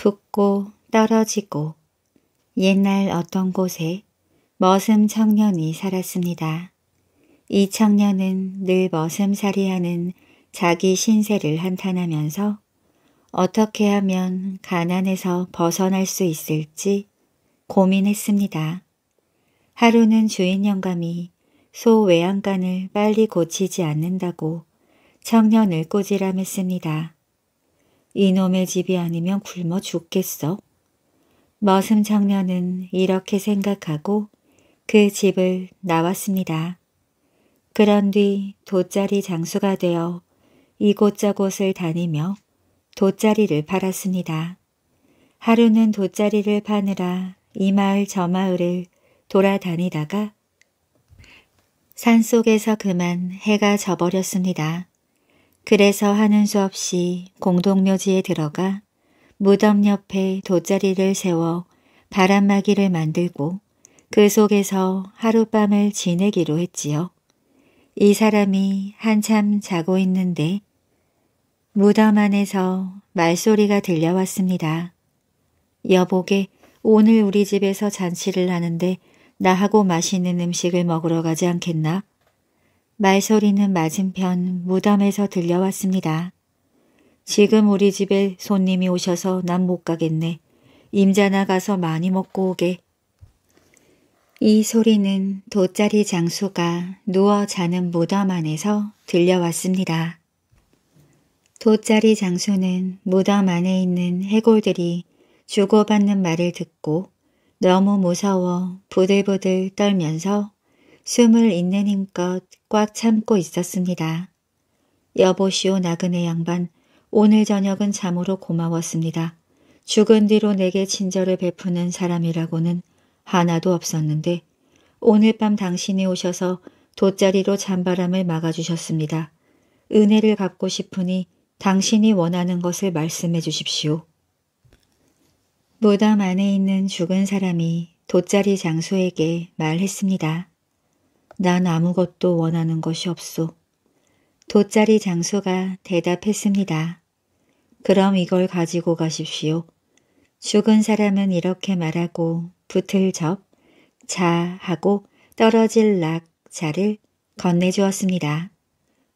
붙고 떨어지고 옛날 어떤 곳에 머슴 청년이 살았습니다. 이 청년은 늘 머슴살이하는 자기 신세를 한탄하면서 어떻게 하면 가난에서 벗어날 수 있을지 고민했습니다. 하루는 주인 영감이 소 외양간을 빨리 고치지 않는다고 청년을 꼬지람했습니다. 이놈의 집이 아니면 굶어 죽겠어. 머슴 청년은 이렇게 생각하고 그 집을 나왔습니다. 그런 뒤 돗자리 장수가 되어 이곳저곳을 다니며 돗자리를 팔았습니다. 하루는 돗자리를 파느라 이 마을 저 마을을 돌아다니다가 산속에서 그만 해가 져버렸습니다. 그래서 하는 수 없이 공동묘지에 들어가 무덤 옆에 돗자리를 세워 바람막이를 만들고 그 속에서 하룻밤을 지내기로 했지요. 이 사람이 한참 자고 있는데 무덤 안에서 말소리가 들려왔습니다. 여보게 오늘 우리 집에서 잔치를 하는데 나하고 맛있는 음식을 먹으러 가지 않겠나? 말소리는 맞은편 무덤에서 들려왔습니다. 지금 우리 집에 손님이 오셔서 난 못 가겠네. 임자나 가서 많이 먹고 오게. 이 소리는 돗자리 장수가 누워 자는 무덤 안에서 들려왔습니다. 돗자리 장수는 무덤 안에 있는 해골들이 주고받는 말을 듣고 너무 무서워 부들부들 떨면서 숨을 있는 힘껏 꽉 참고 있었습니다. 여보시오 나그네 양반 오늘 저녁은 참으로 고마웠습니다. 죽은 뒤로 내게 친절을 베푸는 사람이라고는 하나도 없었는데 오늘 밤 당신이 오셔서 돗자리로 잔바람을 막아주셨습니다. 은혜를 갚고 싶으니 당신이 원하는 것을 말씀해 주십시오. 무덤 안에 있는 죽은 사람이 돗자리 장수에게 말했습니다. 난 아무것도 원하는 것이 없소. 돗자리 장수가 대답했습니다. 그럼 이걸 가지고 가십시오. 죽은 사람은 이렇게 말하고 붙을 접, 자 하고 떨어질 락, 자를 건네주었습니다.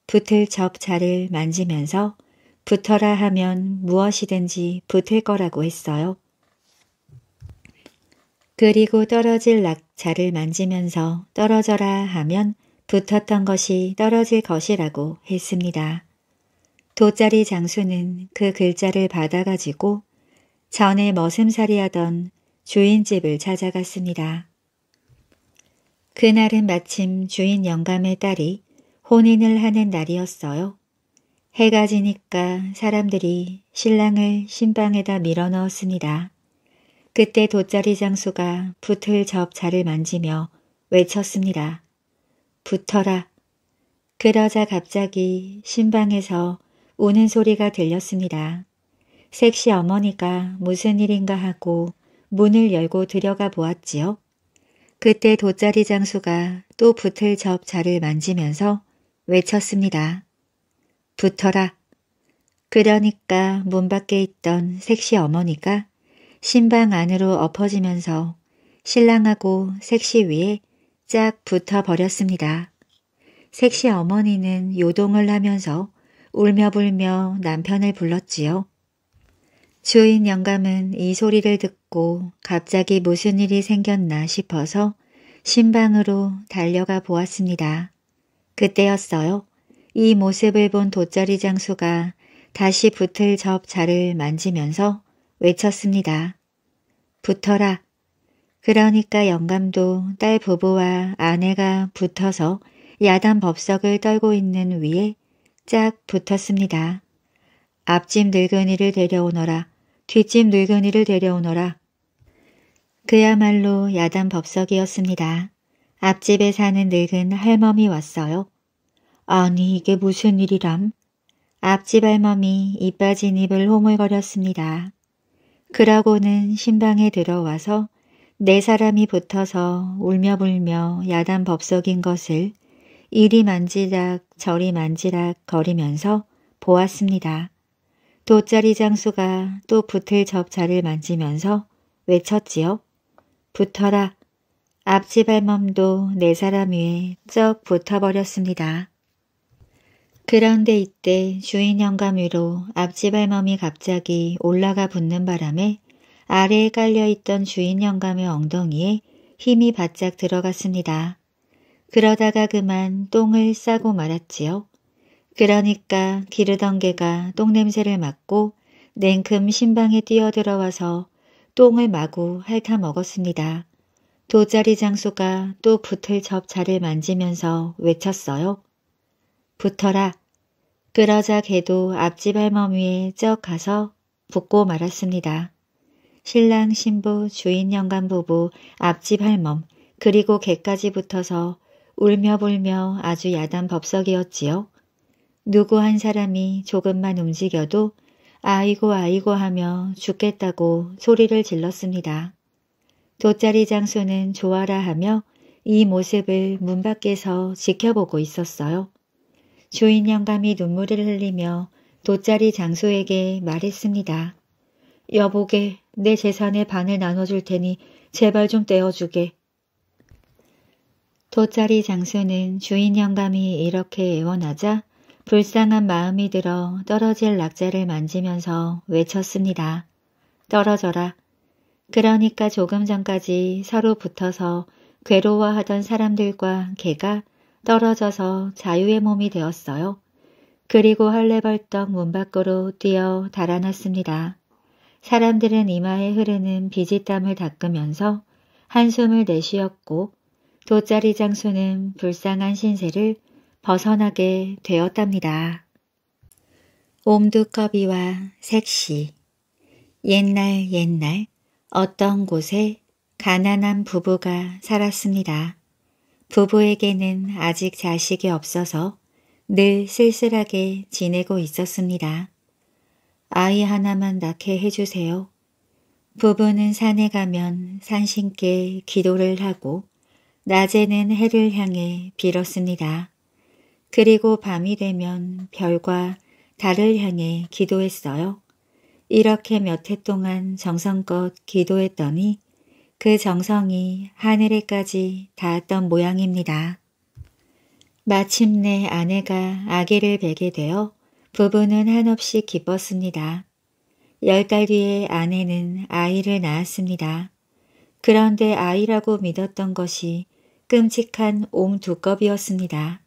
붙을 접, 자를 만지면서 붙어라 하면 무엇이든지 붙을 거라고 했어요. 그리고 떨어질 낙자를 만지면서 떨어져라 하면 붙었던 것이 떨어질 것이라고 했습니다. 돗자리 장수는 그 글자를 받아가지고 전에 머슴살이 하던 주인집을 찾아갔습니다. 그날은 마침 주인 영감의 딸이 혼인을 하는 날이었어요. 해가 지니까 사람들이 신랑을 신방에다 밀어넣었습니다. 그때 돗자리 장수가 붙을 접자를 만지며 외쳤습니다. 붙어라. 그러자 갑자기 신방에서 우는 소리가 들렸습니다. 섹시 어머니가 무슨 일인가 하고 문을 열고 들여가 보았지요. 그때 돗자리 장수가 또 붙을 접자를 만지면서 외쳤습니다. 붙어라. 그러니까 문 밖에 있던 섹시 어머니가 신방 안으로 엎어지면서 신랑하고 색시 위에 쫙 붙어 버렸습니다. 색시 어머니는 요동을 하면서 울며불며 남편을 불렀지요. 주인 영감은 이 소리를 듣고 갑자기 무슨 일이 생겼나 싶어서 신방으로 달려가 보았습니다. 그때였어요. 이 모습을 본 돗자리 장수가 다시 붙을 접자를 만지면서 외쳤습니다. 붙어라. 그러니까 영감도 딸 부부와 아내가 붙어서 야단 법석을 떨고 있는 위에 짝 붙었습니다. 앞집 늙은이를 데려오너라. 뒷집 늙은이를 데려오너라. 그야말로 야단 법석이었습니다. 앞집에 사는 늙은 할멈이 왔어요. 아니 이게 무슨 일이람? 앞집 할멈이 입 빠진 입을 호물거렸습니다. 그러고는 신방에 들어와서 네 사람이 붙어서 울며불며 야단 법석인 것을 이리 만지작 저리 만지락 거리면서 보았습니다. 돗자리 장수가 또 붙을 접자를 만지면서 외쳤지요. 붙어라. 앞집 할멈도 네 사람 위에 쩍 붙어버렸습니다. 그런데 이때 주인 영감 위로 앞집 할멈이 갑자기 올라가 붙는 바람에 아래에 깔려있던 주인 영감의 엉덩이에 힘이 바짝 들어갔습니다. 그러다가 그만 똥을 싸고 말았지요. 그러니까 기르던 개가 똥냄새를 맡고 냉큼 신방에 뛰어들어와서 똥을 마구 핥아 먹었습니다. 돗자리 장수가 또 붙을 접자를 만지면서 외쳤어요. 붙어라. 그러자 개도 앞집 할머니에 쩍 가서 붙고 말았습니다. 신랑 신부 주인 영감 부부 앞집 할멈 그리고 개까지 붙어서 울며 불며 아주 야단 법석이었지요. 누구 한 사람이 조금만 움직여도 아이고 아이고 하며 죽겠다고 소리를 질렀습니다. 돗자리 장수는 좋아라 하며 이 모습을 문 밖에서 지켜보고 있었어요. 주인 영감이 눈물을 흘리며 돗자리 장수에게 말했습니다. 여보게 내 재산의 반을 나눠줄 테니 제발 좀 떼어주게. 돗자리 장수는 주인 영감이 이렇게 애원하자 불쌍한 마음이 들어 떨어질 낙자를 만지면서 외쳤습니다. 떨어져라. 그러니까 조금 전까지 서로 붙어서 괴로워하던 사람들과 개가 떨어져서 자유의 몸이 되었어요. 그리고 헐레벌떡 문 밖으로 뛰어 달아났습니다. 사람들은 이마에 흐르는 비지땀을 닦으면서 한숨을 내쉬었고 돗자리 장수는 불쌍한 신세를 벗어나게 되었답니다. 옴두꺼비와 색시 옛날 옛날 어떤 곳에 가난한 부부가 살았습니다. 부부에게는 아직 자식이 없어서 늘 쓸쓸하게 지내고 있었습니다. 아이 하나만 낳게 해주세요. 부부는 산에 가면 산신께 기도를 하고 낮에는 해를 향해 빌었습니다. 그리고 밤이 되면 별과 달을 향해 기도했어요. 이렇게 몇 해 동안 정성껏 기도했더니 그 정성이 하늘에까지 닿았던 모양입니다. 마침내 아내가 아기를 베게 되어 부부는 한없이 기뻤습니다. 열 달 뒤에 아내는 아이를 낳았습니다. 그런데 아이라고 믿었던 것이 끔찍한 옹두꺼비였습니다.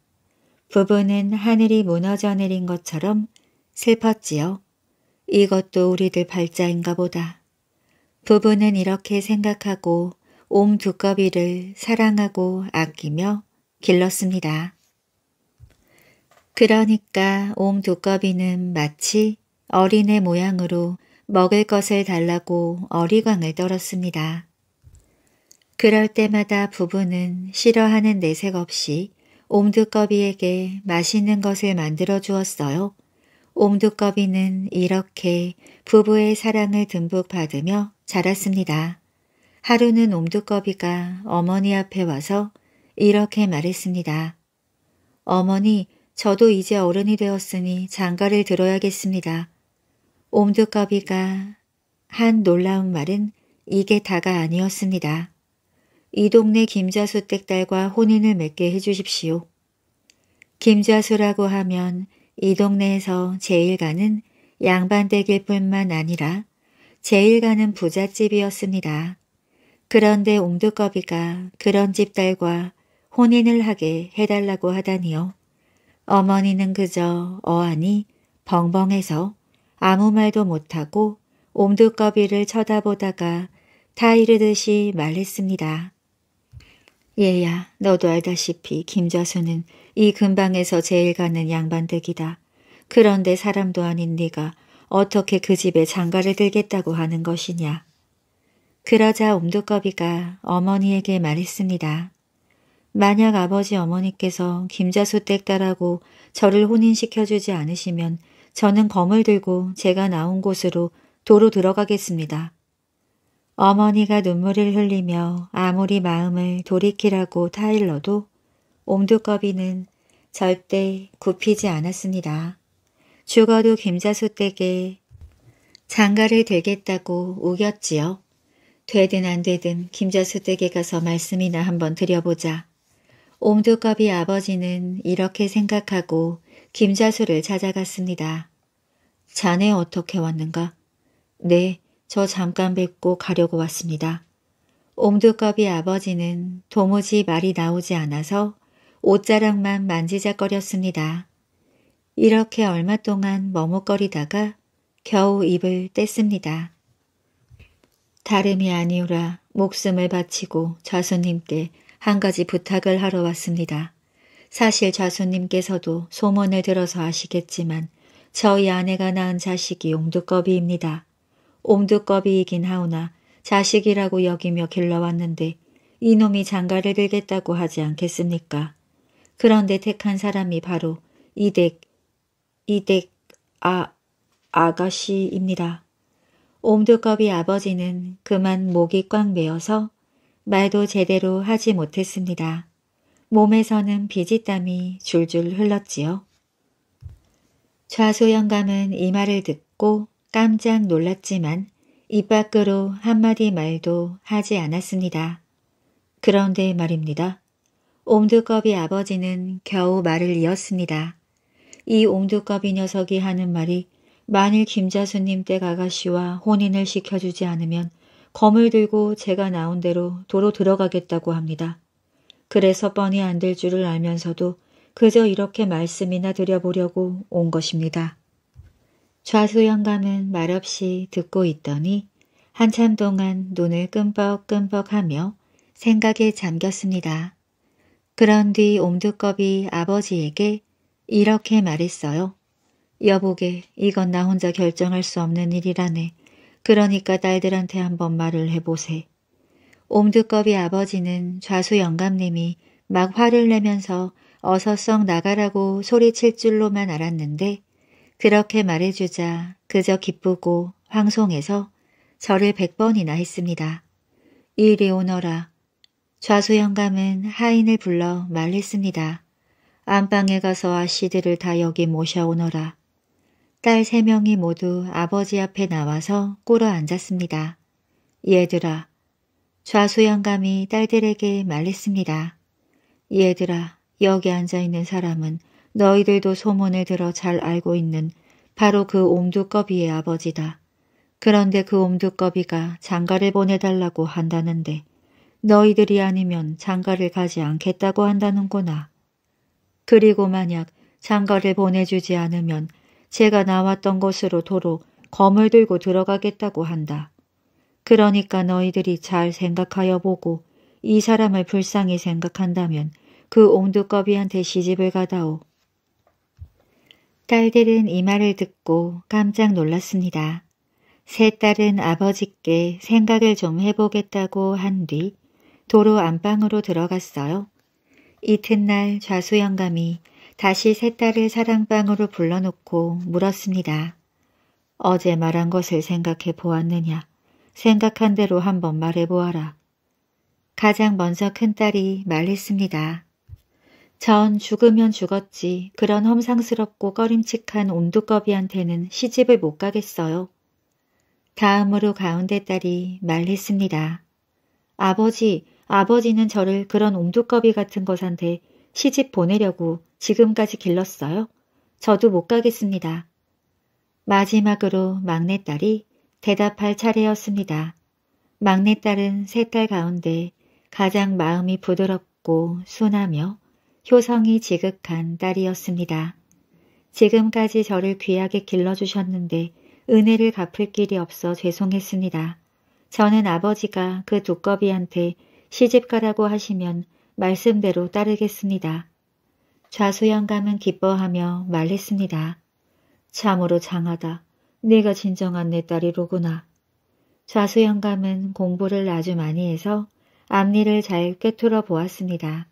부부는 하늘이 무너져 내린 것처럼 슬펐지요. 이것도 우리들 발자인가 보다. 부부는 이렇게 생각하고 옴 두꺼비를 사랑하고 아끼며 길렀습니다. 그러니까 옴 두꺼비는 마치 어린애 모양으로 먹을 것을 달라고 어리광을 떨었습니다. 그럴 때마다 부부는 싫어하는 내색 없이 옴두꺼비에게 맛있는 것을 만들어 주었어요. 옴두꺼비는 이렇게 부부의 사랑을 듬뿍 받으며 자랐습니다. 하루는 옴두꺼비가 어머니 앞에 와서 이렇게 말했습니다. 어머니, 저도 이제 어른이 되었으니 장가를 들어야겠습니다. 옴두꺼비가 한 놀라운 말은 이게 다가 아니었습니다. 이 동네 김자수 댁딸과 혼인을 맺게 해주십시오. 김자수라고 하면 이 동네에서 제일 가는 양반댁일 뿐만 아니라 제일 가는 부잣집이었습니다. 그런데 옹두꺼비가 그런 집 딸과 혼인을 하게 해달라고 하다니요. 어머니는 그저 어안이 벙벙해서 아무 말도 못하고 옴두꺼비를 쳐다보다가 타이르듯이 말했습니다. 얘야, 너도 알다시피 김자수는 이 근방에서 제일 가는 양반댁이다. 그런데 사람도 아닌 네가 어떻게 그 집에 장가를 들겠다고 하는 것이냐. 그러자 옴두꺼비가 어머니에게 말했습니다. 만약 아버지 어머니께서 김자수 댁딸하고 저를 혼인시켜주지 않으시면 저는 검을 들고 제가 나온 곳으로 도로 들어가겠습니다. 어머니가 눈물을 흘리며 아무리 마음을 돌이키라고 타일러도 옴두꺼비는 절대 굽히지 않았습니다. 죽어도 김자수 댁에 장가를 들겠다고 우겼지요. 되든 안 되든 김자수 댁에 가서 말씀이나 한번 드려보자. 옴두꺼비 아버지는 이렇게 생각하고 김자수를 찾아갔습니다. 자네 어떻게 왔는가? 네, 저 잠깐 뵙고 가려고 왔습니다. 옴두꺼비 아버지는 도무지 말이 나오지 않아서 옷자락만 만지작거렸습니다. 이렇게 얼마 동안 머뭇거리다가 겨우 입을 뗐습니다. 다름이 아니오라 목숨을 바치고 좌수님께 한 가지 부탁을 하러 왔습니다. 사실 좌수님께서도 소문을 들어서 아시겠지만 저희 아내가 낳은 자식이 옴두꺼비입니다. 옴두꺼비이긴 하오나 자식이라고 여기며 길러왔는데 이놈이 장가를 들겠다고 하지 않겠습니까? 그런데 택한 사람이 바로 이댁, 이댁, 아, 아가씨입니다. 옴두꺼비 아버지는 그만 목이 꽉 메어서 말도 제대로 하지 못했습니다. 몸에서는 비지땀이 줄줄 흘렀지요. 좌소영감은 이 말을 듣고 깜짝 놀랐지만 입 밖으로 한마디 말도 하지 않았습니다. 그런데 말입니다. 옴두꺼비 아버지는 겨우 말을 이었습니다. 이 옴두꺼비 녀석이 하는 말이 만일 김자수님 댁 아가씨와 혼인을 시켜주지 않으면 검을 들고 제가 나온 대로 도로 들어가겠다고 합니다. 그래서 뻔히 안 될 줄을 알면서도 그저 이렇게 말씀이나 드려보려고 온 것입니다. 좌수 영감은 말없이 듣고 있더니 한참 동안 눈을 끔뻑끔뻑하며 생각에 잠겼습니다. 그런 뒤 옴두꺼비 아버지에게 이렇게 말했어요. 여보게 이건 나 혼자 결정할 수 없는 일이라네. 그러니까 딸들한테 한번 말을 해보세. 옴두꺼비 아버지는 좌수 영감님이 막 화를 내면서 어서 썩 나가라고 소리칠 줄로만 알았는데 그렇게 말해주자 그저 기쁘고 황송해서 절을 백번이나 했습니다. 이리 오너라. 좌수 영감은 하인을 불러 말했습니다. 안방에 가서 아씨들을 다 여기 모셔오너라. 딸 세 명이 모두 아버지 앞에 나와서 꿇어 앉았습니다. 얘들아, 좌수 영감이 딸들에게 말했습니다. 얘들아, 여기 앉아있는 사람은 너희들도 소문을 들어 잘 알고 있는 바로 그 옴두꺼비의 아버지다. 그런데 그 옴두꺼비가 장가를 보내달라고 한다는데 너희들이 아니면 장가를 가지 않겠다고 한다는구나. 그리고 만약 장가를 보내주지 않으면 제가 나왔던 곳으로 도로 검을 들고 들어가겠다고 한다. 그러니까 너희들이 잘 생각하여 보고 이 사람을 불쌍히 생각한다면 그 옹두꺼비한테 시집을 가다오. 딸들은 이 말을 듣고 깜짝 놀랐습니다. 세 딸은 아버지께 생각을 좀 해보겠다고 한 뒤 도로 안방으로 들어갔어요. 이튿날 좌수 영감이 다시 세 딸을 사랑방으로 불러놓고 물었습니다. 어제 말한 것을 생각해 보았느냐? 생각한 대로 한번 말해보아라. 가장 먼저 큰딸이 말했습니다. 전 죽으면 죽었지 그런 험상스럽고 꺼림칙한 온두꺼비한테는 시집을 못 가겠어요. 다음으로 가운데 딸이 말했습니다. 아버지, 아버지는 저를 그런 옹두꺼비 같은 것한테 시집 보내려고 지금까지 길렀어요. 저도 못 가겠습니다. 마지막으로 막내딸이 대답할 차례였습니다. 막내딸은 세 딸 가운데 가장 마음이 부드럽고 순하며 효성이 지극한 딸이었습니다. 지금까지 저를 귀하게 길러주셨는데 은혜를 갚을 길이 없어 죄송했습니다. 저는 아버지가 그 두꺼비한테 시집가라고 하시면 말씀대로 따르겠습니다. 좌수영감은 기뻐하며 말했습니다. 참으로 장하다. 네가 진정한 내 딸이로구나. 좌수영감은 공부를 아주 많이 해서 앞니를 잘 꿰뚫어 보았습니다.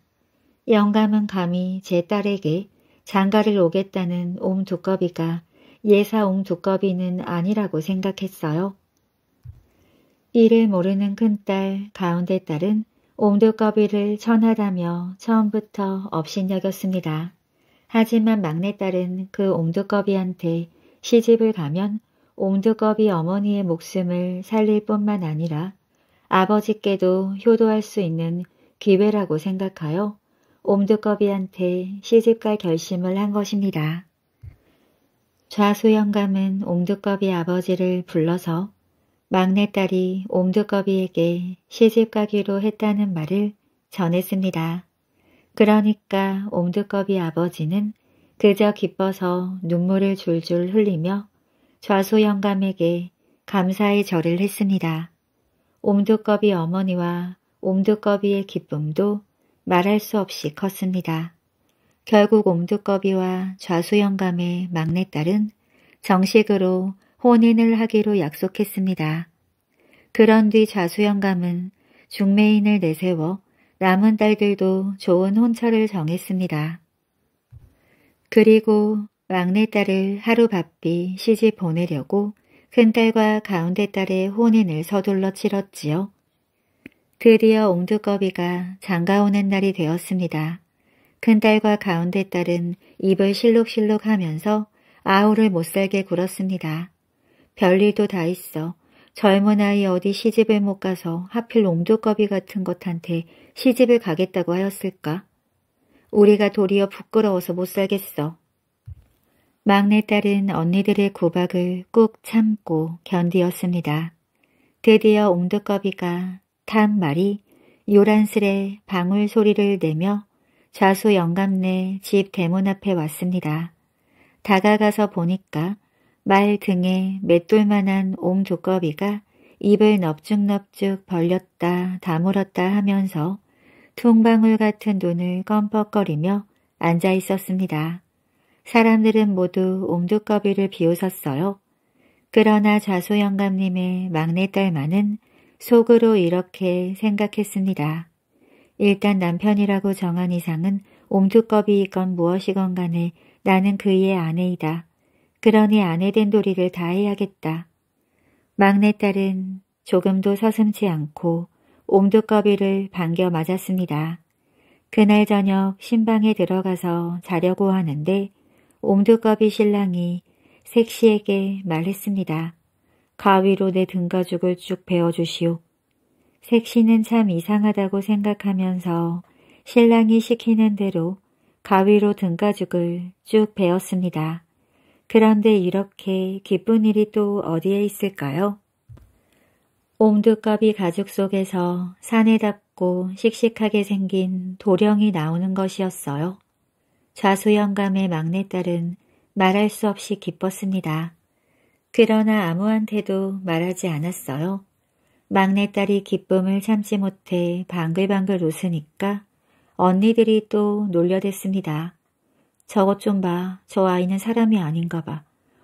영감은 감히 제 딸에게 장가를 오겠다는 옴 두꺼비가 예사 옴 두꺼비는 아니라고 생각했어요. 이를 모르는 큰딸 가운데 딸은 옴두꺼비를 천하다며 처음부터 업신여겼습니다. 하지만 막내딸은 그 옴두꺼비한테 시집을 가면 옹두꺼비 어머니의 목숨을 살릴 뿐만 아니라 아버지께도 효도할 수 있는 기회라고 생각하여 옴두꺼비한테 시집갈 결심을 한 것입니다. 좌수영감은 옴두꺼비 아버지를 불러서 막내딸이 옴두꺼비에게 시집 가기로 했다는 말을 전했습니다. 그러니까 옴두꺼비 아버지는 그저 기뻐서 눈물을 줄줄 흘리며 좌수 영감에게 감사의 절을 했습니다. 옴두꺼비 어머니와 옴두꺼비의 기쁨도 말할 수 없이 컸습니다. 결국 옴두꺼비와 좌수 영감의 막내딸은 정식으로 혼인을 하기로 약속했습니다. 그런 뒤 좌수영감은 중매인을 내세워 남은 딸들도 좋은 혼처를 정했습니다. 그리고 막내딸을 하루 바삐 시집 보내려고 큰딸과 가운데딸의 혼인을 서둘러 치렀지요. 드디어 옹두꺼비가 장가오는 날이 되었습니다. 큰딸과 가운데딸은 입을 실룩실룩 하면서 아우를 못살게 굴었습니다. 별일도 다 있어. 젊은 아이 어디 시집을 못 가서 하필 옹두꺼비 같은 것한테 시집을 가겠다고 하였을까? 우리가 도리어 부끄러워서 못 살겠어. 막내딸은 언니들의 구박을 꾹 참고 견디었습니다. 드디어 옹두꺼비가 탄 말이 요란스레 방울 소리를 내며 좌수 영감네 집 대문 앞에 왔습니다. 다가가서 보니까 말 등에 맷돌만한 옴 두꺼비가 입을 넙죽넙죽 벌렸다 다물었다 하면서 퉁방울 같은 눈을 껌뻑거리며 앉아 있었습니다. 사람들은 모두 옴두꺼비를 비웃었어요. 그러나 좌수영감님의 막내딸만은 속으로 이렇게 생각했습니다. 일단 남편이라고 정한 이상은 옴두꺼비이건 무엇이건 간에 나는 그의 아내이다. 그러니 아내 된 도리를 다해야겠다. 막내딸은 조금도 서슴지 않고 옴두꺼비를 반겨 맞았습니다. 그날 저녁 신방에 들어가서 자려고 하는데 옴두꺼비 신랑이 색시에게 말했습니다. 가위로 내 등가죽을 쭉 베어주시오. 색시는 참 이상하다고 생각하면서 신랑이 시키는 대로 가위로 등가죽을 쭉 베었습니다. 그런데 이렇게 기쁜 일이 또 어디에 있을까요? 옴두꺼비 가죽 속에서 산에답고 씩씩하게 생긴 도령이 나오는 것이었어요. 좌수영감의 막내딸은 말할 수 없이 기뻤습니다. 그러나 아무한테도 말하지 않았어요. 막내딸이 기쁨을 참지 못해 방글방글 웃으니까 언니들이 또 놀려댔습니다. 저것 좀 봐. 저 아이는 사람이 아닌가 봐.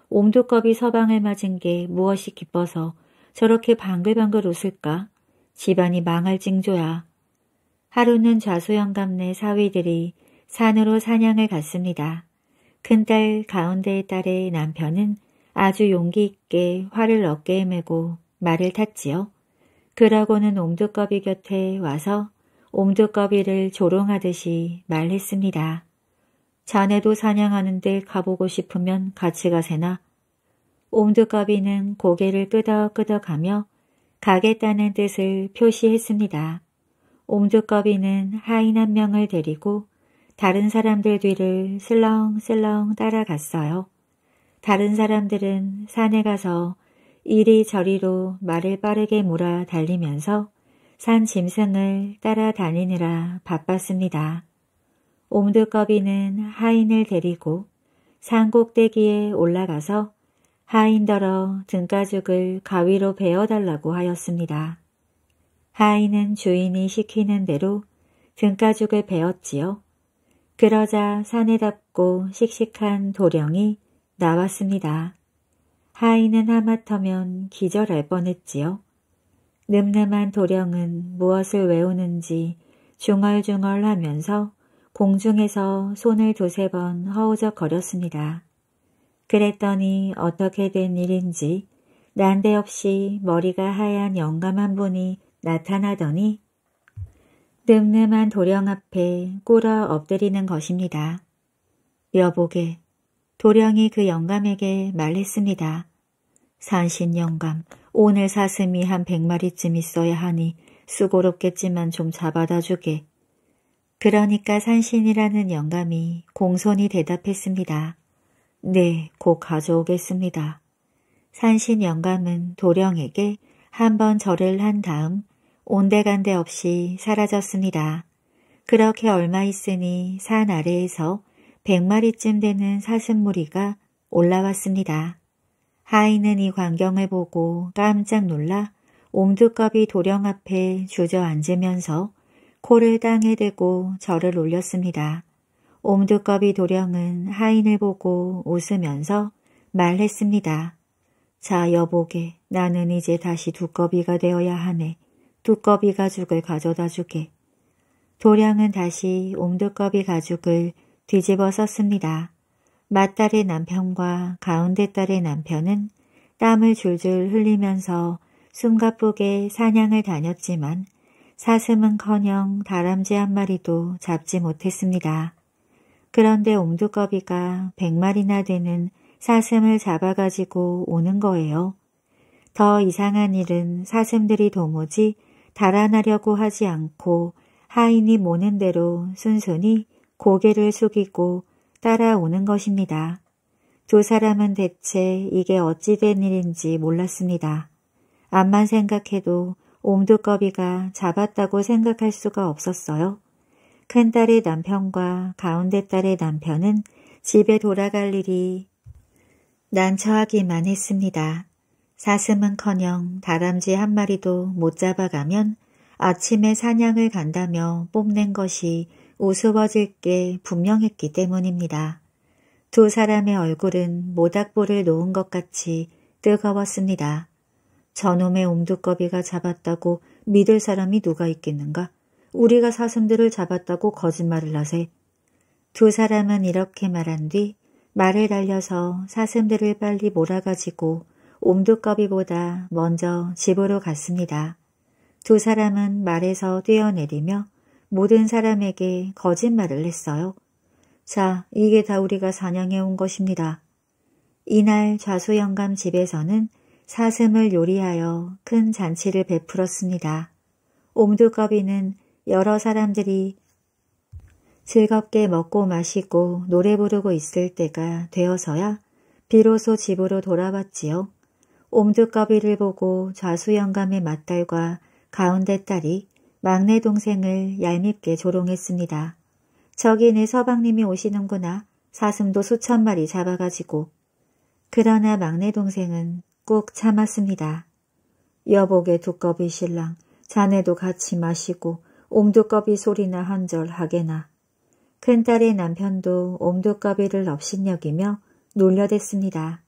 옴두꺼비 서방을 맞은 게 무엇이 기뻐서 저렇게 방글방글 웃을까? 집안이 망할 징조야. 하루는 좌수영감네 사위들이 산으로 사냥을 갔습니다. 큰딸 가운데의 딸의 남편은 아주 용기 있게 활을 어깨에 메고 말을 탔지요. 그러고는 옴두꺼비 곁에 와서 옴두꺼비를 조롱하듯이 말했습니다. 자네도 사냥하는데 가보고 싶으면 같이 가세나. 옴두꺼비는 고개를 끄덕끄덕하며 가겠다는 뜻을 표시했습니다. 옴두꺼비는 하인 한 명을 데리고 다른 사람들 뒤를 슬렁슬렁 따라갔어요. 다른 사람들은 산에 가서 이리저리로 말을 빠르게 몰아 달리면서 산 짐승을 따라다니느라 바빴습니다. 옴두꺼비는 하인을 데리고 산 꼭대기에 올라가서 하인더러 등가죽을 가위로 베어달라고 하였습니다. 하인은 주인이 시키는 대로 등가죽을 베었지요. 그러자 산에답고 씩씩한 도령이 나왔습니다. 하인은 하마터면 기절할 뻔했지요. 늠름한 도령은 무엇을 외우는지 중얼중얼 하면서 공중에서 손을 두세 번 허우적거렸습니다. 그랬더니 어떻게 된 일인지 난데없이 머리가 하얀 영감한 분이 나타나더니 늠름한 도령 앞에 꿇어 엎드리는 것입니다. 여보게, 도령이 그 영감에게 말했습니다. 산신 영감, 오늘 사슴이 한 백마리쯤 있어야 하니 수고롭겠지만 좀 잡아다 주게. 그러니까 산신이라는 영감이 공손히 대답했습니다. 네, 곧 가져오겠습니다. 산신 영감은 도령에게 한 번 절을 한 다음 온데간데 없이 사라졌습니다. 그렇게 얼마 있으니 산 아래에서 백마리쯤 되는 사슴무리가 올라왔습니다. 하인은 이 광경을 보고 깜짝 놀라 옴두꺼비 도령 앞에 주저앉으면서 코를 땅에 대고 절을 올렸습니다. 옴두꺼비 도령은 하인을 보고 웃으면서 말했습니다. 자 여보게 나는 이제 다시 두꺼비가 되어야 하네. 두꺼비 가죽을 가져다 주게. 도령은 다시 옴두꺼비 가죽을 뒤집어 썼습니다. 맏딸의 남편과 가운데 딸의 남편은 땀을 줄줄 흘리면서 숨가쁘게 사냥을 다녔지만 사슴은커녕 다람쥐 한 마리도 잡지 못했습니다. 그런데 옹두꺼비가 백마리나 되는 사슴을 잡아가지고 오는 거예요. 더 이상한 일은 사슴들이 도무지 달아나려고 하지 않고 하인이 모는 대로 순순히 고개를 숙이고 따라오는 것입니다. 두 사람은 대체 이게 어찌 된 일인지 몰랐습니다. 암만 생각해도 옴두꺼비가 잡았다고 생각할 수가 없었어요. 큰딸의 남편과 가운데 딸의 남편은 집에 돌아갈 일이 난처하기만 했습니다. 사슴은커녕 다람쥐 한 마리도 못 잡아가면 아침에 사냥을 간다며 뽐낸 것이 우스워질 게 분명했기 때문입니다. 두 사람의 얼굴은 모닥불을 놓은 것 같이 뜨거웠습니다. 저놈의 옴두꺼비가 잡았다고 믿을 사람이 누가 있겠는가? 우리가 사슴들을 잡았다고 거짓말을 하세. 두 사람은 이렇게 말한 뒤 말을 달려서 사슴들을 빨리 몰아가지고 옴두꺼비보다 먼저 집으로 갔습니다. 두 사람은 말에서 뛰어내리며 모든 사람에게 거짓말을 했어요. 자, 이게 다 우리가 사냥해 온 것입니다. 이날 좌수영감 집에서는 사슴을 요리하여 큰 잔치를 베풀었습니다. 옴두꺼비는 여러 사람들이 즐겁게 먹고 마시고 노래 부르고 있을 때가 되어서야 비로소 집으로 돌아왔지요. 옴두꺼비를 보고 좌수영감의 맏딸과 가운데 딸이 막내 동생을 얄밉게 조롱했습니다. 저기 내 서방님이 오시는구나. 사슴도 수천 마리 잡아가지고. 그러나 막내 동생은 꾹 참았습니다. 여보게 두꺼비 신랑, 자네도 같이 마시고 옴두꺼비 소리나 한절 하게나. 큰딸의 남편도 옴두꺼비를 업신여기며 놀려댔습니다.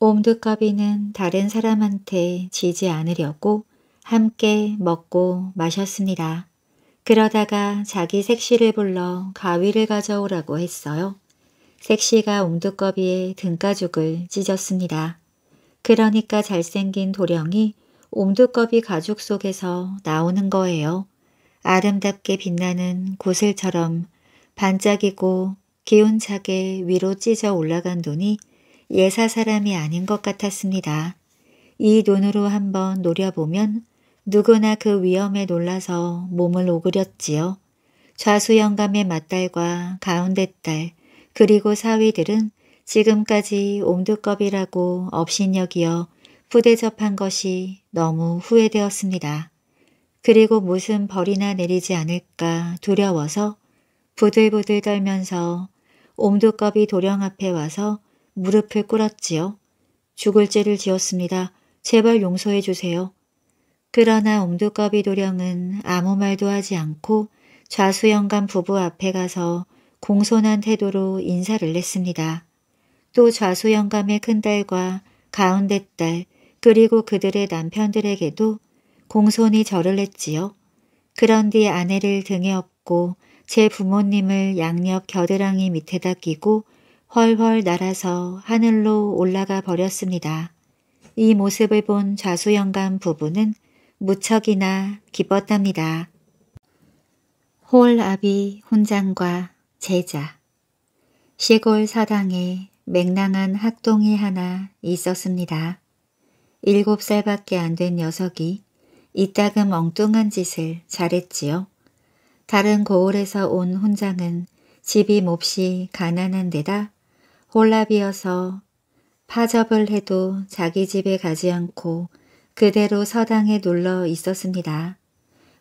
옴두꺼비는 다른 사람한테 지지 않으려고 함께 먹고 마셨습니다. 그러다가 자기 색시를 불러 가위를 가져오라고 했어요. 색시가 옴두꺼비의 등가죽을 찢었습니다. 그러니까 잘생긴 도령이 옴두꺼비 가죽 속에서 나오는 거예요. 아름답게 빛나는 구슬처럼 반짝이고 기운차게 위로 찢어 올라간 눈이 예사 사람이 아닌 것 같았습니다. 이 눈으로 한번 노려보면 누구나 그 위험에 놀라서 몸을 오그렸지요. 좌수 영감의 맏딸과 가운데 딸 그리고 사위들은 지금까지 옴두껍이라고 업신여기어 부대접한 것이 너무 후회되었습니다. 그리고 무슨 벌이나 내리지 않을까 두려워서 부들부들 떨면서 옴두껍이 도령 앞에 와서 무릎을 꿇었지요. 죽을 죄를 지었습니다. 제발 용서해 주세요. 그러나 옴두꺼비 도령은 아무 말도 하지 않고 좌수영감 부부 앞에 가서 공손한 태도로 인사를 했습니다. 또 좌수 영감의 큰딸과 가운데 딸 그리고 그들의 남편들에게도 공손히 절을 했지요. 그런 뒤 아내를 등에 업고 제 부모님을 양옆 겨드랑이 밑에다 끼고 훨훨 날아서 하늘로 올라가 버렸습니다. 이 모습을 본 좌수 영감 부부는 무척이나 기뻤답니다. 홀 아비 훈장과 제자 시골 사당에 맹랑한 학동이 하나 있었습니다. 일곱 살밖에 안 된 녀석이 이따금 엉뚱한 짓을 잘했지요. 다른 고을에서 온 훈장은 집이 몹시 가난한 데다 홀라비어서 파접을 해도 자기 집에 가지 않고 그대로 서당에 눌러 있었습니다.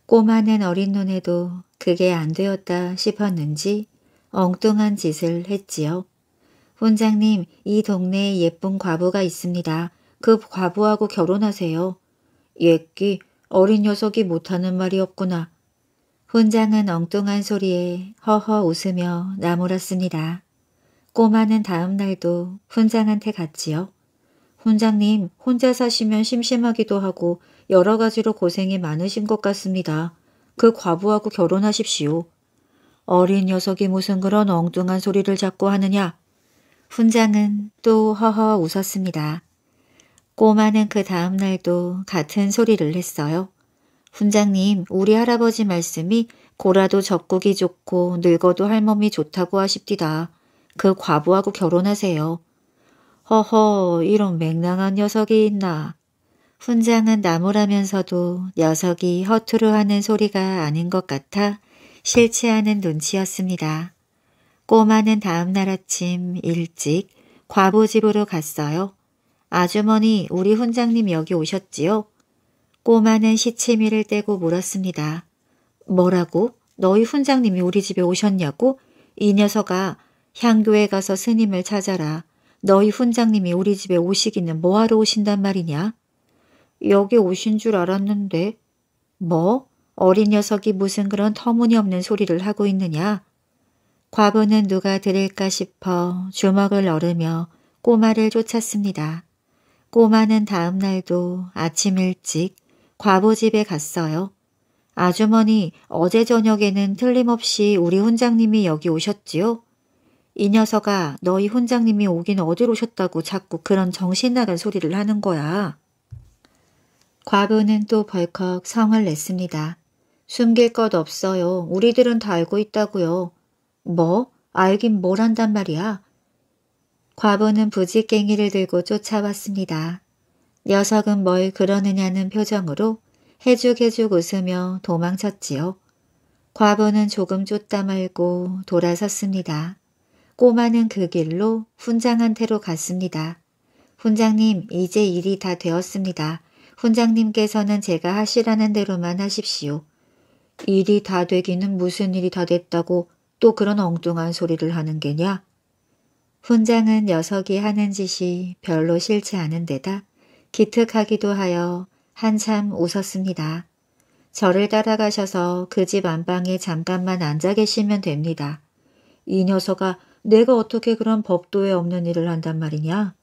꼬마는 어린 눈에도 그게 안 되었다 싶었는지 엉뚱한 짓을 했지요. 훈장님, 이 동네에 예쁜 과부가 있습니다. 그 과부하고 결혼하세요. 예끼, 어린 녀석이 못하는 말이 없구나. 훈장은 엉뚱한 소리에 허허 웃으며 나무랐습니다. 꼬마는 다음 날도 훈장한테 갔지요. 훈장님, 혼자 사시면 심심하기도 하고 여러 가지로 고생이 많으신 것 같습니다. 그 과부하고 결혼하십시오. 어린 녀석이 무슨 그런 엉뚱한 소리를 자꾸 하느냐. 훈장은 또 허허 웃었습니다. 꼬마는 그 다음 날도 같은 소리를 했어요. 훈장님, 우리 할아버지 말씀이 고라도 적국이 좋고 늙어도 할멈이 좋다고 하십디다. 그 과부하고 결혼하세요. 허허, 이런 맹랑한 녀석이 있나. 훈장은 나무라면서도 녀석이 허투루 하는 소리가 아닌 것 같아 싫지 않은 눈치였습니다. 꼬마는 다음 날 아침 일찍 과부 집으로 갔어요. 아주머니, 우리 훈장님 여기 오셨지요? 꼬마는 시치미를 떼고 물었습니다. 뭐라고? 너희 훈장님이 우리 집에 오셨냐고? 이 녀석아, 향교에 가서 스님을 찾아라. 너희 훈장님이 우리 집에 오시기는 뭐하러 오신단 말이냐? 여기 오신 줄 알았는데. 뭐? 어린 녀석이 무슨 그런 터무니없는 소리를 하고 있느냐? 과부는 누가 들을까 싶어 주먹을 얼으며 꼬마를 쫓았습니다. 꼬마는 다음 날도 아침 일찍 과부 집에 갔어요. 아주머니, 어제 저녁에는 틀림없이 우리 훈장님이 여기 오셨지요? 이 녀석아, 너희 훈장님이 오긴 어디로 오셨다고 자꾸 그런 정신 나간 소리를 하는 거야. 과부는 또 벌컥 성을 냈습니다. 숨길 것 없어요. 우리들은 다 알고 있다고요. 뭐? 알긴 뭘 한단 말이야. 과부는 부지깽이를 들고 쫓아왔습니다. 녀석은 뭘 그러느냐는 표정으로 해죽해죽 웃으며 도망쳤지요. 과부는 조금 쫓다 말고 돌아섰습니다. 꼬마는 그 길로 훈장한테로 갔습니다. 훈장님, 이제 일이 다 되었습니다. 훈장님께서는 제가 하시라는 대로만 하십시오. 일이 다 되기는 무슨 일이 다 됐다고 또 그런 엉뚱한 소리를 하는 게냐? 훈장은 녀석이 하는 짓이 별로 싫지 않은 데다 기특하기도 하여 한참 웃었습니다. 저를 따라가셔서 그 집 안방에 잠깐만 앉아 계시면 됩니다. 이 녀석아 내가 어떻게 그런 법도에 없는 일을 한단 말이냐?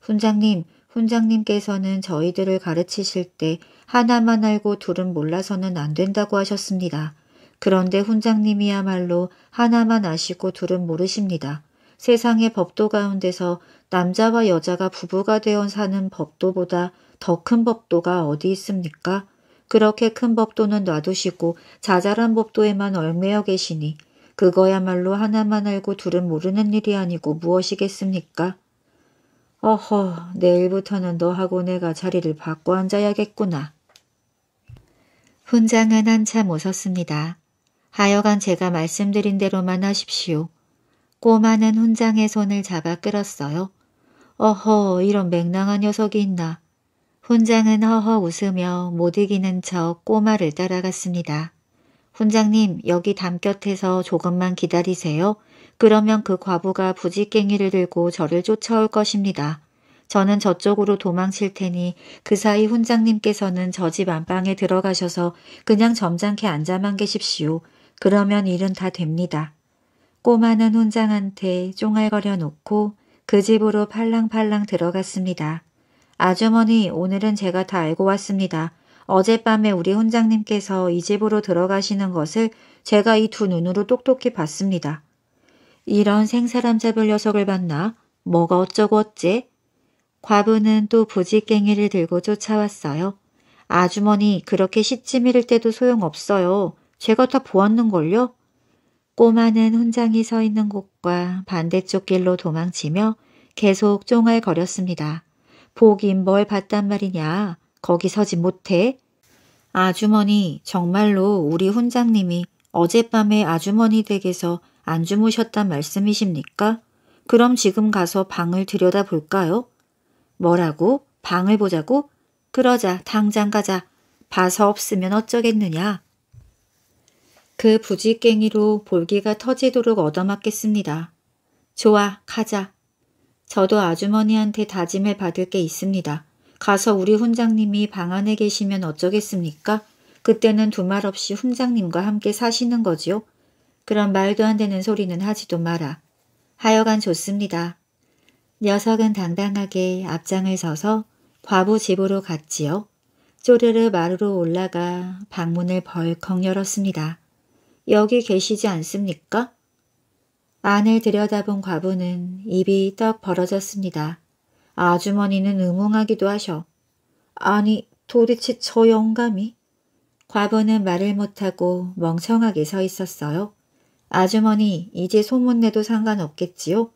훈장님, 훈장님께서는 저희들을 가르치실 때 하나만 알고 둘은 몰라서는 안 된다고 하셨습니다. 그런데 훈장님이야말로 하나만 아시고 둘은 모르십니다. 세상의 법도 가운데서 남자와 여자가 부부가 되어 사는 법도보다 더 큰 법도가 어디 있습니까? 그렇게 큰 법도는 놔두시고 자잘한 법도에만 얼매여 계시니 그거야말로 하나만 알고 둘은 모르는 일이 아니고 무엇이겠습니까? 어허, 내일부터는 너하고 내가 자리를 바꿔 앉아야겠구나. 훈장은 한참 웃었습니다. 하여간 제가 말씀드린 대로만 하십시오. 꼬마는 훈장의 손을 잡아 끌었어요. 어허, 이런 맹랑한 녀석이 있나. 훈장은 허허 웃으며 못 이기는 척 꼬마를 따라갔습니다. 훈장님, 여기 담 곁에서 조금만 기다리세요. 그러면 그 과부가 부지깽이를 들고 저를 쫓아올 것입니다. 저는 저쪽으로 도망칠 테니 그 사이 훈장님께서는 저 집 안방에 들어가셔서 그냥 점잖게 앉아만 계십시오. 그러면 일은 다 됩니다. 꼬마는 훈장한테 쫑알거려 놓고 그 집으로 팔랑팔랑 들어갔습니다. 아주머니 오늘은 제가 다 알고 왔습니다. 어젯밤에 우리 훈장님께서 이 집으로 들어가시는 것을 제가 이 두 눈으로 똑똑히 봤습니다. 이런 생사람 잡을 녀석을 봤나? 뭐가 어쩌고 어째? 과부는 또 부지깽이를 들고 쫓아왔어요. 아주머니 그렇게 시치미를 때도 소용없어요. 제가 다 보았는걸요? 꼬마는 훈장이 서 있는 곳과 반대쪽 길로 도망치며 계속 쫑알거렸습니다. 보긴 뭘 봤단 말이냐. 거기 서지 못해. 아주머니 정말로 우리 훈장님이 어젯밤에 아주머니 댁에서 안 주무셨단 말씀이십니까? 그럼 지금 가서 방을 들여다볼까요? 뭐라고? 방을 보자고? 그러자 당장 가자. 봐서 없으면 어쩌겠느냐. 그 부지깽이로 볼기가 터지도록 얻어맞겠습니다. 좋아, 가자. 저도 아주머니한테 다짐을 받을 게 있습니다. 가서 우리 훈장님이 방 안에 계시면 어쩌겠습니까? 그때는 두말 없이 훈장님과 함께 사시는 거지요. 그런 말도 안 되는 소리는 하지도 마라. 하여간 좋습니다. 녀석은 당당하게 앞장을 서서 과부 집으로 갔지요. 쪼르르 마루로 올라가 방문을 벌컥 열었습니다. 여기 계시지 않습니까? 안을 들여다본 과부는 입이 떡 벌어졌습니다. 아주머니는 의문하기도 하셔. 아니 도대체 저 영감이? 과부는 말을 못하고 멍청하게 서 있었어요. 아주머니 이제 소문내도 상관없겠지요?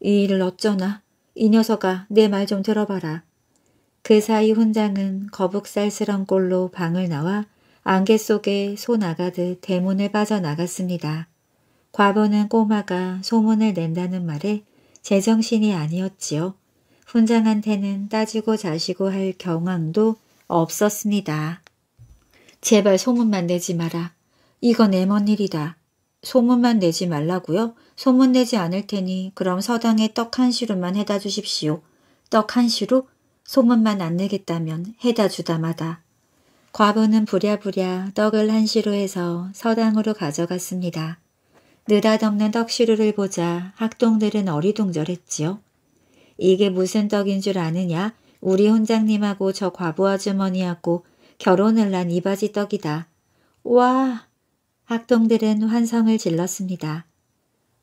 이 일을 어쩌나 이 녀석아 내 말 좀 들어봐라. 그 사이 훈장은 거북살스런 꼴로 방을 나와 안개 속에 소 나가듯 대문을 빠져나갔습니다. 과부는 꼬마가 소문을 낸다는 말에 제정신이 아니었지요. 훈장한테는 따지고 자시고 할 경황도 없었습니다. 제발 소문만 내지 마라. 이건 애먼 일이다. 소문만 내지 말라고요? 소문 내지 않을 테니 그럼 서당에 떡 한 시루만 해다 주십시오. 떡 한 시루? 소문만 안 내겠다면 해다 주다마다. 과부는 부랴부랴 떡을 한 시루 해서 서당으로 가져갔습니다. 느닷없는 떡시루를 보자 학동들은 어리둥절했지요. 이게 무슨 떡인 줄 아느냐? 우리 훈장님하고 저 과부 아주머니하고 결혼을 난 이바지 떡이다. 와! 학동들은 환성을 질렀습니다.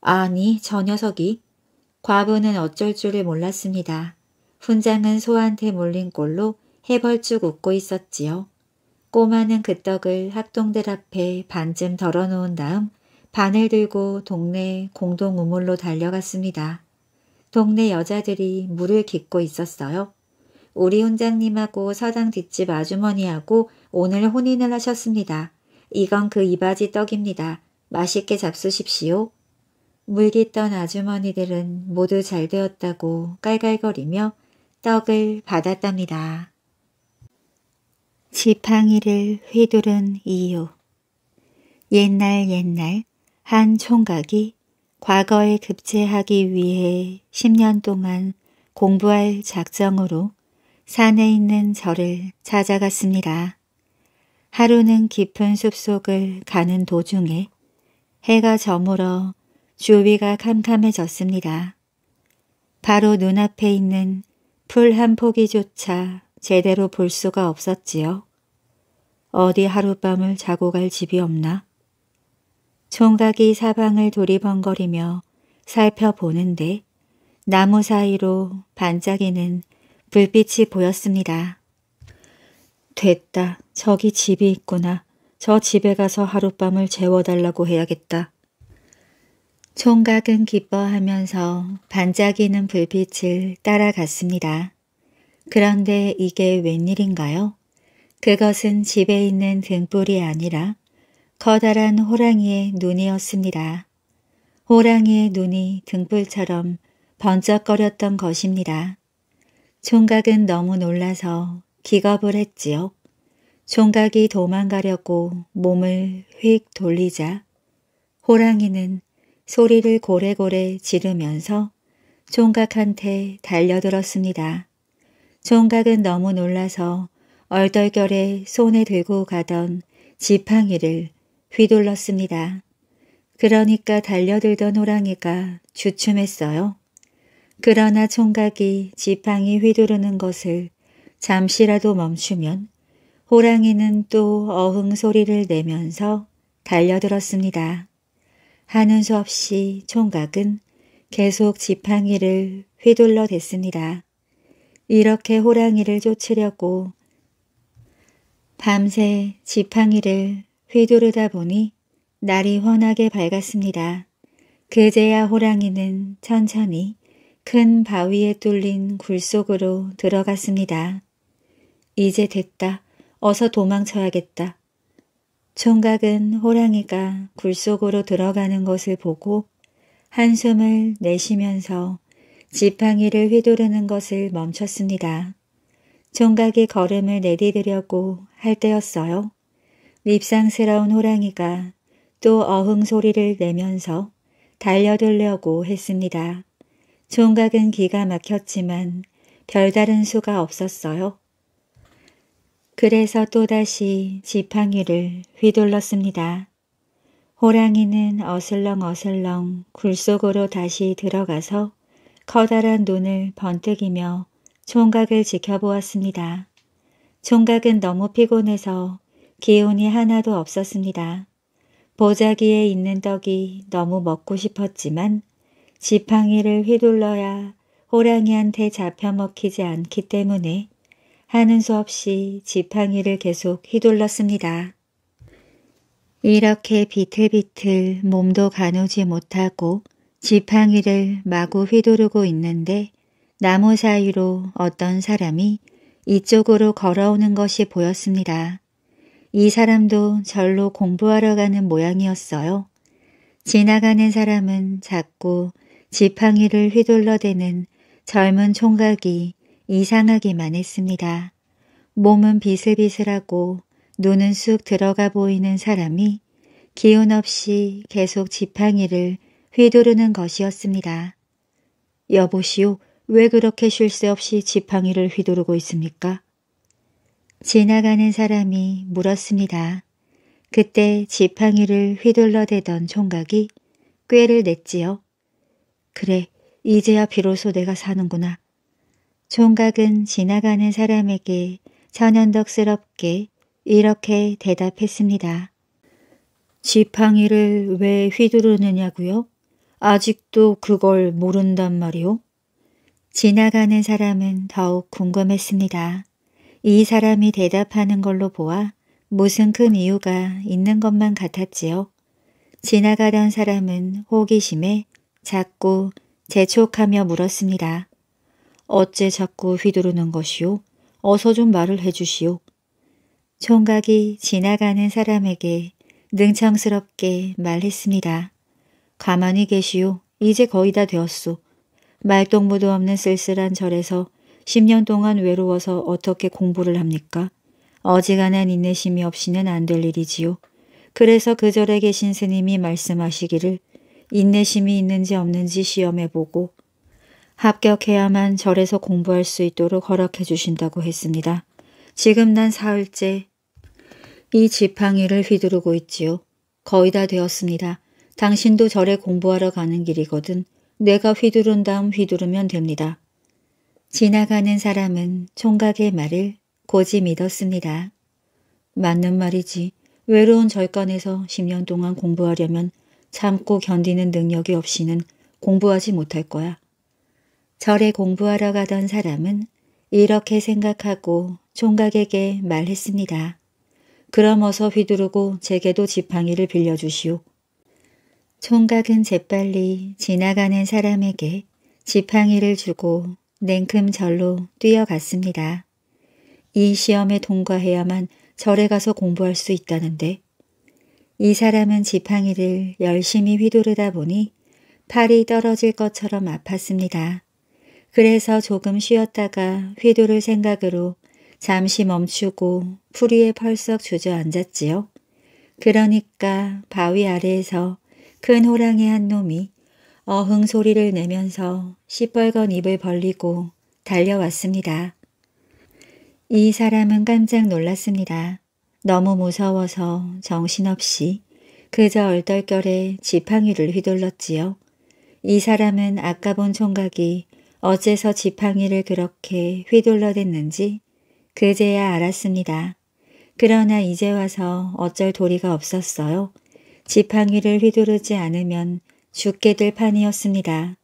아니, 저 녀석이. 과부는 어쩔 줄을 몰랐습니다. 훈장은 소한테 몰린 꼴로 해벌쭉 웃고 있었지요. 꼬마는 그 떡을 학동들 앞에 반쯤 덜어놓은 다음 반을 들고 동네 공동 우물로 달려갔습니다. 동네 여자들이 물을 깃고 있었어요. 우리 훈장님하고 서당 뒷집 아주머니하고 오늘 혼인을 하셨습니다. 이건 그 이바지 떡입니다. 맛있게 잡수십시오. 물깃던 아주머니들은 모두 잘 되었다고 깔깔거리며 떡을 받았답니다. 지팡이를 휘두른 이유 옛날 옛날 한 총각이 과거에 급제하기 위해 10년 동안 공부할 작정으로 산에 있는 절을 찾아갔습니다. 하루는 깊은 숲속을 가는 도중에 해가 저물어 주위가 캄캄해졌습니다. 바로 눈앞에 있는 풀 한 포기조차 제대로 볼 수가 없었지요. 어디 하룻밤을 자고 갈 집이 없나? 총각이 사방을 도리번거리며 살펴보는데 나무 사이로 반짝이는 불빛이 보였습니다. 됐다. 저기 집이 있구나. 저 집에 가서 하룻밤을 재워달라고 해야겠다. 총각은 기뻐하면서 반짝이는 불빛을 따라갔습니다. 그런데 이게 웬일인가요? 그것은 집에 있는 등불이 아니라 커다란 호랑이의 눈이었습니다. 호랑이의 눈이 등불처럼 번쩍거렸던 것입니다. 총각은 너무 놀라서 기겁을 했지요. 총각이 도망가려고 몸을 휙 돌리자 호랑이는 소리를 고래고래 지르면서 총각한테 달려들었습니다. 총각은 너무 놀라서 얼떨결에 손에 들고 가던 지팡이를 휘둘렀습니다. 그러니까 달려들던 호랑이가 주춤했어요. 그러나 총각이 지팡이 휘두르는 것을 잠시라도 멈추면 호랑이는 또 어흥 소리를 내면서 달려들었습니다. 하는 수 없이 총각은 계속 지팡이를 휘둘러 댔습니다. 이렇게 호랑이를 쫓으려고 밤새 지팡이를 휘두르다 보니 날이 환하게 밝았습니다. 그제야 호랑이는 천천히 큰 바위에 뚫린 굴 속으로 들어갔습니다. 이제 됐다. 어서 도망쳐야겠다. 총각은 호랑이가 굴 속으로 들어가는 것을 보고 한숨을 내쉬면서 지팡이를 휘두르는 것을 멈췄습니다. 총각이 걸음을 내디디려고 할 때였어요. 밉상스러운 호랑이가 또 어흥 소리를 내면서 달려들려고 했습니다. 총각은 기가 막혔지만 별다른 수가 없었어요. 그래서 또다시 지팡이를 휘둘렀습니다. 호랑이는 어슬렁 어슬렁 굴 속으로 다시 들어가서 커다란 눈을 번뜩이며 총각을 지켜보았습니다. 총각은 너무 피곤해서 기운이 하나도 없었습니다. 보자기에 있는 떡이 너무 먹고 싶었지만 지팡이를 휘둘러야 호랑이한테 잡혀먹히지 않기 때문에 하는 수 없이 지팡이를 계속 휘둘렀습니다. 이렇게 비틀비틀 몸도 가누지 못하고 지팡이를 마구 휘두르고 있는데 나무 사이로 어떤 사람이 이쪽으로 걸어오는 것이 보였습니다. 이 사람도 절로 공부하러 가는 모양이었어요. 지나가는 사람은 자꾸 지팡이를 휘둘러대는 젊은 총각이 이상하기만 했습니다. 몸은 비슬비슬하고 눈은 쑥 들어가 보이는 사람이 기운 없이 계속 지팡이를 휘두르는 것이었습니다. 여보시오, 왜 그렇게 쉴 새 없이 지팡이를 휘두르고 있습니까? 지나가는 사람이 물었습니다. 그때 지팡이를 휘둘러대던 총각이 꾀를 냈지요. 그래, 이제야 비로소 내가 사는구나. 총각은 지나가는 사람에게 천연덕스럽게 이렇게 대답했습니다. 지팡이를 왜 휘두르느냐고요? 아직도 그걸 모른단 말이오? 지나가는 사람은 더욱 궁금했습니다. 이 사람이 대답하는 걸로 보아 무슨 큰 이유가 있는 것만 같았지요. 지나가던 사람은 호기심에 자꾸 재촉하며 물었습니다. 어째 자꾸 휘두르는 것이오? 어서 좀 말을 해주시오. 총각이 지나가는 사람에게 능청스럽게 말했습니다. 가만히 계시오. 이제 거의 다 되었소. 말동무도 없는 쓸쓸한 절에서 10년 동안 외로워서 어떻게 공부를 합니까? 어지간한 인내심이 없이는 안 될 일이지요. 그래서 그 절에 계신 스님이 말씀하시기를 인내심이 있는지 없는지 시험해보고 합격해야만 절에서 공부할 수 있도록 허락해 주신다고 했습니다. 지금 난 사흘째 이 지팡이를 휘두르고 있지요. 거의 다 되었습니다. 당신도 절에 공부하러 가는 길이거든. 내가 휘두른 다음 휘두르면 됩니다. 지나가는 사람은 총각의 말을 고지 믿었습니다. 맞는 말이지. 외로운 절간에서 10년 동안 공부하려면 참고 견디는 능력이 없이는 공부하지 못할 거야. 절에 공부하러 가던 사람은 이렇게 생각하고 총각에게 말했습니다. 그럼 어서 휘두르고 제게도 지팡이를 빌려주시오. 총각은 재빨리 지나가는 사람에게 지팡이를 주고 냉큼 절로 뛰어갔습니다. 이 시험에 통과해야만 절에 가서 공부할 수 있다는데 이 사람은 지팡이를 열심히 휘두르다 보니 팔이 떨어질 것처럼 아팠습니다. 그래서 조금 쉬었다가 휘두를 생각으로 잠시 멈추고 풀 위에 펄썩 주저앉았지요. 그러니까 바위 아래에서 큰 호랑이 한 놈이 어흥 소리를 내면서 시뻘건 입을 벌리고 달려왔습니다. 이 사람은 깜짝 놀랐습니다. 너무 무서워서 정신없이 그저 얼떨결에 지팡이를 휘둘렀지요. 이 사람은 아까 본 총각이 어째서 지팡이를 그렇게 휘둘러댔는지 그제야 알았습니다. 그러나 이제 와서 어쩔 도리가 없었어요. 지팡이를 휘두르지 않으면 죽게 될 판이었습니다.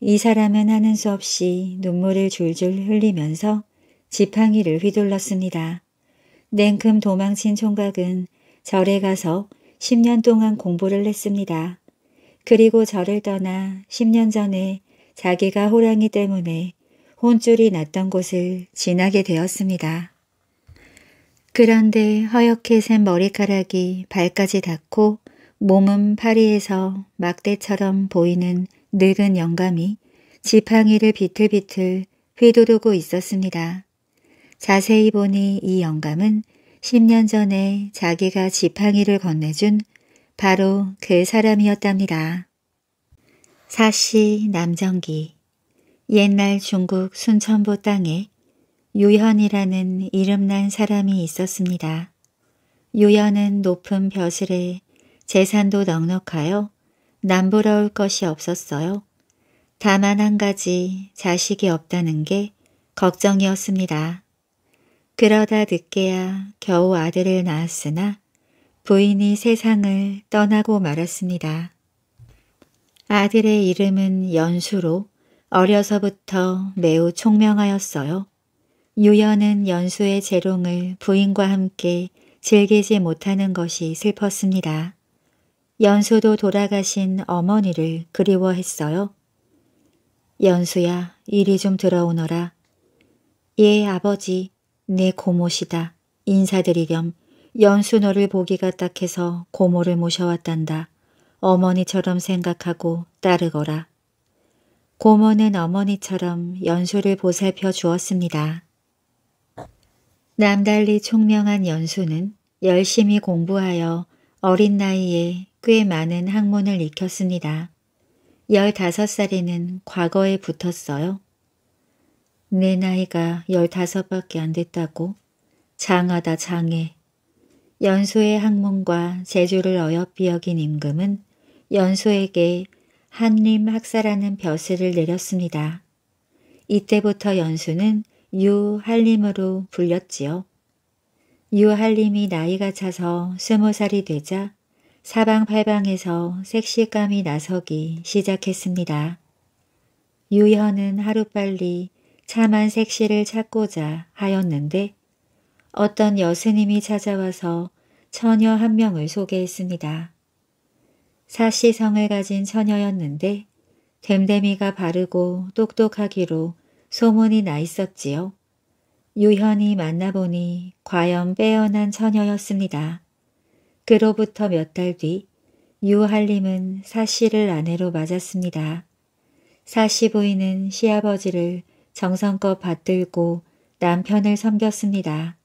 이 사람은 하는 수 없이 눈물을 줄줄 흘리면서 지팡이를 휘둘렀습니다. 냉큼 도망친 총각은 절에 가서 10년 동안 공부를 했습니다. 그리고 절을 떠나 10년 전에 자기가 호랑이 때문에 혼쭐이 났던 곳을 지나게 되었습니다. 그런데 허옇게 샌 머리카락이 발까지 닿고 몸은 파리에서 막대처럼 보이는 늙은 영감이 지팡이를 비틀비틀 휘두르고 있었습니다. 자세히 보니 이 영감은 10년 전에 자기가 지팡이를 건네준 바로 그 사람이었답니다. 사시 남정기 옛날 중국 순천부 땅에 유현이라는 이름난 사람이 있었습니다. 유현은 높은 벼슬에 재산도 넉넉하여 남부러울 것이 없었어요. 다만 한 가지 자식이 없다는 게 걱정이었습니다. 그러다 늦게야 겨우 아들을 낳았으나 부인이 세상을 떠나고 말았습니다. 아들의 이름은 연수로 어려서부터 매우 총명하였어요. 유연은 연수의 재롱을 부인과 함께 즐기지 못하는 것이 슬펐습니다. 연수도 돌아가신 어머니를 그리워했어요. 연수야, 이리 좀 들어오너라. 예, 아버지, 내 고모시다. 인사드리렴. 연수 너를 보기가 딱해서 고모를 모셔왔단다. 어머니처럼 생각하고 따르거라. 고모는 어머니처럼 연수를 보살펴 주었습니다. 남달리 총명한 연수는 열심히 공부하여 어린 나이에 꽤 많은 학문을 익혔습니다. 15살에는 과거에 붙었어요. 내 나이가 15밖에 안 됐다고? 장하다 장해. 연수의 학문과 재주를 어여삐 여긴 임금은 연수에게 한림 학사라는 벼슬을 내렸습니다. 이때부터 연수는 유한림으로 불렸지요. 유한림이 나이가 차서 스무 살이 되자 사방팔방에서 색시감이 나서기 시작했습니다. 유현은 하루빨리 참한 색시를 찾고자 하였는데 어떤 여스님이 찾아와서 처녀 한 명을 소개했습니다. 사시성을 가진 처녀였는데 댐댐이가 바르고 똑똑하기로 소문이 나 있었지요. 유현이 만나보니 과연 빼어난 처녀였습니다. 그로부터 몇 달 뒤 유한림은 사씨를 아내로 맞았습니다. 사씨 부인은 시아버지를 정성껏 받들고 남편을 섬겼습니다.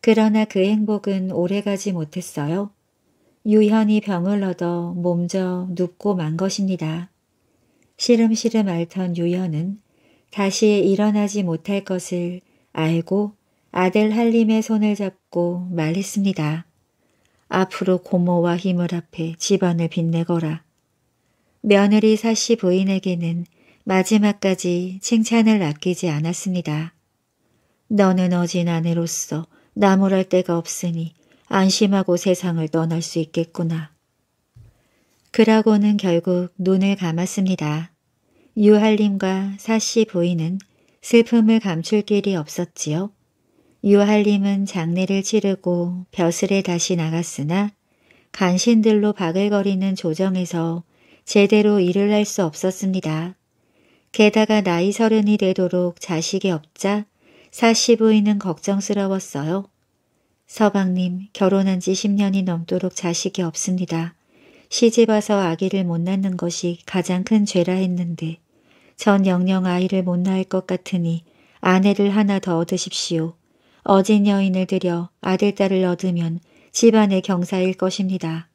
그러나 그 행복은 오래가지 못했어요. 유현이 병을 얻어 몸져 눕고 만 것입니다. 시름시름 앓던 유현은 다시 일어나지 못할 것을 알고 아들 한림의 손을 잡고 말했습니다. 앞으로 고모와 힘을 합해 집안을 빛내거라. 며느리 사씨 부인에게는 마지막까지 칭찬을 아끼지 않았습니다. 너는 어진 아내로서 나무랄 데가 없으니 안심하고 세상을 떠날 수 있겠구나. 그러고는 결국 눈을 감았습니다. 유할림과 사씨 부인은 슬픔을 감출 길이 없었지요. 유할림은 장례를 치르고 벼슬에 다시 나갔으나 간신들로 바글거리는 조정에서 제대로 일을 할 수 없었습니다. 게다가 나이 서른이 되도록 자식이 없자 사시 부인은 걱정스러웠어요. 서방님 결혼한 지 10년이 넘도록 자식이 없습니다. 시집 와서 아기를 못 낳는 것이 가장 큰 죄라 했는데 전 영영 아이를 못 낳을 것 같으니 아내를 하나 더 얻으십시오. 어진 여인을 들여 아들, 딸을 얻으면 집안의 경사일 것입니다.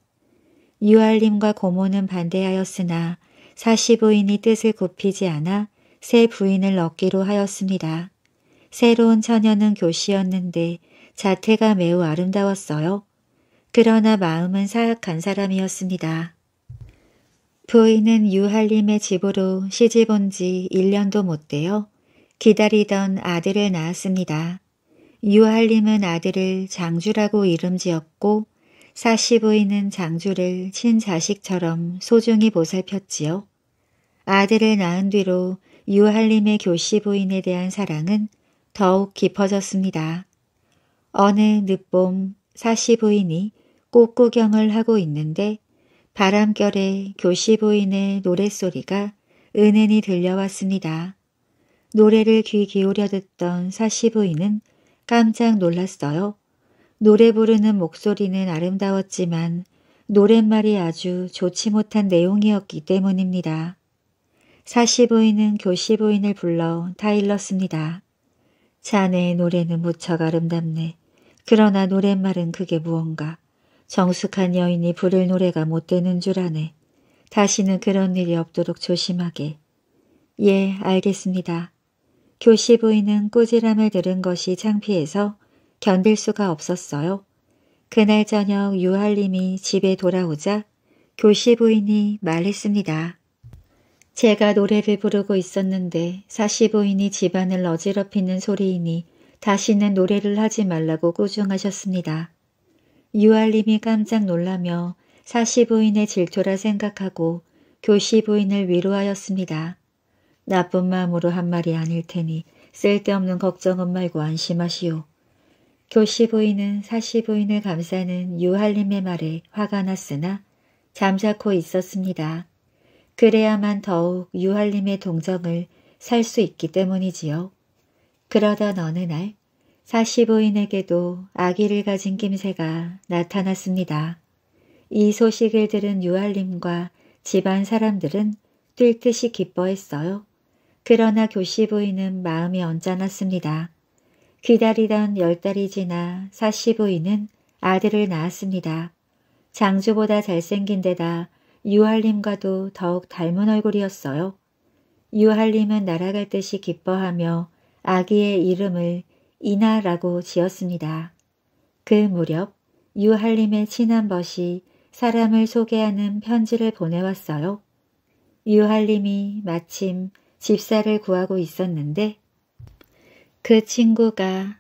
유알림과 고모는 반대하였으나 사시 부인이 뜻을 굽히지 않아 새 부인을 얻기로 하였습니다. 새로운 처녀는 교시였는데 자태가 매우 아름다웠어요. 그러나 마음은 사악한 사람이었습니다. 부인은 유할림의 집으로 시집 온 지 1년도 못 되어 기다리던 아들을 낳았습니다. 유할림은 아들을 장주라고 이름 지었고 사시 부인은 장주를 친자식처럼 소중히 보살폈지요. 아들을 낳은 뒤로 유할림의 교시 부인에 대한 사랑은 더욱 깊어졌습니다. 어느 늦봄 사시 부인이 꽃구경을 하고 있는데 바람결에 교시 부인의 노랫소리가 은은히 들려왔습니다. 노래를 귀 기울여 듣던 사시 부인은 깜짝 놀랐어요. 노래 부르는 목소리는 아름다웠지만 노랫말이 아주 좋지 못한 내용이었기 때문입니다. 사시 부인은 교시 부인을 불러 타일렀습니다. 자네의 노래는 무척 아름답네. 그러나 노랫말은 그게 무언가. 정숙한 여인이 부를 노래가 못 되는 줄 아네. 다시는 그런 일이 없도록 조심하게. 예, 알겠습니다. 교시 부인은 꾸지람을 들은 것이 창피해서 견딜 수가 없었어요. 그날 저녁 유할님이 집에 돌아오자 교시 부인이 말했습니다. 제가 노래를 부르고 있었는데 사시 부인이 집안을 어지럽히는 소리이니 다시는 노래를 하지 말라고 꾸중하셨습니다. 유할님이 깜짝 놀라며 사시 부인의 질투라 생각하고 교시 부인을 위로하였습니다. 나쁜 마음으로 한 말이 아닐 테니 쓸데없는 걱정은 말고 안심하시오. 교시 부인은 사시 부인을 감싸는 유할림의 말에 화가 났으나 잠자코 있었습니다. 그래야만 더욱 유할림의 동정을 살 수 있기 때문이지요. 그러던 어느 날 사시 부인에게도 아기를 가진 김새가 나타났습니다. 이 소식을 들은 유할림과 집안 사람들은 뛸 듯이 기뻐했어요. 그러나 교시 부인은 마음이 언짢았습니다. 기다리던 열 달이 지나 사시 부인은 아들을 낳았습니다. 장주보다 잘생긴 데다 유할림과도 더욱 닮은 얼굴이었어요. 유할림은 날아갈 듯이 기뻐하며 아기의 이름을 이나라고 지었습니다. 그 무렵 유할림의 친한 벗이 사람을 소개하는 편지를 보내왔어요. 유할림이 마침 집사를 구하고 있었는데 그 친구가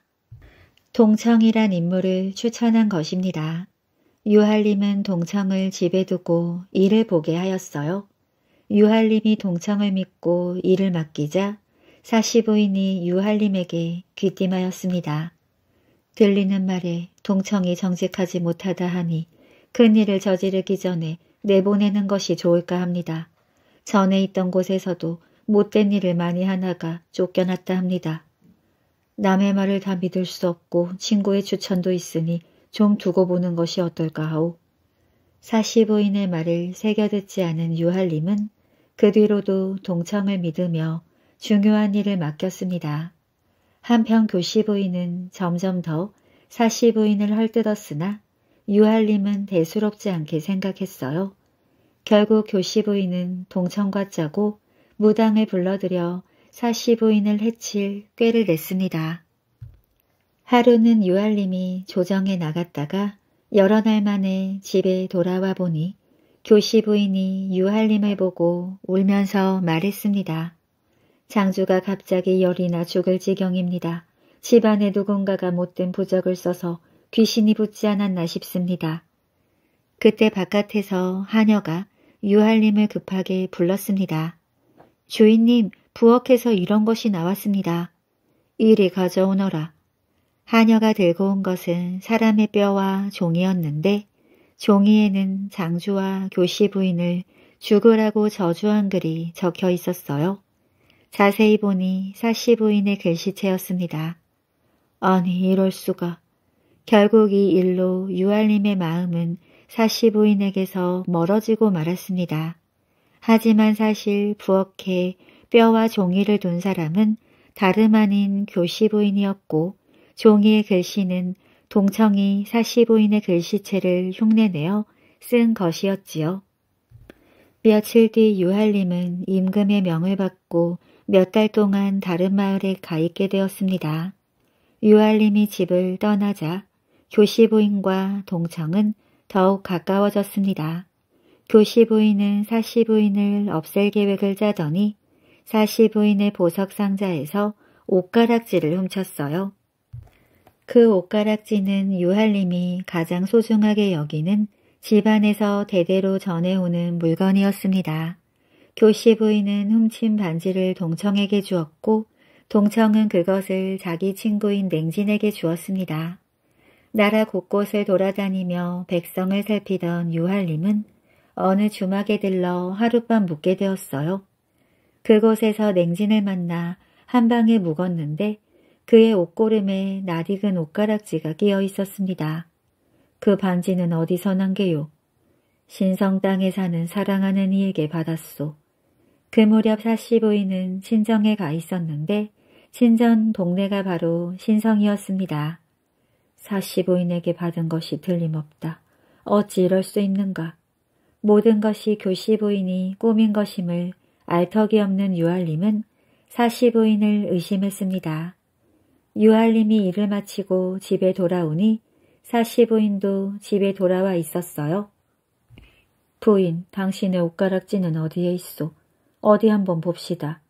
동청이란 인물을 추천한 것입니다. 유할림은 동청을 집에 두고 일을 보게 하였어요. 유할림이 동청을 믿고 일을 맡기자 사시부인이 유할림에게 귀띔하였습니다. 들리는 말에 동청이 정직하지 못하다 하니 큰일을 저지르기 전에 내보내는 것이 좋을까 합니다. 전에 있던 곳에서도 못된 일을 많이 하나가 쫓겨났다 합니다. 남의 말을 다 믿을 수 없고 친구의 추천도 있으니 좀 두고 보는 것이 어떨까 하오. 사시부인의 말을 새겨듣지 않은 유할림은 그 뒤로도 동청을 믿으며 중요한 일을 맡겼습니다. 한편 교시 부인은 점점 더 사시 부인을 헐뜯었으나 유할림은 대수롭지 않게 생각했어요. 결국 교시 부인은 동청과 짜고 무당을 불러들여 사시 부인을 해칠 꾀를 냈습니다. 하루는 유할림이 조정에 나갔다가 여러 날 만에 집에 돌아와 보니 교시 부인이 유할림을 보고 울면서 말했습니다. 장주가 갑자기 열이나 죽을 지경입니다. 집안에 누군가가 못된 부적을 써서 귀신이 붙지 않았나 싶습니다. 그때 바깥에서 하녀가 유할림을 급하게 불렀습니다. 주인님, 부엌에서 이런 것이 나왔습니다. 이리 가져오너라. 하녀가 들고 온 것은 사람의 뼈와 종이었는데 종이에는 장주와 교시 부인을 죽으라고 저주한 글이 적혀 있었어요. 자세히 보니 사시 부인의 글씨체였습니다. 아니 이럴 수가. 결국 이 일로 유알님의 마음은 사시 부인에게서 멀어지고 말았습니다. 하지만 사실 부엌에 뼈와 종이를 둔 사람은 다름 아닌 교시 부인이었고 종이의 글씨는 동청이 사시 부인의 글씨체를 흉내내어 쓴 것이었지요. 며칠 뒤 유할림은 임금의 명을 받고 몇 달 동안 다른 마을에 가 있게 되었습니다. 유할림이 집을 떠나자 교시 부인과 동청은 더욱 가까워졌습니다. 교시 부인은 사시 부인을 없앨 계획을 짜더니 사시 부인의 보석 상자에서 옷가락지를 훔쳤어요. 그 옷가락지는 유할림이 가장 소중하게 여기는 집안에서 대대로 전해오는 물건이었습니다. 교시 부인은 훔친 반지를 동청에게 주었고 동청은 그것을 자기 친구인 냉진에게 주었습니다. 나라 곳곳을 돌아다니며 백성을 살피던 유할림은 어느 주막에 들러 하룻밤 묵게 되었어요. 그곳에서 냉진을 만나 한 방에 묵었는데 그의 옷고름에 낯익은 옷가락지가 끼어 있었습니다. 그 반지는 어디서 난 게요? 신성 땅에 사는 사랑하는 이에게 받았소. 그 무렵 사씨 부인은 친정에 가 있었는데 친전 동네가 바로 신성이었습니다. 사씨 부인에게 받은 것이 틀림없다. 어찌 이럴 수 있는가. 모든 것이 교씨 부인이 꾸민 것임을 알턱이 없는 유알림은 사씨 부인을 의심했습니다. 유알림이 일을 마치고 집에 돌아오니 사씨 부인도 집에 돌아와 있었어요. 부인, 당신의 옷가락지는 어디에 있소? 어디 한번 봅시다.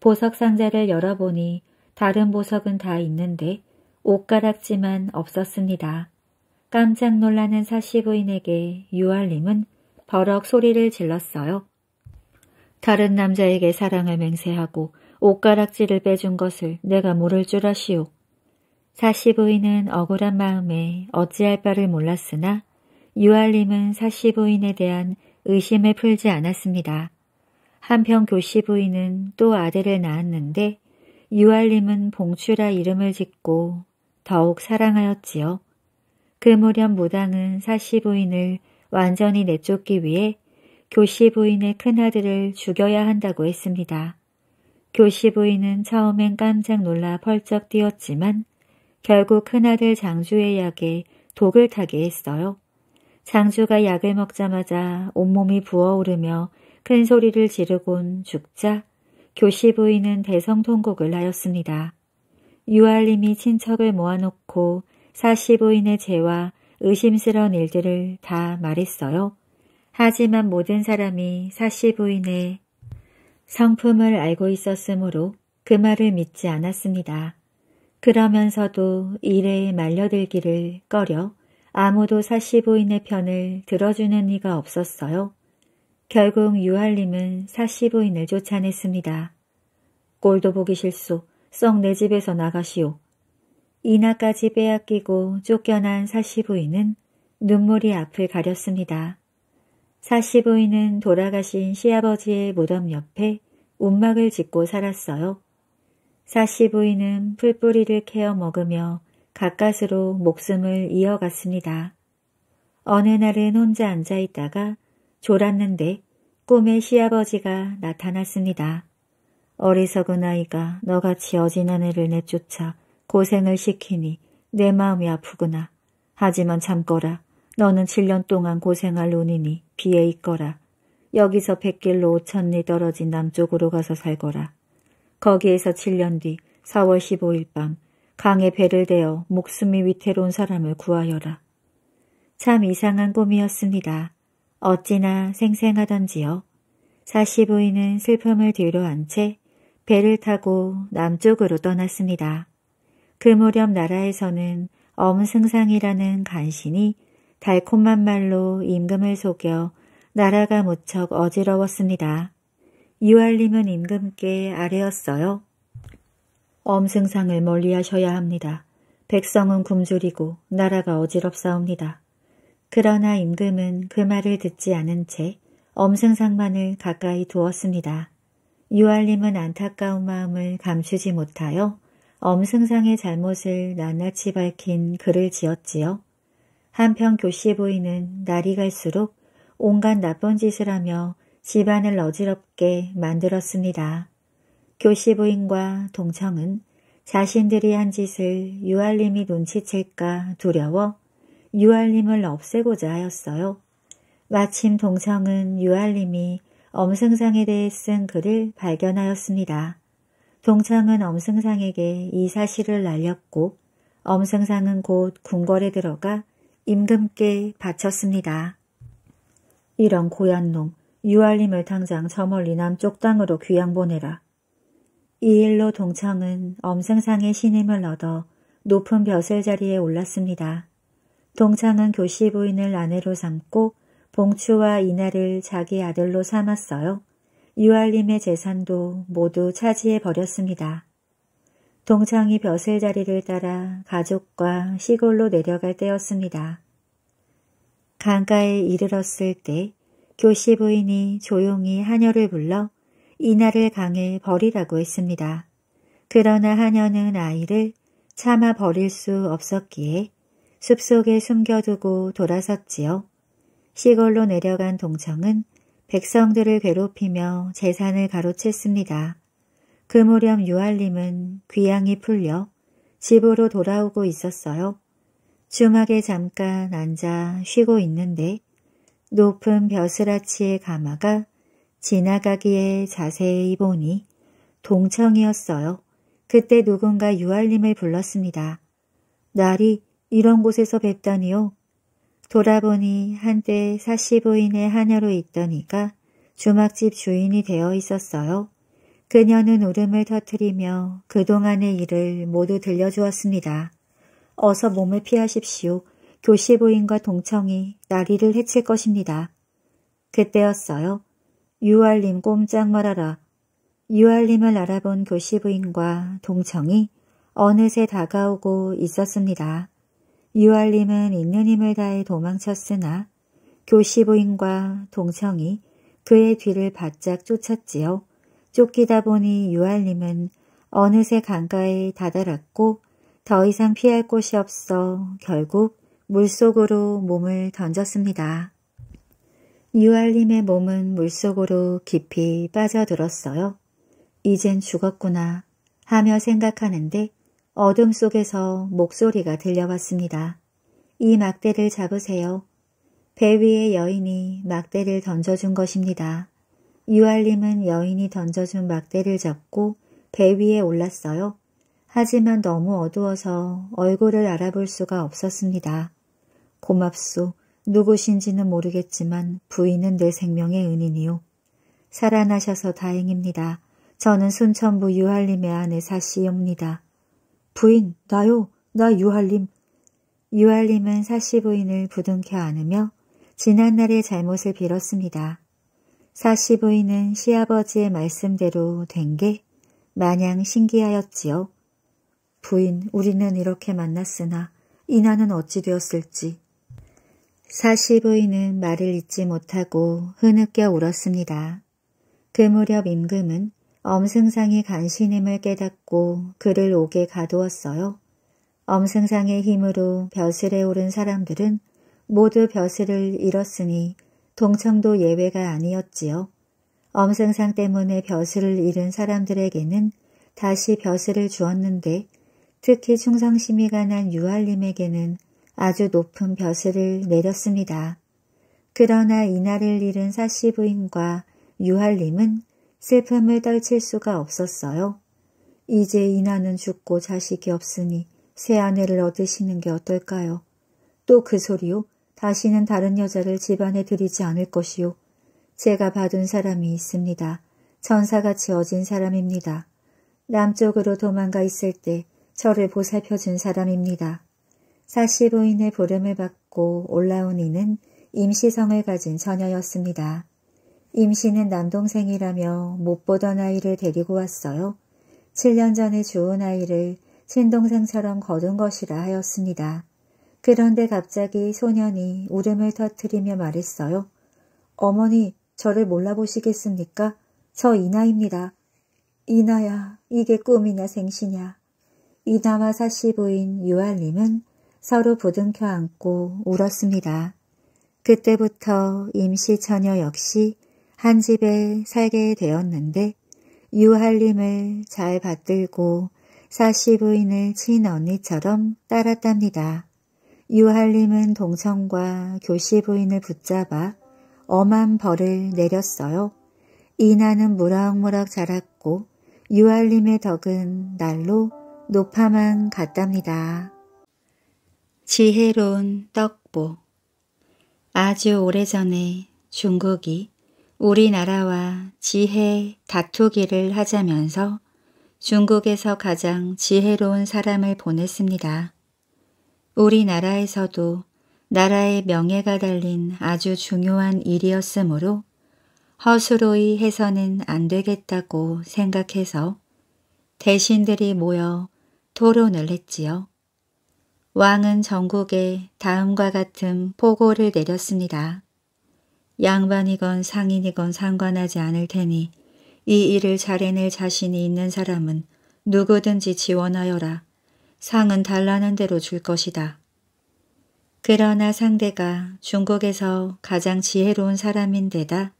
보석 상자를 열어보니 다른 보석은 다 있는데 옷가락지만 없었습니다. 깜짝 놀라는 사씨 부인에게 유알림은 버럭 소리를 질렀어요. 다른 남자에게 사랑을 맹세하고 옷가락지를 빼준 것을 내가 모를 줄 아시오. 사씨 부인은 억울한 마음에 어찌할 바를 몰랐으나 유알림은 사씨 부인에 대한 의심을 풀지 않았습니다. 한편 교씨 부인은 또 아들을 낳았는데 유알림은 봉추라 이름을 짓고 더욱 사랑하였지요. 그 무렵 무당은 사씨 부인을 완전히 내쫓기 위해 교씨 부인의 큰아들을 죽여야 한다고 했습니다. 교씨 부인은 처음엔 깜짝 놀라 펄쩍 뛰었지만 결국 큰아들 장주의 약에 독을 타게 했어요. 장주가 약을 먹자마자 온몸이 부어오르며 큰 소리를 지르곤 죽자 교시 부인은 대성통곡을 하였습니다. 유알림이 친척을 모아놓고 사시 부인의 죄와 의심스러운 일들을 다 말했어요. 하지만 모든 사람이 사시 부인의 성품을 알고 있었으므로 그 말을 믿지 않았습니다. 그러면서도 일에 말려들기를 꺼려 아무도 사시 부인의 편을 들어주는 이가 없었어요. 결국 유할림은 사씨 부인을 쫓아냈습니다. 꼴도 보기 싫소. 썩 내 집에서 나가시오. 이나까지 빼앗기고 쫓겨난 사씨 부인은 눈물이 앞을 가렸습니다. 사씨 부인은 돌아가신 시아버지의 무덤 옆에 움막을 짓고 살았어요. 사씨 부인은 풀뿌리를 캐어 먹으며 가까스로 목숨을 이어갔습니다. 어느 날은 혼자 앉아 있다가 졸았는데 꿈에 시아버지가 나타났습니다. 어리석은 아이가 너같이 어진한 애를 내쫓아 고생을 시키니 내 마음이 아프구나. 하지만 참거라. 너는 7년 동안 고생할 논이니 비에 있거라. 여기서 백길로 오천리 떨어진 남쪽으로 가서 살거라. 거기에서 7년 뒤 4월 15일 밤 강에 배를 대어 목숨이 위태로운 사람을 구하여라. 참 이상한 꿈이었습니다. 어찌나 생생하던지요. 사시 부인은 슬픔을 뒤로 한 채 배를 타고 남쪽으로 떠났습니다. 그 무렵 나라에서는 엄승상이라는 간신이 달콤한 말로 임금을 속여 나라가 무척 어지러웠습니다. 유알림은 임금께 아뢰었어요. 엄승상을 멀리하셔야 합니다. 백성은 굶주리고 나라가 어지럽사옵니다. 그러나 임금은 그 말을 듣지 않은 채 엄승상만을 가까이 두었습니다. 유알림은 안타까운 마음을 감추지 못하여 엄승상의 잘못을 낱낱이 밝힌 글을 지었지요. 한편 교씨 부인은 날이 갈수록 온갖 나쁜 짓을 하며 집안을 어지럽게 만들었습니다. 교씨 부인과 동청은 자신들이 한 짓을 유알림이 눈치챌까 두려워 유알림을 없애고자 하였어요. 마침 동성은 유알림이 엄승상에 대해 쓴 글을 발견하였습니다. 동창은 엄승상에게 이 사실을 알렸고 엄승상은 곧 궁궐에 들어가 임금께 바쳤습니다. 이런 고얀 놈, 유알림을 당장 저 멀리 남쪽 땅으로 귀양 보내라. 이 일로 동청은 엄승상의 신임을 얻어 높은 벼슬 자리에 올랐습니다. 동창은 교시 부인을 아내로 삼고 봉추와 이나를 자기 아들로 삼았어요. 유알림의 재산도 모두 차지해 버렸습니다. 동창이 벼슬 자리를 따라 가족과 시골로 내려갈 때였습니다. 강가에 이르렀을 때 교시 부인이 조용히 하녀를 불러 이날을 강에 버리라고 했습니다. 그러나 하녀는 아이를 차마 버릴 수 없었기에 숲속에 숨겨두고 돌아섰지요. 시골로 내려간 동청은 백성들을 괴롭히며 재산을 가로챘습니다. 그 무렵 유알림은 귀향이 풀려 집으로 돌아오고 있었어요. 주막에 잠깐 앉아 쉬고 있는데 높은 벼슬아치의 가마가 지나가기에 자세히 보니 동청이었어요. 그때 누군가 유알림을 불렀습니다. 날이 이런 곳에서 뵙다니요. 돌아보니 한때 사시부인의 하녀로 있던 이가 주막집 주인이 되어 있었어요. 그녀는 울음을 터뜨리며 그동안의 일을 모두 들려주었습니다. 어서 몸을 피하십시오. 교시부인과 동청이 나리를 해칠 것입니다. 그때였어요. 유알림 꼼짝 말아라. 유알림을 알아본 교시부인과 동청이 어느새 다가오고 있었습니다. 유알림은 있는 힘을 다해 도망쳤으나 교시부인과 동청이 그의 뒤를 바짝 쫓았지요. 쫓기다 보니 유알림은 어느새 강가에 다다랐고 더 이상 피할 곳이 없어 결국 물속으로 몸을 던졌습니다. 유알림의 몸은 물속으로 깊이 빠져들었어요. 이젠 죽었구나 하며 생각하는데 어둠 속에서 목소리가 들려왔습니다. 이 막대를 잡으세요. 배 위에 여인이 막대를 던져준 것입니다. 유알림은 여인이 던져준 막대를 잡고 배 위에 올랐어요. 하지만 너무 어두워서 얼굴을 알아볼 수가 없었습니다. 고맙소. 누구신지는 모르겠지만 부인은 내 생명의 은인이요. 살아나셔서 다행입니다. 저는 순천부 유할림의 아내 사씨옵니다. 부인, 나요. 나 유할림. 유할림은 사씨 부인을 부둥켜 안으며 지난날의 잘못을 빌었습니다. 사씨 부인은 시아버지의 말씀대로 된 게 마냥 신기하였지요. 부인, 우리는 이렇게 만났으나 이나는 어찌 되었을지. 사씨 부인은 말을 잇지 못하고 흐느껴 울었습니다. 그 무렵 임금은 엄승상이 간신임을 깨닫고 그를 옥에 가두었어요. 엄승상의 힘으로 벼슬에 오른 사람들은 모두 벼슬을 잃었으니 동청도 예외가 아니었지요. 엄승상 때문에 벼슬을 잃은 사람들에게는 다시 벼슬을 주었는데 특히 충성심이 가난 유할림에게는 아주 높은 벼슬을 내렸습니다. 그러나 이날을 잃은 사씨 부인과 유할림은 슬픔을 떨칠 수가 없었어요. 이제 이나는 죽고 자식이 없으니 새 아내를 얻으시는 게 어떨까요? 또 그 소리요. 다시는 다른 여자를 집안에 들이지 않을 것이요. 제가 받은 사람이 있습니다. 천사같이 어진 사람입니다. 남쪽으로 도망가 있을 때 저를 보살펴준 사람입니다. 사시부인의 부름을 받고 올라온 이는 임시성을 가진 처녀였습니다. 임씨는 남동생이라며 못 보던 아이를 데리고 왔어요. 7년 전에 주운 아이를 친동생처럼 거둔 것이라 하였습니다. 그런데 갑자기 소년이 울음을 터뜨리며 말했어요. 어머니, 저를 몰라보시겠습니까? 저 이나입니다. 이나야, 이게 꿈이냐 생시냐. 이나와 사씨 부인 유알님은 서로 부둥켜 안고 울었습니다. 그때부터 임시 처녀 역시 한 집에 살게 되었는데 유할림을 잘 받들고 사시 부인을 친언니처럼 따랐답니다. 유할림은 동청과 교시 부인을 붙잡아 엄한 벌을 내렸어요. 이나는 무럭무럭 자랐고 유할림의 덕은 날로 높아만 갔답니다. 지혜로운 떡보 아주 오래전에 중국이 우리나라와 지혜 다투기를 하자면서 중국에서 가장 지혜로운 사람을 보냈습니다. 우리나라에서도 나라의 명예가 달린 아주 중요한 일이었으므로 허술로이 해서는 안 되겠다고 생각해서 대신들이 모여 토론을 했지요. 왕은 전국에 다음과 같은 포고를 내렸습니다. 양반이건 상인이건 상관하지 않을 테니 이 일을 잘해낼 자신이 있는 사람은 누구든지 지원하여라. 상은 달라는 대로 줄 것이다. 그러나 상대가 중국에서 가장 지혜로운 사람인데다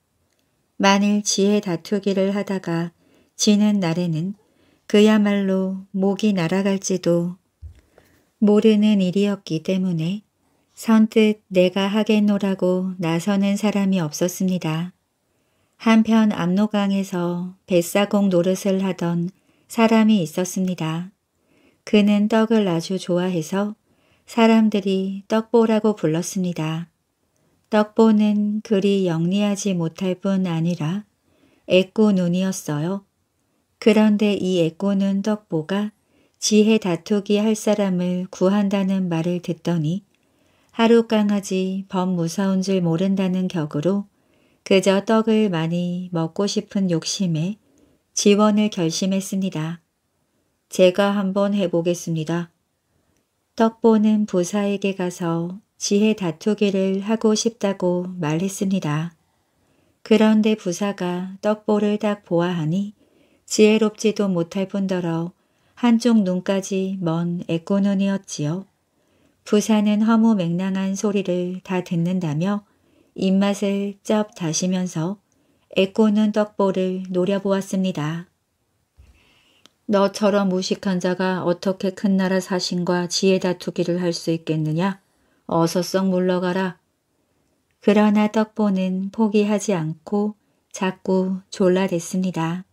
만일 지혜 다투기를 하다가 지는 날에는 그야말로 목이 날아갈지도 모르는 일이었기 때문에 선뜻 내가 하겠노라고 나서는 사람이 없었습니다. 한편 압록강에서 뱃사공 노릇을 하던 사람이 있었습니다. 그는 떡을 아주 좋아해서 사람들이 떡보라고 불렀습니다. 떡보는 그리 영리하지 못할 뿐 아니라 애꾸 눈이었어요. 그런데 이 애꾸는 떡보가 지혜 다투기 할 사람을 구한다는 말을 듣더니 하루 강아지 범 무서운 줄 모른다는 격으로 그저 떡을 많이 먹고 싶은 욕심에 지원을 결심했습니다. 제가 한번 해보겠습니다. 떡보는 부사에게 가서 지혜 다투기를 하고 싶다고 말했습니다. 그런데 부사가 떡보를 딱 보아하니 지혜롭지도 못할 뿐더러 한쪽 눈까지 먼 애꼬눈이었지요. 부사는 허무 맹랑한 소리를 다 듣는다며 입맛을 쩝 다시면서 애꼬는 떡보를 노려보았습니다. 너처럼 무식한 자가 어떻게 큰 나라 사신과 지혜 다투기를 할 수 있겠느냐? 어서 썩 물러가라. 그러나 떡보는 포기하지 않고 자꾸 졸라댔습니다.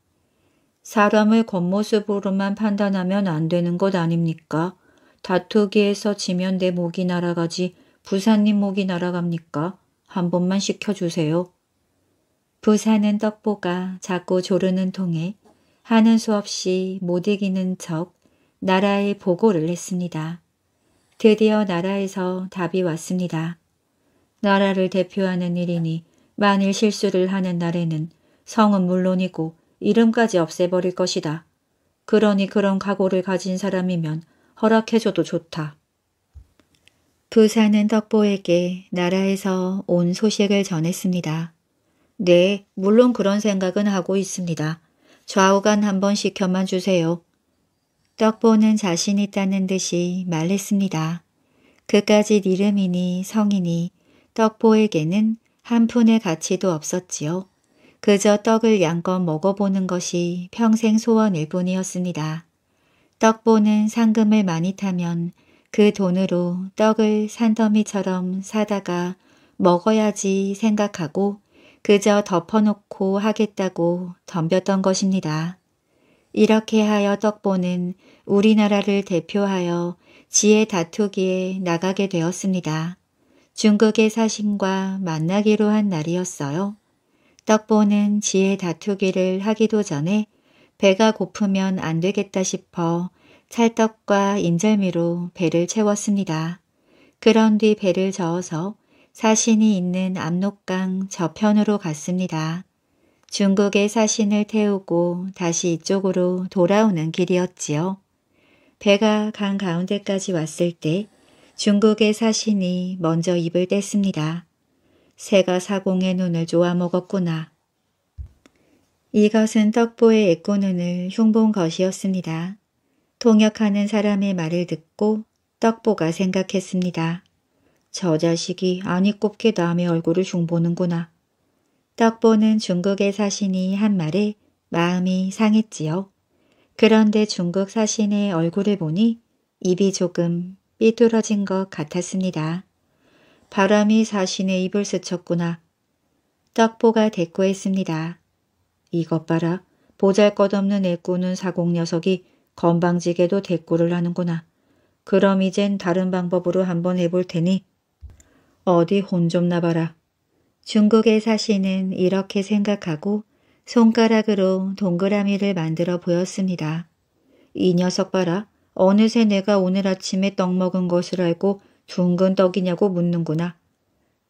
사람을 겉모습으로만 판단하면 안 되는 것 아닙니까? 다투기에서 지면 내 목이 날아가지 부사님 목이 날아갑니까? 한 번만 시켜주세요. 부사는 떡보가 자꾸 조르는 통에 하는 수 없이 못 이기는 척 나라에 보고를 했습니다. 드디어 나라에서 답이 왔습니다. 나라를 대표하는 일이니 만일 실수를 하는 날에는 성은 물론이고 이름까지 없애버릴 것이다. 그러니 그런 각오를 가진 사람이면 허락해줘도 좋다. 부사는 덕보에게 나라에서 온 소식을 전했습니다. 네, 물론 그런 생각은 하고 있습니다. 좌우간 한번 시켜만 주세요. 떡보는 자신 있다는 듯이 말했습니다. 그까짓 이름이니 성이니 떡보에게는 한 푼의 가치도 없었지요. 그저 떡을 양껏 먹어보는 것이 평생 소원일 뿐이었습니다. 떡보는 상금을 많이 타면 그 돈으로 떡을 산더미처럼 사다가 먹어야지 생각하고 그저 덮어놓고 하겠다고 덤볐던 것입니다. 이렇게 하여 떡보는 우리나라를 대표하여 지혜 다투기에 나가게 되었습니다. 중국의 사신과 만나기로 한 날이었어요. 떡보는 지혜 다투기를 하기도 전에 배가 고프면 안 되겠다 싶어 찰떡과 인절미로 배를 채웠습니다. 그런 뒤 배를 저어서 사신이 있는 압록강 저편으로 갔습니다. 중국의 사신을 태우고 다시 이쪽으로 돌아오는 길이었지요. 배가 강 가운데까지 왔을 때 중국의 사신이 먼저 입을 뗐습니다. 새가 사공의 눈을 쪼아 먹었구나. 이것은 떡보의 애꼬눈을 흉본 것이었습니다. 통역하는 사람의 말을 듣고 떡보가 생각했습니다. 저 자식이 아니 꼽게 남의 얼굴을 흉보는구나. 떡보는 중국의 사신이 한 말에 마음이 상했지요. 그런데 중국 사신의 얼굴을 보니 입이 조금 삐뚤어진 것 같았습니다. 바람이 사신의 입을 스쳤구나. 떡보가 대꾸했습니다. 이것 봐라. 보잘것없는 애꾸는 사공 녀석이 건방지게도 대꾸를 하는구나. 그럼 이젠 다른 방법으로 한번 해볼 테니 어디 혼 좀 나봐라. 중국의 사신은 이렇게 생각하고 손가락으로 동그라미를 만들어 보였습니다. 이 녀석 봐라. 어느새 내가 오늘 아침에 떡 먹은 것을 알고 둥근 떡이냐고 묻는구나.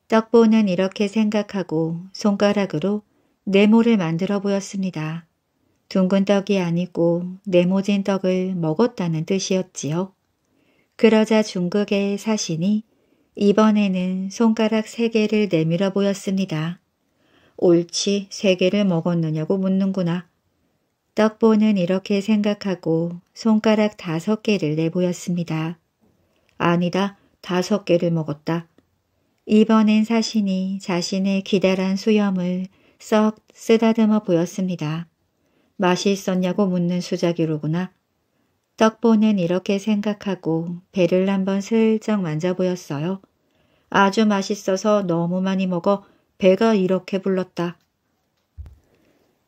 떡보는 이렇게 생각하고 손가락으로 네모를 만들어 보였습니다. 둥근 떡이 아니고 네모진 떡을 먹었다는 뜻이었지요. 그러자 중국의 사신이 이번에는 손가락 세 개를 내밀어 보였습니다. 옳지 세 개를 먹었느냐고 묻는구나. 떡보는 이렇게 생각하고 손가락 다섯 개를 내보였습니다. 아니다, 다섯 개를 먹었다. 이번엔 사신이 자신의 기다란 수염을 썩 쓰다듬어 보였습니다. 맛이 있었냐고 묻는 수작이로구나. 떡보는 이렇게 생각하고 배를 한번 슬쩍 만져보였어요. 아주 맛있어서 너무 많이 먹어 배가 이렇게 불렀다.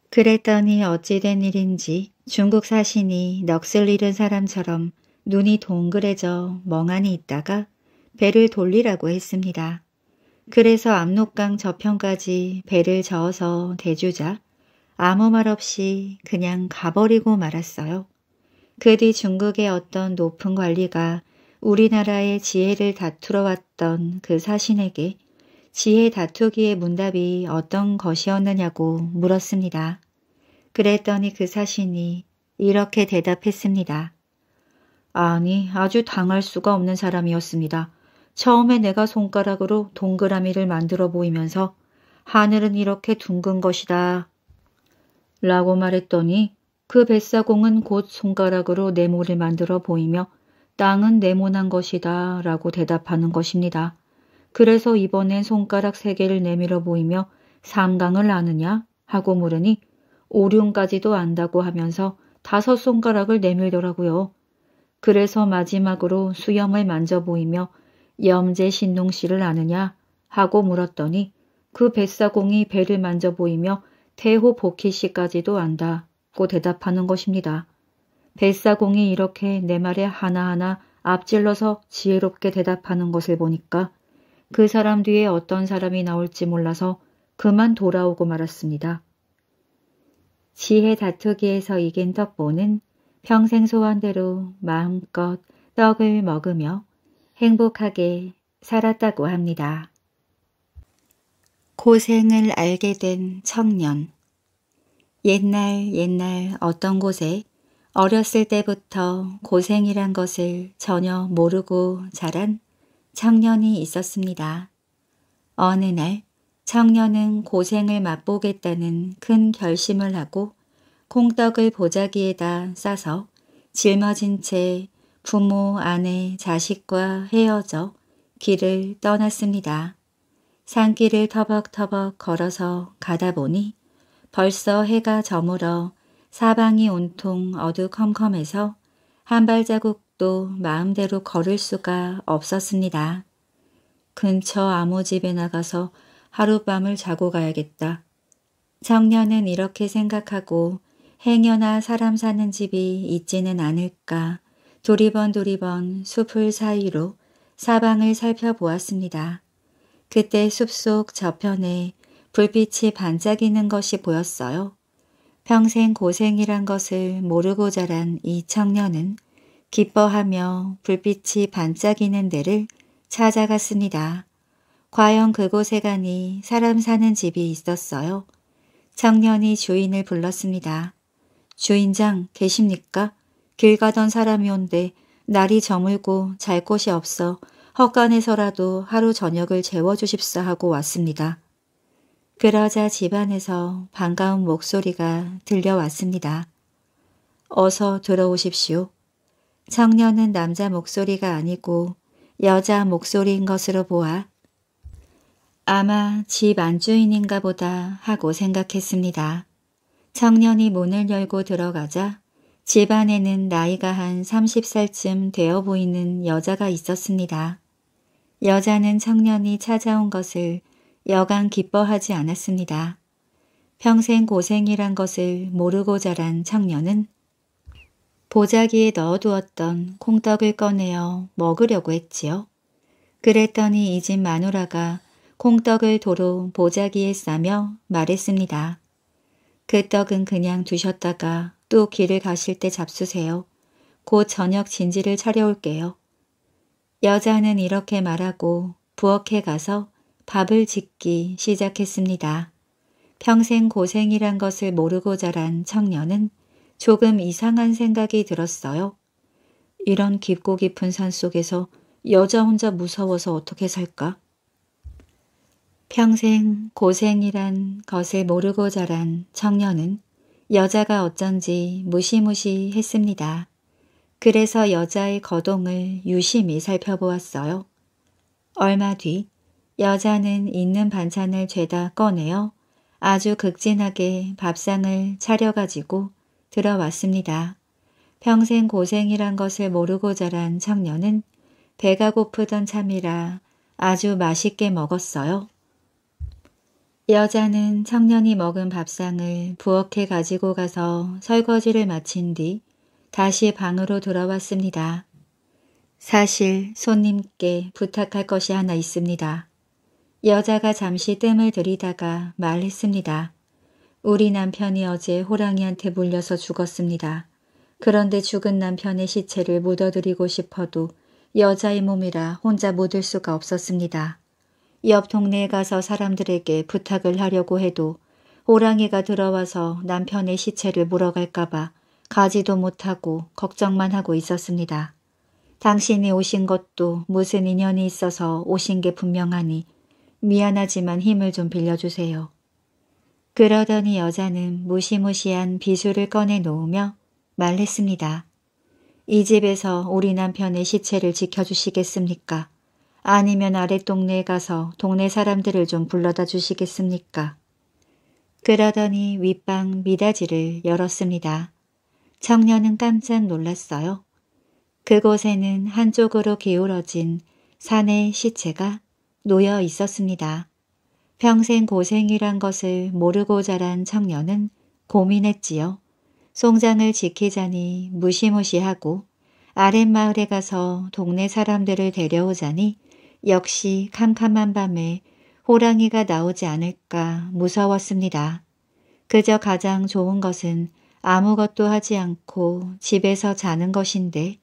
그랬더니 어찌된 일인지 중국 사신이 넋을 잃은 사람처럼 눈이 동그래져 멍하니 있다가 배를 돌리라고 했습니다. 그래서 압록강 저편까지 배를 저어서 대주자 아무 말 없이 그냥 가버리고 말았어요. 그 뒤 중국의 어떤 높은 관리가 우리나라의 지혜를 다투러 왔던 그 사신에게 지혜 다투기의 문답이 어떤 것이었느냐고 물었습니다. 그랬더니 그 사신이 이렇게 대답했습니다. 아니 아주 당할 수가 없는 사람이었습니다. 처음에 내가 손가락으로 동그라미를 만들어 보이면서 하늘은 이렇게 둥근 것이다. 라고 말했더니 그 뱃사공은 곧 손가락으로 네모를 만들어 보이며 땅은 네모난 것이다 라고 대답하는 것입니다. 그래서 이번엔 손가락 세 개를 내밀어 보이며 삼강을 아느냐 하고 물으니 오륜까지도 안다고 하면서 다섯 손가락을 내밀더라고요. 그래서 마지막으로 수염을 만져 보이며 염제 신농 씨를 아느냐 하고 물었더니 그 뱃사공이 배를 만져 보이며 태호 복희 씨까지도 안다고 대답하는 것입니다. 뱃사공이 이렇게 내 말에 하나하나 앞질러서 지혜롭게 대답하는 것을 보니까 그 사람 뒤에 어떤 사람이 나올지 몰라서 그만 돌아오고 말았습니다. 지혜 다투기에서 이긴 떡보는 평생 소원대로 마음껏 떡을 먹으며 행복하게 살았다고 합니다. 고생을 알게 된 청년 옛날 옛날 어떤 곳에 어렸을 때부터 고생이란 것을 전혀 모르고 자란 청년이 있었습니다. 어느 날 청년은 고생을 맛보겠다는 큰 결심을 하고 콩떡을 보자기에다 싸서 짊어진 채 부모, 아내, 자식과 헤어져 길을 떠났습니다. 산길을 터벅터벅 걸어서 가다 보니 벌써 해가 저물어 사방이 온통 어두컴컴해서 한 발자국도 마음대로 걸을 수가 없었습니다. 근처 아무 집에 나가서 하룻밤을 자고 가야겠다. 청년은 이렇게 생각하고 행여나 사람 사는 집이 있지는 않을까 두리번 숲을 사이로 사방을 살펴보았습니다. 그때 숲속 저편에 불빛이 반짝이는 것이 보였어요. 평생 고생이란 것을 모르고 자란 이 청년은 기뻐하며 불빛이 반짝이는 데를 찾아갔습니다. 과연 그곳에 가니 사람 사는 집이 있었어요. 청년이 주인을 불렀습니다. 주인장 계십니까? 길 가던 사람이 온데 날이 저물고 잘 곳이 없어 헛간에서라도 하루 저녁을 재워주십사 하고 왔습니다. 그러자 집안에서 반가운 목소리가 들려왔습니다. 어서 들어오십시오. 청년은 남자 목소리가 아니고 여자 목소리인 것으로 보아 아마 집 안주인인가 보다 하고 생각했습니다. 청년이 문을 열고 들어가자 집안에는 나이가 한 30살쯤 되어 보이는 여자가 있었습니다. 여자는 청년이 찾아온 것을 여간 기뻐하지 않았습니다. 평생 고생이란 것을 모르고 자란 청년은 보자기에 넣어두었던 콩떡을 꺼내어 먹으려고 했지요. 그랬더니 이 집 마누라가 콩떡을 도로 보자기에 싸며 말했습니다. 그 떡은 그냥 두셨다가 또 길을 가실 때 잡수세요. 곧 저녁 진지를 차려올게요. 여자는 이렇게 말하고 부엌에 가서 밥을 짓기 시작했습니다. 평생 고생이란 것을 모르고 자란 청년은 조금 이상한 생각이 들었어요. 이런 깊고 깊은 산 속에서 여자 혼자 무서워서 어떻게 살까? 평생 고생이란 것을 모르고 자란 청년은 여자가 어쩐지 무시무시했습니다. 그래서 여자의 거동을 유심히 살펴보았어요. 얼마 뒤 여자는 있는 반찬을 죄다 꺼내어 아주 극진하게 밥상을 차려가지고 들어왔습니다. 평생 고생이란 것을 모르고 자란 청년은 배가 고프던 참이라 아주 맛있게 먹었어요. 여자는 청년이 먹은 밥상을 부엌에 가지고 가서 설거지를 마친 뒤 다시 방으로 돌아왔습니다. 사실 손님께 부탁할 것이 하나 있습니다. 여자가 잠시 뜸을 들이다가 말했습니다. 우리 남편이 어제 호랑이한테 물려서 죽었습니다. 그런데 죽은 남편의 시체를 묻어드리고 싶어도 여자의 몸이라 혼자 묻을 수가 없었습니다. 옆 동네에 가서 사람들에게 부탁을 하려고 해도 호랑이가 들어와서 남편의 시체를 물어갈까봐 가지도 못하고 걱정만 하고 있었습니다. 당신이 오신 것도 무슨 인연이 있어서 오신 게 분명하니 미안하지만 힘을 좀 빌려주세요. 그러더니 여자는 무시무시한 비수를 꺼내 놓으며 말했습니다. 이 집에서 우리 남편의 시체를 지켜주시겠습니까? 아니면 아랫동네에 가서 동네 사람들을 좀 불러다 주시겠습니까? 그러더니 윗방 미닫이를 열었습니다. 청년은 깜짝 놀랐어요. 그곳에는 한쪽으로 기울어진 산의 시체가 놓여 있었습니다. 평생 고생이란 것을 모르고 자란 청년은 고민했지요. 송장을 지키자니 무시무시하고 아랫마을에 가서 동네 사람들을 데려오자니 역시 캄캄한 밤에 호랑이가 나오지 않을까 무서웠습니다. 그저 가장 좋은 것은 아무것도 하지 않고 집에서 자는 것인데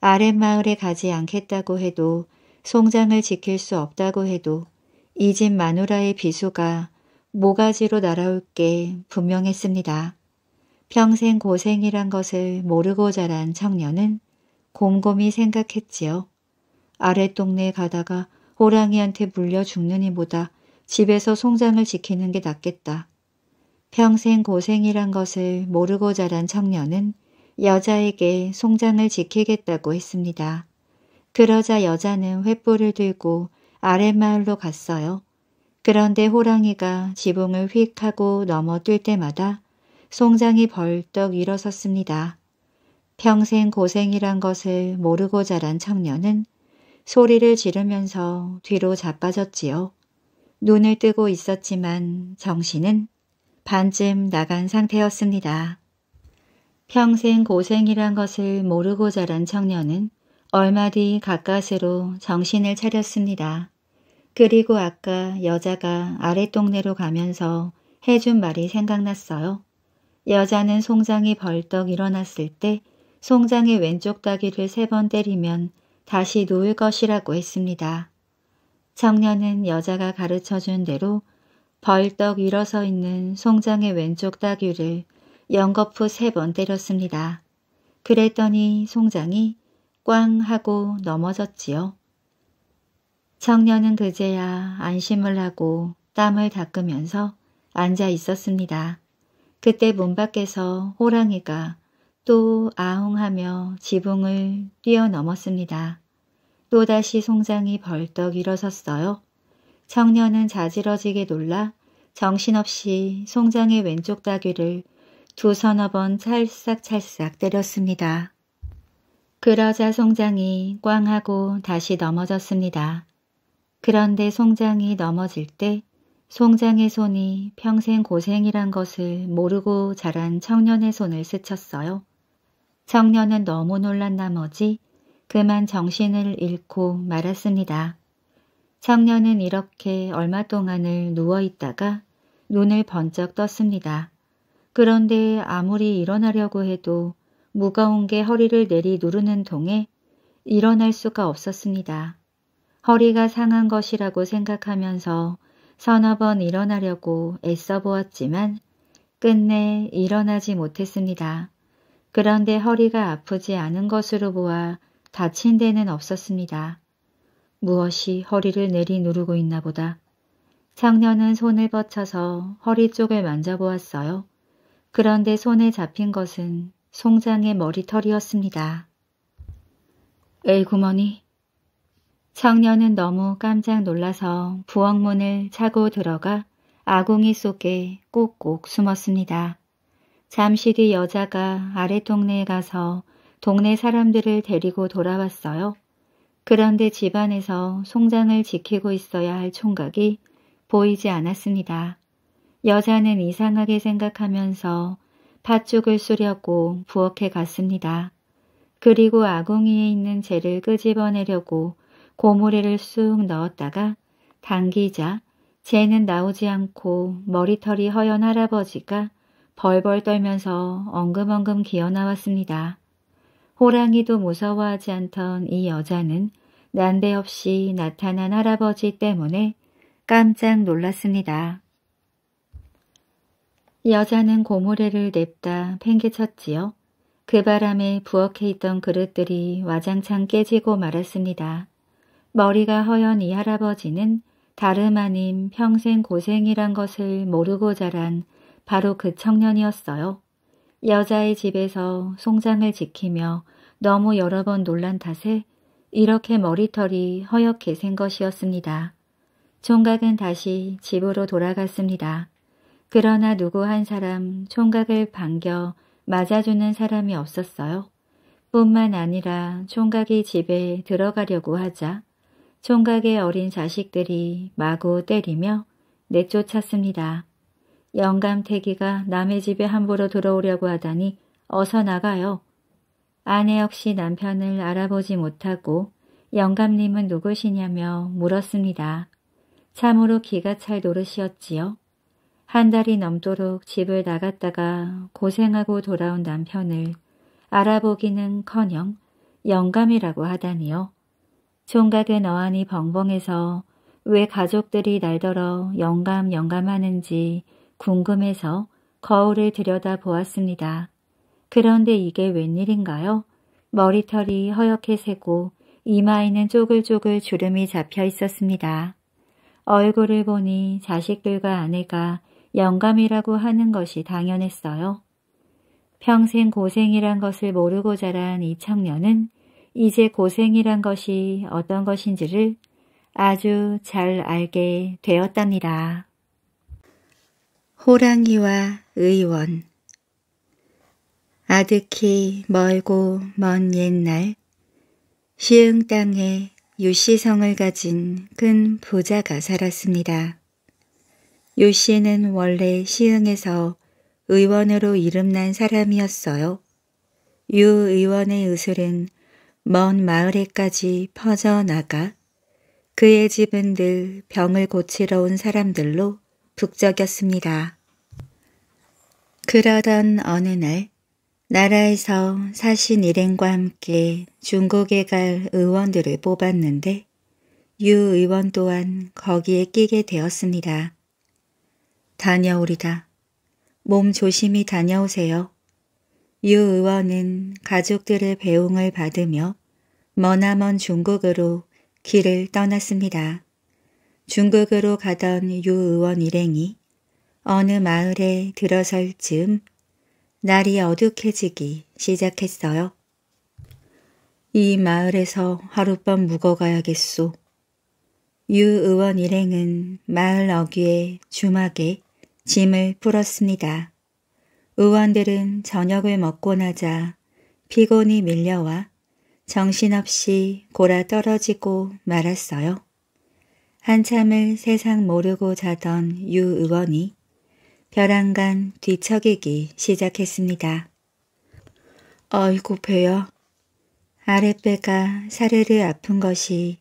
아랫마을에 가지 않겠다고 해도 송장을 지킬 수 없다고 해도 이 집 마누라의 비수가 모가지로 날아올 게 분명했습니다. 평생 고생이란 것을 모르고 자란 청년은 곰곰이 생각했지요. 아랫동네에 가다가 호랑이한테 물려 죽느니 보다 집에서 송장을 지키는 게 낫겠다. 평생 고생이란 것을 모르고 자란 청년은 여자에게 송장을 지키겠다고 했습니다. 그러자 여자는 횃불을 들고 아랫마을로 갔어요. 그런데 호랑이가 지붕을 휙 하고 넘어뛸 때마다 송장이 벌떡 일어섰습니다. 평생 고생이란 것을 모르고 자란 청년은 소리를 지르면서 뒤로 자빠졌지요. 눈을 뜨고 있었지만 정신은 반쯤 나간 상태였습니다. 평생 고생이란 것을 모르고 자란 청년은 얼마 뒤 가까스로 정신을 차렸습니다. 그리고 아까 여자가 아랫동네로 가면서 해준 말이 생각났어요. 여자는 송장이 벌떡 일어났을 때 송장의 왼쪽 다기를 세 번 때리면 다시 누울 것이라고 했습니다. 청년은 여자가 가르쳐준 대로 벌떡 일어서 있는 송장의 왼쪽 다귀를 연거푸 세 번 때렸습니다. 그랬더니 송장이 꽝 하고 넘어졌지요. 청년은 그제야 안심을 하고 땀을 닦으면서 앉아 있었습니다. 그때 문 밖에서 호랑이가 또 아웅하며 지붕을 뛰어넘었습니다. 또다시 송장이 벌떡 일어섰어요. 청년은 자지러지게 놀라 정신없이 송장의 왼쪽 다귀를 두 서너 번 찰싹찰싹 때렸습니다. 그러자 송장이 꽝 하고 다시 넘어졌습니다. 그런데 송장이 넘어질 때 송장의 손이 평생 고생이란 것을 모르고 자란 청년의 손을 스쳤어요. 청년은 너무 놀란 나머지 그만 정신을 잃고 말았습니다. 청년은 이렇게 얼마 동안을 누워 있다가 눈을 번쩍 떴습니다. 그런데 아무리 일어나려고 해도 무거운 게 허리를 내리 누르는 동에 일어날 수가 없었습니다. 허리가 상한 것이라고 생각하면서 서너 번 일어나려고 애써 보았지만 끝내 일어나지 못했습니다. 그런데 허리가 아프지 않은 것으로 보아 다친 데는 없었습니다. 무엇이 허리를 내리 누르고 있나 보다. 청년은 손을 뻗쳐서 허리 쪽을 만져보았어요. 그런데 손에 잡힌 것은 송장의 머리털이었습니다. 에이 구머니. 청년은 너무 깜짝 놀라서 부엌문을 차고 들어가 아궁이 속에 꼭꼭 숨었습니다. 잠시 뒤 여자가 아래 동네에 가서 동네 사람들을 데리고 돌아왔어요. 그런데 집안에서 송장을 지키고 있어야 할 총각이 보이지 않았습니다. 여자는 이상하게 생각하면서 팥죽을 쑤려고 부엌에 갔습니다. 그리고 아궁이에 있는 재를 끄집어내려고 고무래를 쑥 넣었다가 당기자 재는 나오지 않고 머리털이 허연 할아버지가 벌벌 떨면서 엉금엉금 기어나왔습니다. 호랑이도 무서워하지 않던 이 여자는 난데없이 나타난 할아버지 때문에 깜짝 놀랐습니다. 여자는 고무래를 냅다 팽개쳤지요. 그 바람에 부엌에 있던 그릇들이 와장창 깨지고 말았습니다. 머리가 허연 이 할아버지는 다름 아닌 평생 고생이란 것을 모르고 자란 바로 그 청년이었어요. 여자의 집에서 송장을 지키며 너무 여러 번 놀란 탓에 이렇게 머리털이 허옇게 생 것이었습니다. 총각은 다시 집으로 돌아갔습니다. 그러나 누구 한 사람 총각을 반겨 맞아주는 사람이 없었어요. 뿐만 아니라 총각이 집에 들어가려고 하자 총각의 어린 자식들이 마구 때리며 내쫓았습니다. 영감태기가 남의 집에 함부로 들어오려고 하다니 어서 나가요. 아내 역시 남편을 알아보지 못하고 영감님은 누구시냐며 물었습니다. 참으로 기가 찰 노릇이었지요. 한 달이 넘도록 집을 나갔다가 고생하고 돌아온 남편을 알아보기는커녕 영감이라고 하다니요. 총각은 어안이 벙벙해서 왜 가족들이 날더러 영감 영감하는지 궁금해서 거울을 들여다 보았습니다. 그런데 이게 웬일인가요? 머리털이 허옇게 새고 이마에는 쪼글쪼글 주름이 잡혀 있었습니다. 얼굴을 보니 자식들과 아내가 영감이라고 하는 것이 당연했어요. 평생 고생이란 것을 모르고 자란 이 청년은 이제 고생이란 것이 어떤 것인지를 아주 잘 알게 되었답니다. 호랑이와 의원 아득히 멀고 먼 옛날 시흥 땅에 유씨성을 가진 큰 부자가 살았습니다. 유씨는 원래 시흥에서 의원으로 이름난 사람이었어요. 유 의원의 의술은 먼 마을에까지 퍼져나가 그의 집은 늘 병을 고치러 온 사람들로 북적였습니다. 그러던 어느 날 나라에서 사신 일행과 함께 중국에 갈 의원들을 뽑았는데 유 의원 또한 거기에 끼게 되었습니다. 다녀오리다. 몸 조심히 다녀오세요. 유 의원은 가족들의 배웅을 받으며 머나먼 중국으로 길을 떠났습니다. 중국으로 가던 유 의원 일행이 어느 마을에 들어설 즈음 날이 어둑해지기 시작했어요. 이 마을에서 하룻밤 묵어가야겠소. 유 의원 일행은 마을 어귀에 주막에 짐을 풀었습니다. 의원들은 저녁을 먹고 나자 피곤이 밀려와 정신없이 골아 떨어지고 말았어요. 한참을 세상 모르고 자던 유 의원이 벼랑간 뒤척이기 시작했습니다. 어이구 배야. 아랫배가 사르르 아픈 것이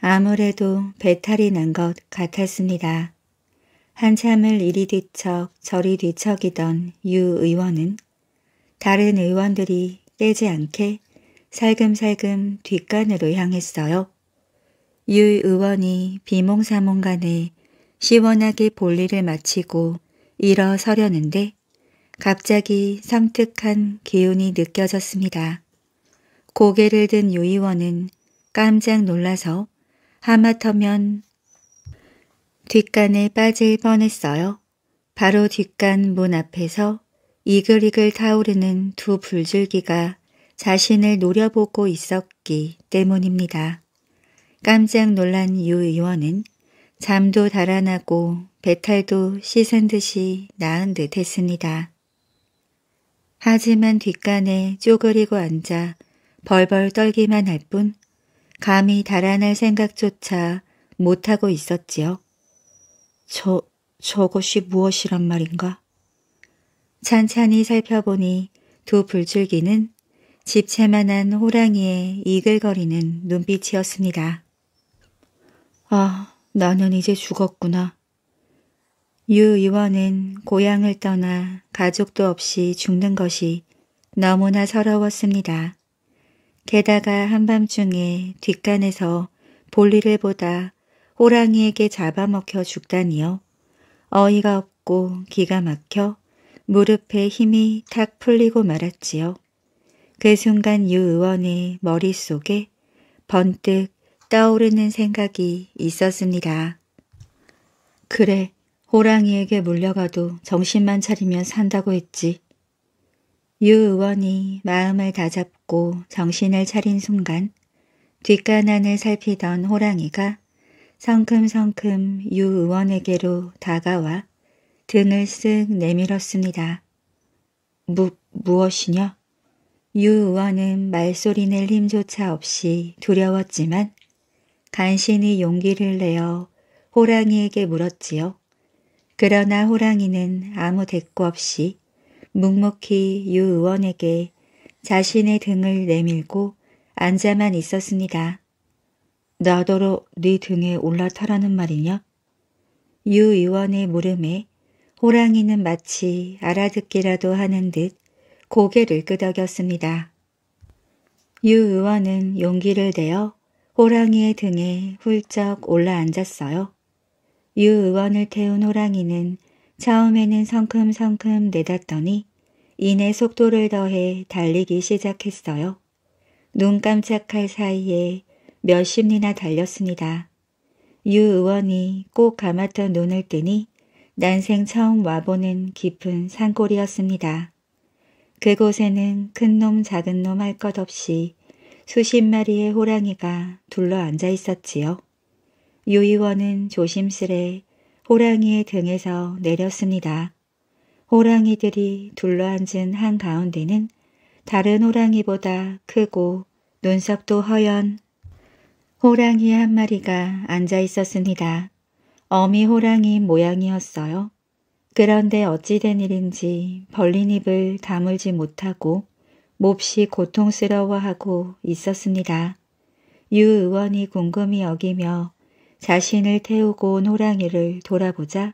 아무래도 배탈이 난 것 같았습니다. 한참을 이리 뒤척 저리 뒤척이던 유 의원은 다른 의원들이 떼지 않게 살금살금 뒷간으로 향했어요. 유 의원이 비몽사몽간에 시원하게 볼일을 마치고 일어서려는데 갑자기 섬뜩한 기운이 느껴졌습니다. 고개를 든 유 의원은 깜짝 놀라서 하마터면 뒷간에 빠질 뻔했어요. 바로 뒷간 문 앞에서 이글이글 타오르는 두 불줄기가 자신을 노려보고 있었기 때문입니다. 깜짝 놀란 유 의원은 잠도 달아나고 배탈도 씻은 듯이 나은 듯 했습니다. 하지만 뒷간에 쪼그리고 앉아 벌벌 떨기만 할 뿐 감히 달아날 생각조차 못하고 있었지요. 저, 저것이 무엇이란 말인가? 찬찬히 살펴보니 두 불줄기는 집채만한 호랑이의 이글거리는 눈빛이었습니다. 아, 나는 이제 죽었구나. 유 의원은 고향을 떠나 가족도 없이 죽는 것이 너무나 서러웠습니다. 게다가 한밤중에 뒷간에서 볼일을 보다 호랑이에게 잡아먹혀 죽다니요. 어이가 없고 기가 막혀 무릎에 힘이 탁 풀리고 말았지요. 그 순간 유 의원의 머릿속에 번뜩 떠오르는 생각이 있었습니다. 그래, 호랑이에게 물려가도 정신만 차리면 산다고 했지. 유 의원이 마음을 다잡고 정신을 차린 순간 뒷간안을 살피던 호랑이가 성큼성큼 유 의원에게로 다가와 등을 쓱 내밀었습니다. 무, 무엇이냐? 유 의원은 말소리 낼 힘조차 없이 두려웠지만 간신히 용기를 내어 호랑이에게 물었지요. 그러나 호랑이는 아무 대꾸 없이 묵묵히 유 의원에게 자신의 등을 내밀고 앉아만 있었습니다. 나더러 네 등에 올라타라는 말이냐? 유 의원의 물음에 호랑이는 마치 알아듣기라도 하는 듯 고개를 끄덕였습니다. 유 의원은 용기를 내어 호랑이의 등에 훌쩍 올라앉았어요. 유 의원을 태운 호랑이는 처음에는 성큼성큼 내닫더니 이내 속도를 더해 달리기 시작했어요. 눈 깜짝할 사이에 몇십 리나 달렸습니다. 유 의원이 꼭 감았던 눈을 뜨니 난생 처음 와보는 깊은 산골이었습니다. 그곳에는 큰 놈 작은 놈 할 것 없이 수십 마리의 호랑이가 둘러 앉아 있었지요. 유의원은 조심스레 호랑이의 등에서 내렸습니다. 호랑이들이 둘러앉은 한 가운데는 다른 호랑이보다 크고 눈썹도 허연 호랑이 한 마리가 앉아 있었습니다. 어미 호랑이 모양이었어요. 그런데 어찌된 일인지 벌린 입을 다물지 못하고 몹시 고통스러워하고 있었습니다. 유 의원이 궁금히 여기며 자신을 태우고 온 호랑이를 돌아보자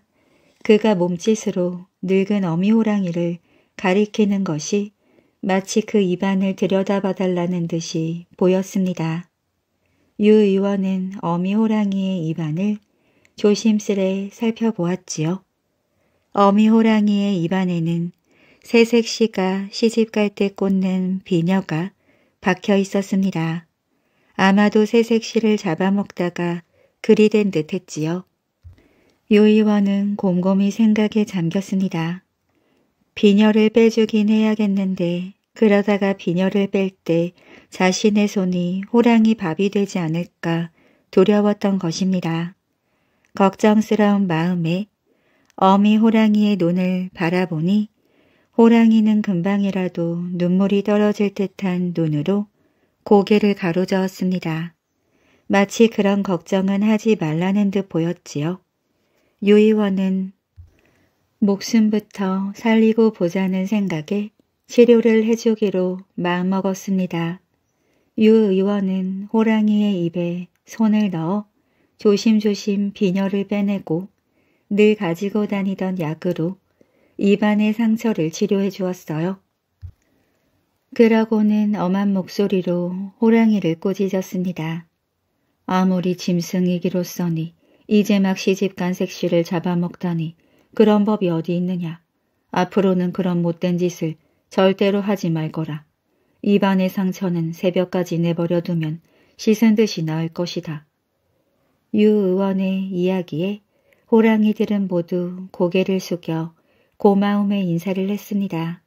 그가 몸짓으로 늙은 어미 호랑이를 가리키는 것이 마치 그 입안을 들여다봐달라는 듯이 보였습니다. 유 의원은 어미 호랑이의 입안을 조심스레 살펴보았지요. 어미 호랑이의 입안에는 새색시가 시집 갈 때 꽂는 비녀가 박혀 있었습니다. 아마도 새색시를 잡아먹다가 그리 된 듯했지요. 요의원은 곰곰이 생각에 잠겼습니다. 비녀를 빼주긴 해야겠는데 그러다가 비녀를 뺄 때 자신의 손이 호랑이 밥이 되지 않을까 두려웠던 것입니다. 걱정스러운 마음에 어미 호랑이의 눈을 바라보니 호랑이는 금방이라도 눈물이 떨어질 듯한 눈으로 고개를 가로저었습니다. 마치 그런 걱정은 하지 말라는 듯 보였지요. 유의원은 목숨부터 살리고 보자는 생각에 치료를 해주기로 마음먹었습니다. 유 의원은 호랑이의 입에 손을 넣어 조심조심 비녀를 빼내고 늘 가지고 다니던 약으로 입안의 상처를 치료해 주었어요. 그러고는 엄한 목소리로 호랑이를 꼬지졌습니다. 아무리 짐승이기로써니 이제 막 시집간 색시를 잡아먹다니 그런 법이 어디 있느냐. 앞으로는 그런 못된 짓을 절대로 하지 말거라. 입안의 상처는 새벽까지 내버려 두면 씻은 듯이 나을 것이다. 유 의원의 이야기에 호랑이들은 모두 고개를 숙여 고마움의 인사를 했습니다.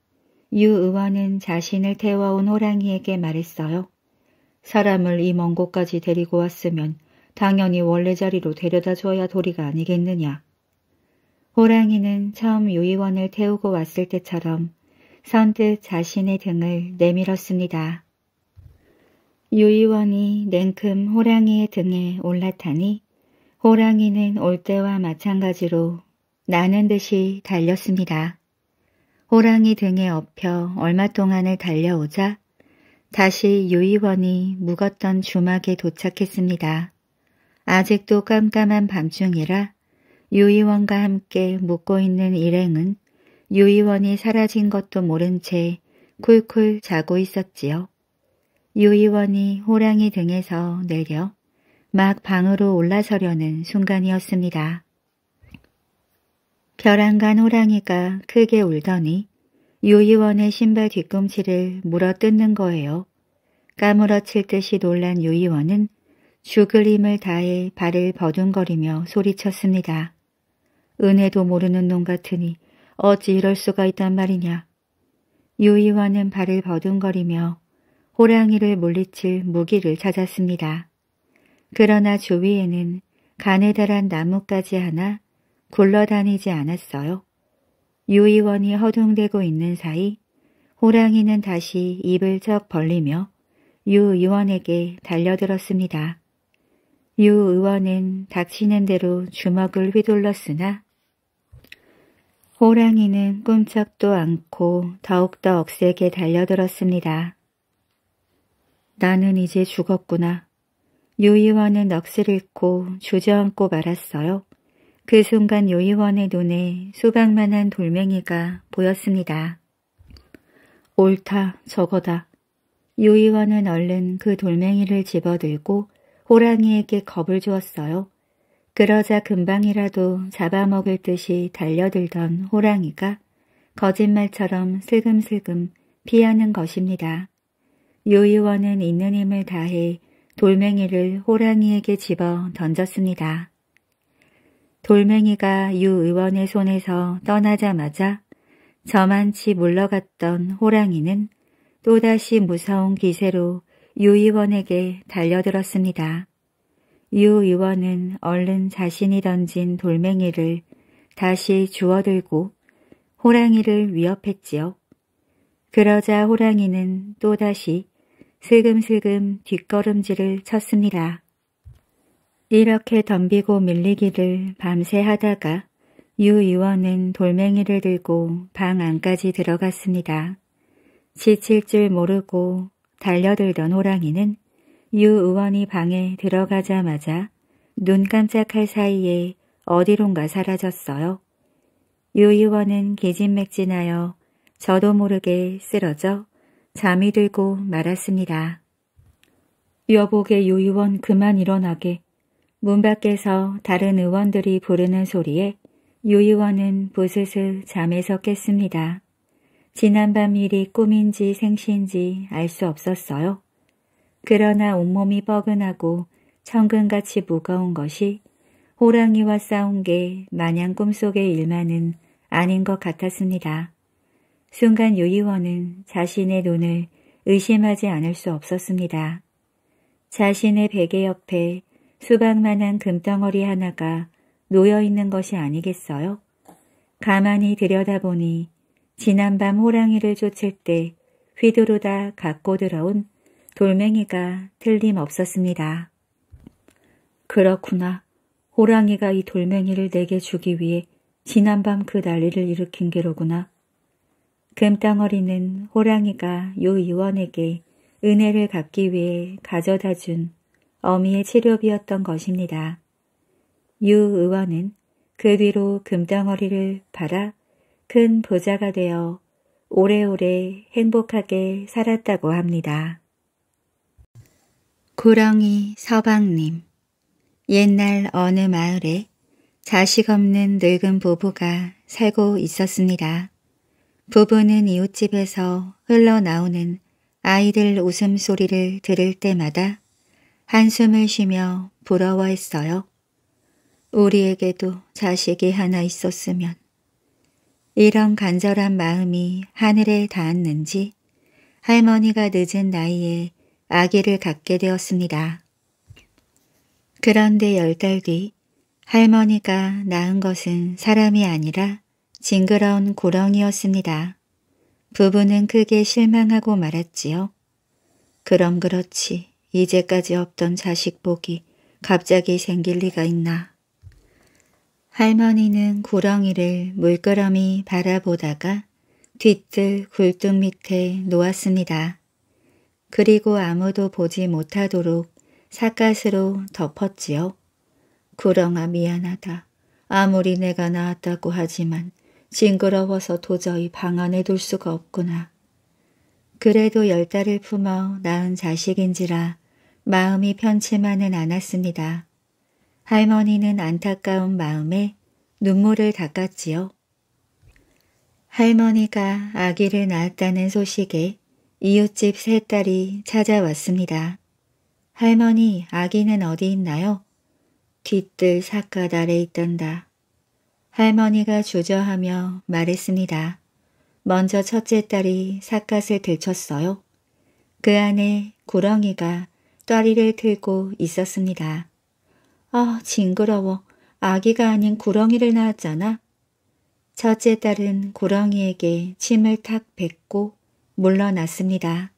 유 의원은 자신을 태워온 호랑이에게 말했어요. 사람을 이 먼 곳까지 데리고 왔으면 당연히 원래 자리로 데려다 줘야 도리가 아니겠느냐. 호랑이는 처음 유의원을 태우고 왔을 때처럼 선뜻 자신의 등을 내밀었습니다. 유의원이 냉큼 호랑이의 등에 올라타니 호랑이는 올 때와 마찬가지로 나는 듯이 달렸습니다. 호랑이 등에 엎여 얼마 동안을 달려오자 다시 유의원이 묵었던 주막에 도착했습니다. 아직도 깜깜한 밤중이라 유의원과 함께 묵고 있는 일행은 유의원이 사라진 것도 모른 채 쿨쿨 자고 있었지요. 유의원이 호랑이 등에서 내려 막 방으로 올라서려는 순간이었습니다. 벼랑간 호랑이가 크게 울더니 유의원의 신발 뒤꿈치를 물어 뜯는 거예요. 까무러칠 듯이 놀란 유의원은 죽을 힘을 다해 발을 버둥거리며 소리쳤습니다. 은혜도 모르는 놈 같으니 어찌 이럴 수가 있단 말이냐. 유의원은 발을 버둥거리며 호랑이를 물리칠 무기를 찾았습니다. 그러나 주위에는 가느다란 나뭇가지 하나 굴러다니지 않았어요. 유의원이 허둥대고 있는 사이 호랑이는 다시 입을 쩍 벌리며 유 의원에게 달려들었습니다. 유 의원은 닥치는 대로 주먹을 휘둘렀으나 호랑이는 꿈쩍도 않고 더욱더 억세게 달려들었습니다. 나는 이제 죽었구나. 유의원은 넋을 잃고 주저앉고 말았어요. 그 순간 요의원의 눈에 수박만한 돌멩이가 보였습니다. 옳다, 저거다. 요의원은 얼른 그 돌멩이를 집어들고 호랑이에게 겁을 주었어요. 그러자 금방이라도 잡아먹을 듯이 달려들던 호랑이가 거짓말처럼 슬금슬금 피하는 것입니다. 요의원은 있는 힘을 다해 돌멩이를 호랑이에게 집어 던졌습니다. 돌멩이가 유 의원의 손에서 떠나자마자 저만치 물러갔던 호랑이는 또다시 무서운 기세로 유 의원에게 달려들었습니다. 유 의원은 얼른 자신이 던진 돌멩이를 다시 주워들고 호랑이를 위협했지요. 그러자 호랑이는 또다시 슬금슬금 뒷걸음질을 쳤습니다. 이렇게 덤비고 밀리기를 밤새 하다가 유 의원은 돌멩이를 들고 방 안까지 들어갔습니다. 지칠 줄 모르고 달려들던 호랑이는 유 의원이 방에 들어가자마자 눈 깜짝할 사이에 어디론가 사라졌어요. 유 의원은 기진맥진하여 저도 모르게 쓰러져 잠이 들고 말았습니다. 여복의 유 의원 그만 일어나게 문 밖에서 다른 의원들이 부르는 소리에 유 의원은 부스스 잠에서 깼습니다. 지난밤 일이 꿈인지 생시인지 알 수 없었어요. 그러나 온몸이 뻐근하고 천근같이 무거운 것이 호랑이와 싸운 게 마냥 꿈속의 일만은 아닌 것 같았습니다. 순간 유 의원은 자신의 눈을 의심하지 않을 수 없었습니다. 자신의 베개 옆에 수박만한 금덩어리 하나가 놓여 있는 것이 아니겠어요? 가만히 들여다보니 지난밤 호랑이를 쫓을 때 휘두르다 갖고 들어온 돌멩이가 틀림없었습니다. 그렇구나. 호랑이가 이 돌멩이를 내게 주기 위해 지난밤 그 난리를 일으킨 게로구나. 금덩어리는 호랑이가 요 의원에게 은혜를 갚기 위해 가져다 준 어미의 치료비였던 것입니다. 유 의원은 그 뒤로 금덩어리를 팔아 큰 부자가 되어 오래오래 행복하게 살았다고 합니다. 구렁이 서방님 옛날 어느 마을에 자식 없는 늙은 부부가 살고 있었습니다. 부부는 이웃집에서 흘러나오는 아이들 웃음소리를 들을 때마다 한숨을 쉬며 부러워했어요. 우리에게도 자식이 하나 있었으면. 이런 간절한 마음이 하늘에 닿았는지 할머니가 늦은 나이에 아기를 갖게 되었습니다. 그런데 열 달 뒤 할머니가 낳은 것은 사람이 아니라 징그러운 고렁이었습니다. 부부는 크게 실망하고 말았지요. 그럼 그렇지. 이제까지 없던 자식 복이 갑자기 생길 리가 있나. 할머니는 구렁이를 물끄러미 바라보다가 뒤뜰 굴뚝 밑에 놓았습니다. 그리고 아무도 보지 못하도록 삿갓으로 덮었지요. 구렁아 미안하다. 아무리 내가 나았다고 하지만 징그러워서 도저히 방 안에 둘 수가 없구나. 그래도 열 달을 품어 낳은 자식인지라 마음이 편치만은 않았습니다. 할머니는 안타까운 마음에 눈물을 닦았지요. 할머니가 아기를 낳았다는 소식에 이웃집 세 딸이 찾아왔습니다. 할머니, 아기는 어디 있나요? 뒤뜰 삿갓 아래 있단다. 할머니가 주저하며 말했습니다. 먼저 첫째 딸이 삿갓을 들쳤어요. 그 안에 구렁이가 또리를 틀고 있었습니다. 아, 징그러워. 아기가 아닌 구렁이를 낳았잖아. 첫째 딸은 구렁이에게 침을 탁 뱉고 물러났습니다.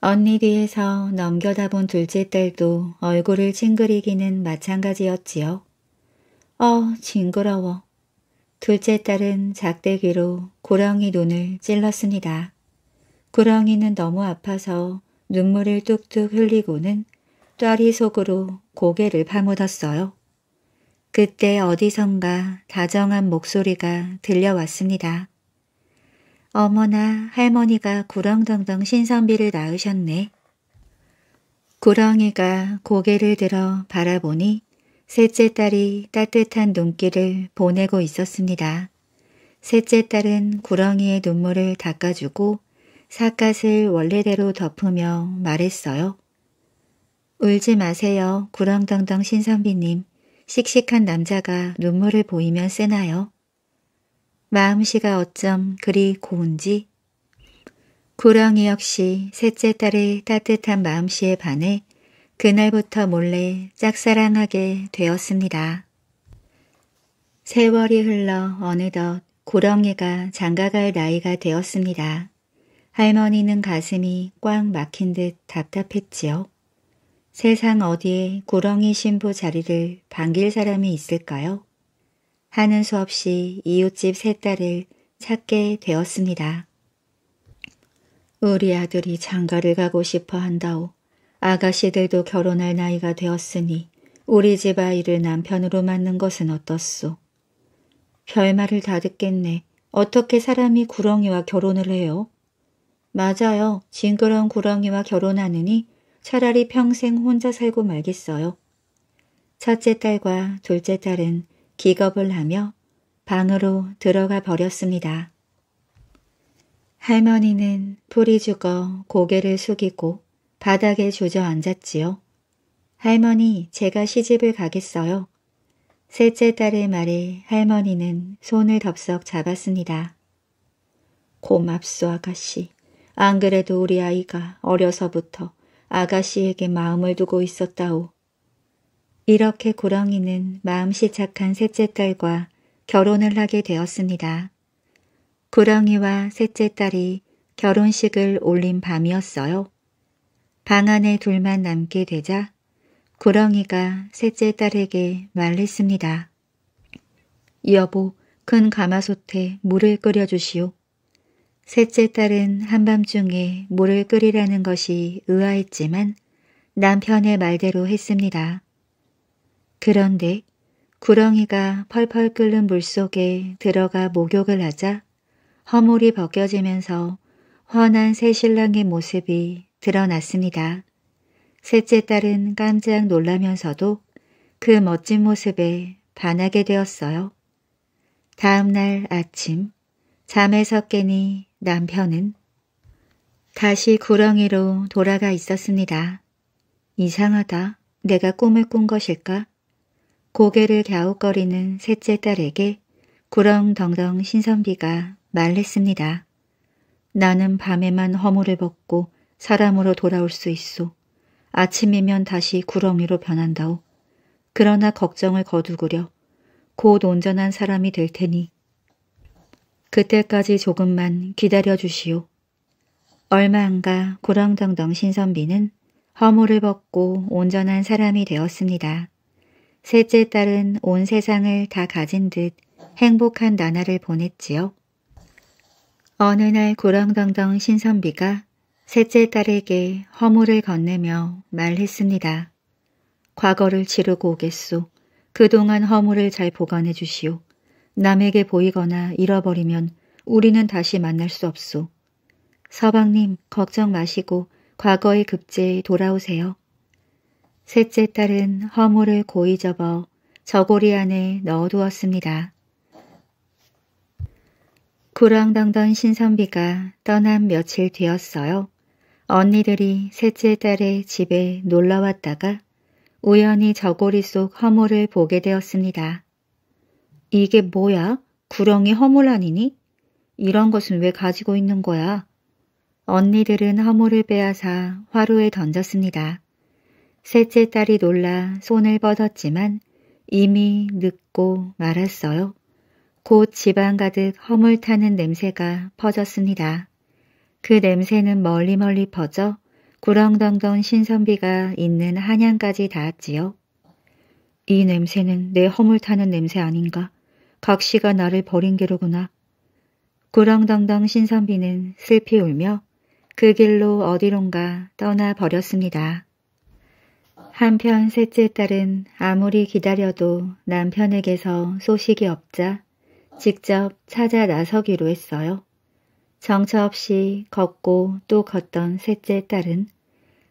언니 뒤에서 넘겨다 본 둘째 딸도 얼굴을 찡그리기는 마찬가지였지요. 어, 징그러워. 둘째 딸은 작대기로 구렁이 눈을 찔렀습니다. 구렁이는 너무 아파서 눈물을 뚝뚝 흘리고는 또리 속으로 고개를 파묻었어요. 그때 어디선가 다정한 목소리가 들려왔습니다. 어머나 할머니가 구렁덩덩 신선비를 낳으셨네. 구렁이가 고개를 들어 바라보니 셋째 딸이 따뜻한 눈길을 보내고 있었습니다. 셋째 딸은 구렁이의 눈물을 닦아주고 삿갓을 원래대로 덮으며 말했어요. 울지 마세요. 구렁덩덩 신선비님. 씩씩한 남자가 눈물을 보이면 쓰나요? 마음씨가 어쩜 그리 고운지 구렁이 역시 셋째 딸의 따뜻한 마음씨에 반해 그날부터 몰래 짝사랑하게 되었습니다. 세월이 흘러 어느덧 구렁이가 장가갈 나이가 되었습니다. 할머니는 가슴이 꽉 막힌 듯 답답했지요. 세상 어디에 구렁이 신부 자리를 반길 사람이 있을까요? 하는 수 없이 이웃집 세 딸을 찾게 되었습니다. 우리 아들이 장가를 가고 싶어 한다오. 아가씨들도 결혼할 나이가 되었으니 우리 집 아이를 남편으로 맞는 것은 어떻소? 별말을 다 듣겠네. 어떻게 사람이 구렁이와 결혼을 해요? 맞아요. 징그러운 구렁이와 결혼하느니 차라리 평생 혼자 살고 말겠어요. 첫째 딸과 둘째 딸은 기겁을 하며 방으로 들어가 버렸습니다. 할머니는 풀이 죽어 고개를 숙이고 바닥에 주저앉았지요. 할머니, 제가 시집을 가겠어요. 셋째 딸의 말에 할머니는 손을 덥석 잡았습니다. 고맙소, 아가씨. 안 그래도 우리 아이가 어려서부터 아가씨에게 마음을 두고 있었다오. 이렇게 구렁이는 마음씨 착한 셋째 딸과 결혼을 하게 되었습니다. 구렁이와 셋째 딸이 결혼식을 올린 밤이었어요. 방 안에 둘만 남게 되자 구렁이가 셋째 딸에게 말했습니다. 여보, 큰 가마솥에 물을 끓여주시오. 셋째 딸은 한밤중에 물을 끓이라는 것이 의아했지만 남편의 말대로 했습니다. 그런데 구렁이가 펄펄 끓는 물속에 들어가 목욕을 하자 허물이 벗겨지면서 환한 새 신랑의 모습이 드러났습니다. 셋째 딸은 깜짝 놀라면서도 그 멋진 모습에 반하게 되었어요. 다음 날 아침 잠에서 깨니 남편은 다시 구렁이로 돌아가 있었습니다. 이상하다. 내가 꿈을 꾼 것일까? 고개를 갸웃거리는 셋째 딸에게 구렁덩덩 신선비가 말했습니다. 나는 밤에만 허물을 벗고 사람으로 돌아올 수 있소. 아침이면 다시 구렁이로 변한다오. 그러나 걱정을 거두구려 곧 온전한 사람이 될 테니 그때까지 조금만 기다려 주시오. 얼마 안가 구렁덩덩 신선비는 허물을 벗고 온전한 사람이 되었습니다. 셋째 딸은 온 세상을 다 가진 듯 행복한 나날을 보냈지요. 어느 날 구렁덩덩 신선비가 셋째 딸에게 허물을 건네며 말했습니다. 과거를 지르고 오겠소. 그동안 허물을 잘 보관해 주시오. 남에게 보이거나 잃어버리면 우리는 다시 만날 수 없소. 서방님 걱정 마시고 과거의 급제에 돌아오세요. 셋째 딸은 허물을 고이 접어 저고리 안에 넣어두었습니다. 구랑당던 신선비가 떠난 며칠 뒤였어요. 언니들이 셋째 딸의 집에 놀러왔다가 우연히 저고리 속 허물을 보게 되었습니다. 이게 뭐야? 구렁이 허물 아니니? 이런 것은 왜 가지고 있는 거야? 언니들은 허물을 빼앗아 화로에 던졌습니다. 셋째 딸이 놀라 손을 뻗었지만 이미 늦고 말았어요. 곧 집안 가득 허물 타는 냄새가 퍼졌습니다. 그 냄새는 멀리 멀리 퍼져 구렁덩덩 신선비가 있는 한양까지 닿았지요. 이 냄새는 내 허물 타는 냄새 아닌가? 각시가 나를 버린 게로구나. 구렁덩덩 신선비는 슬피 울며 그 길로 어디론가 떠나 버렸습니다. 한편 셋째 딸은 아무리 기다려도 남편에게서 소식이 없자 직접 찾아 나서기로 했어요. 정처 없이 걷고 또 걷던 셋째 딸은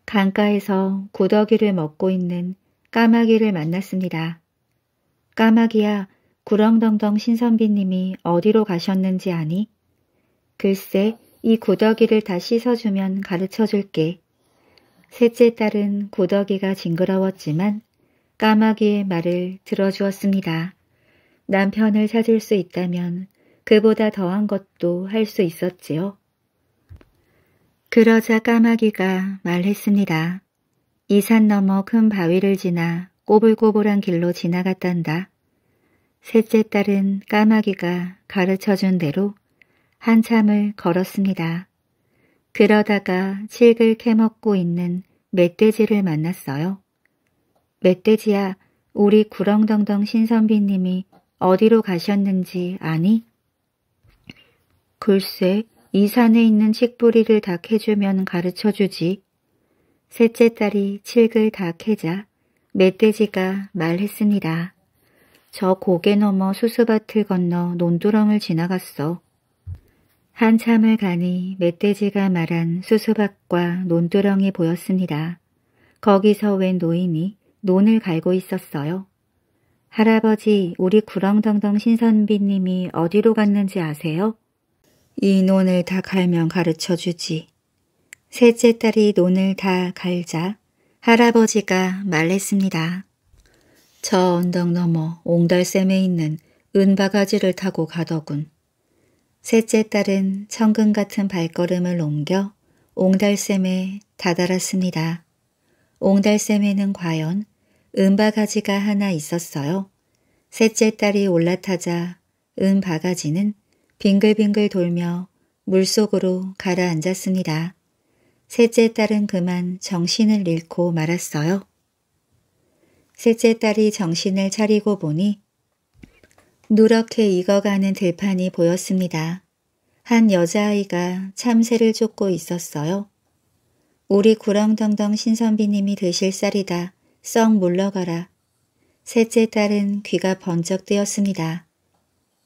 강가에서 구더기를 먹고 있는 까마귀를 만났습니다. 까마귀야, 구렁덩덩 신선비님이 어디로 가셨는지 아니? 글쎄, 이 구더기를 다 씻어주면 가르쳐 줄게. 셋째 딸은 구더기가 징그러웠지만 까마귀의 말을 들어주었습니다. 남편을 찾을 수 있다면 그보다 더한 것도 할 수 있었지요. 그러자 까마귀가 말했습니다. 이 산 너머 큰 바위를 지나 꼬불꼬불한 길로 지나갔단다. 셋째 딸은 까마귀가 가르쳐준 대로 한참을 걸었습니다. 그러다가 칡을 캐먹고 있는 멧돼지를 만났어요. 멧돼지야, 우리 구렁덩덩 신선비님이 어디로 가셨는지 아니? 글쎄, 이 산에 있는 칡뿌리를 다 캐주면 가르쳐주지. 셋째 딸이 칡을 다 캐자 멧돼지가 말했습니다. 저 고개 넘어 수수밭을 건너 논두렁을 지나갔어. 한참을 가니 멧돼지가 말한 수수밭과 논두렁이 보였습니다. 거기서 웬 노인이 논을 갈고 있었어요. 할아버지, 우리 구렁덩덩 신선비님이 어디로 갔는지 아세요? 이 논을 다 갈면 가르쳐 주지. 셋째 딸이 논을 다 갈자 할아버지가 말했습니다. 저 언덕 너머 옹달샘에 있는 은바가지를 타고 가더군. 셋째 딸은 천근 같은 발걸음을 옮겨 옹달샘에 다다랐습니다. 옹달샘에는 과연 은바가지가 하나 있었어요. 셋째 딸이 올라타자 은바가지는 빙글빙글 돌며 물속으로 가라앉았습니다. 셋째 딸은 그만 정신을 잃고 말았어요. 셋째 딸이 정신을 차리고 보니 누렇게 익어가는 들판이 보였습니다. 한 여자아이가 참새를 쫓고 있었어요. 우리 구렁덩덩 신선비님이 드실 쌀이다. 썩 물러가라. 셋째 딸은 귀가 번쩍 뜨였습니다.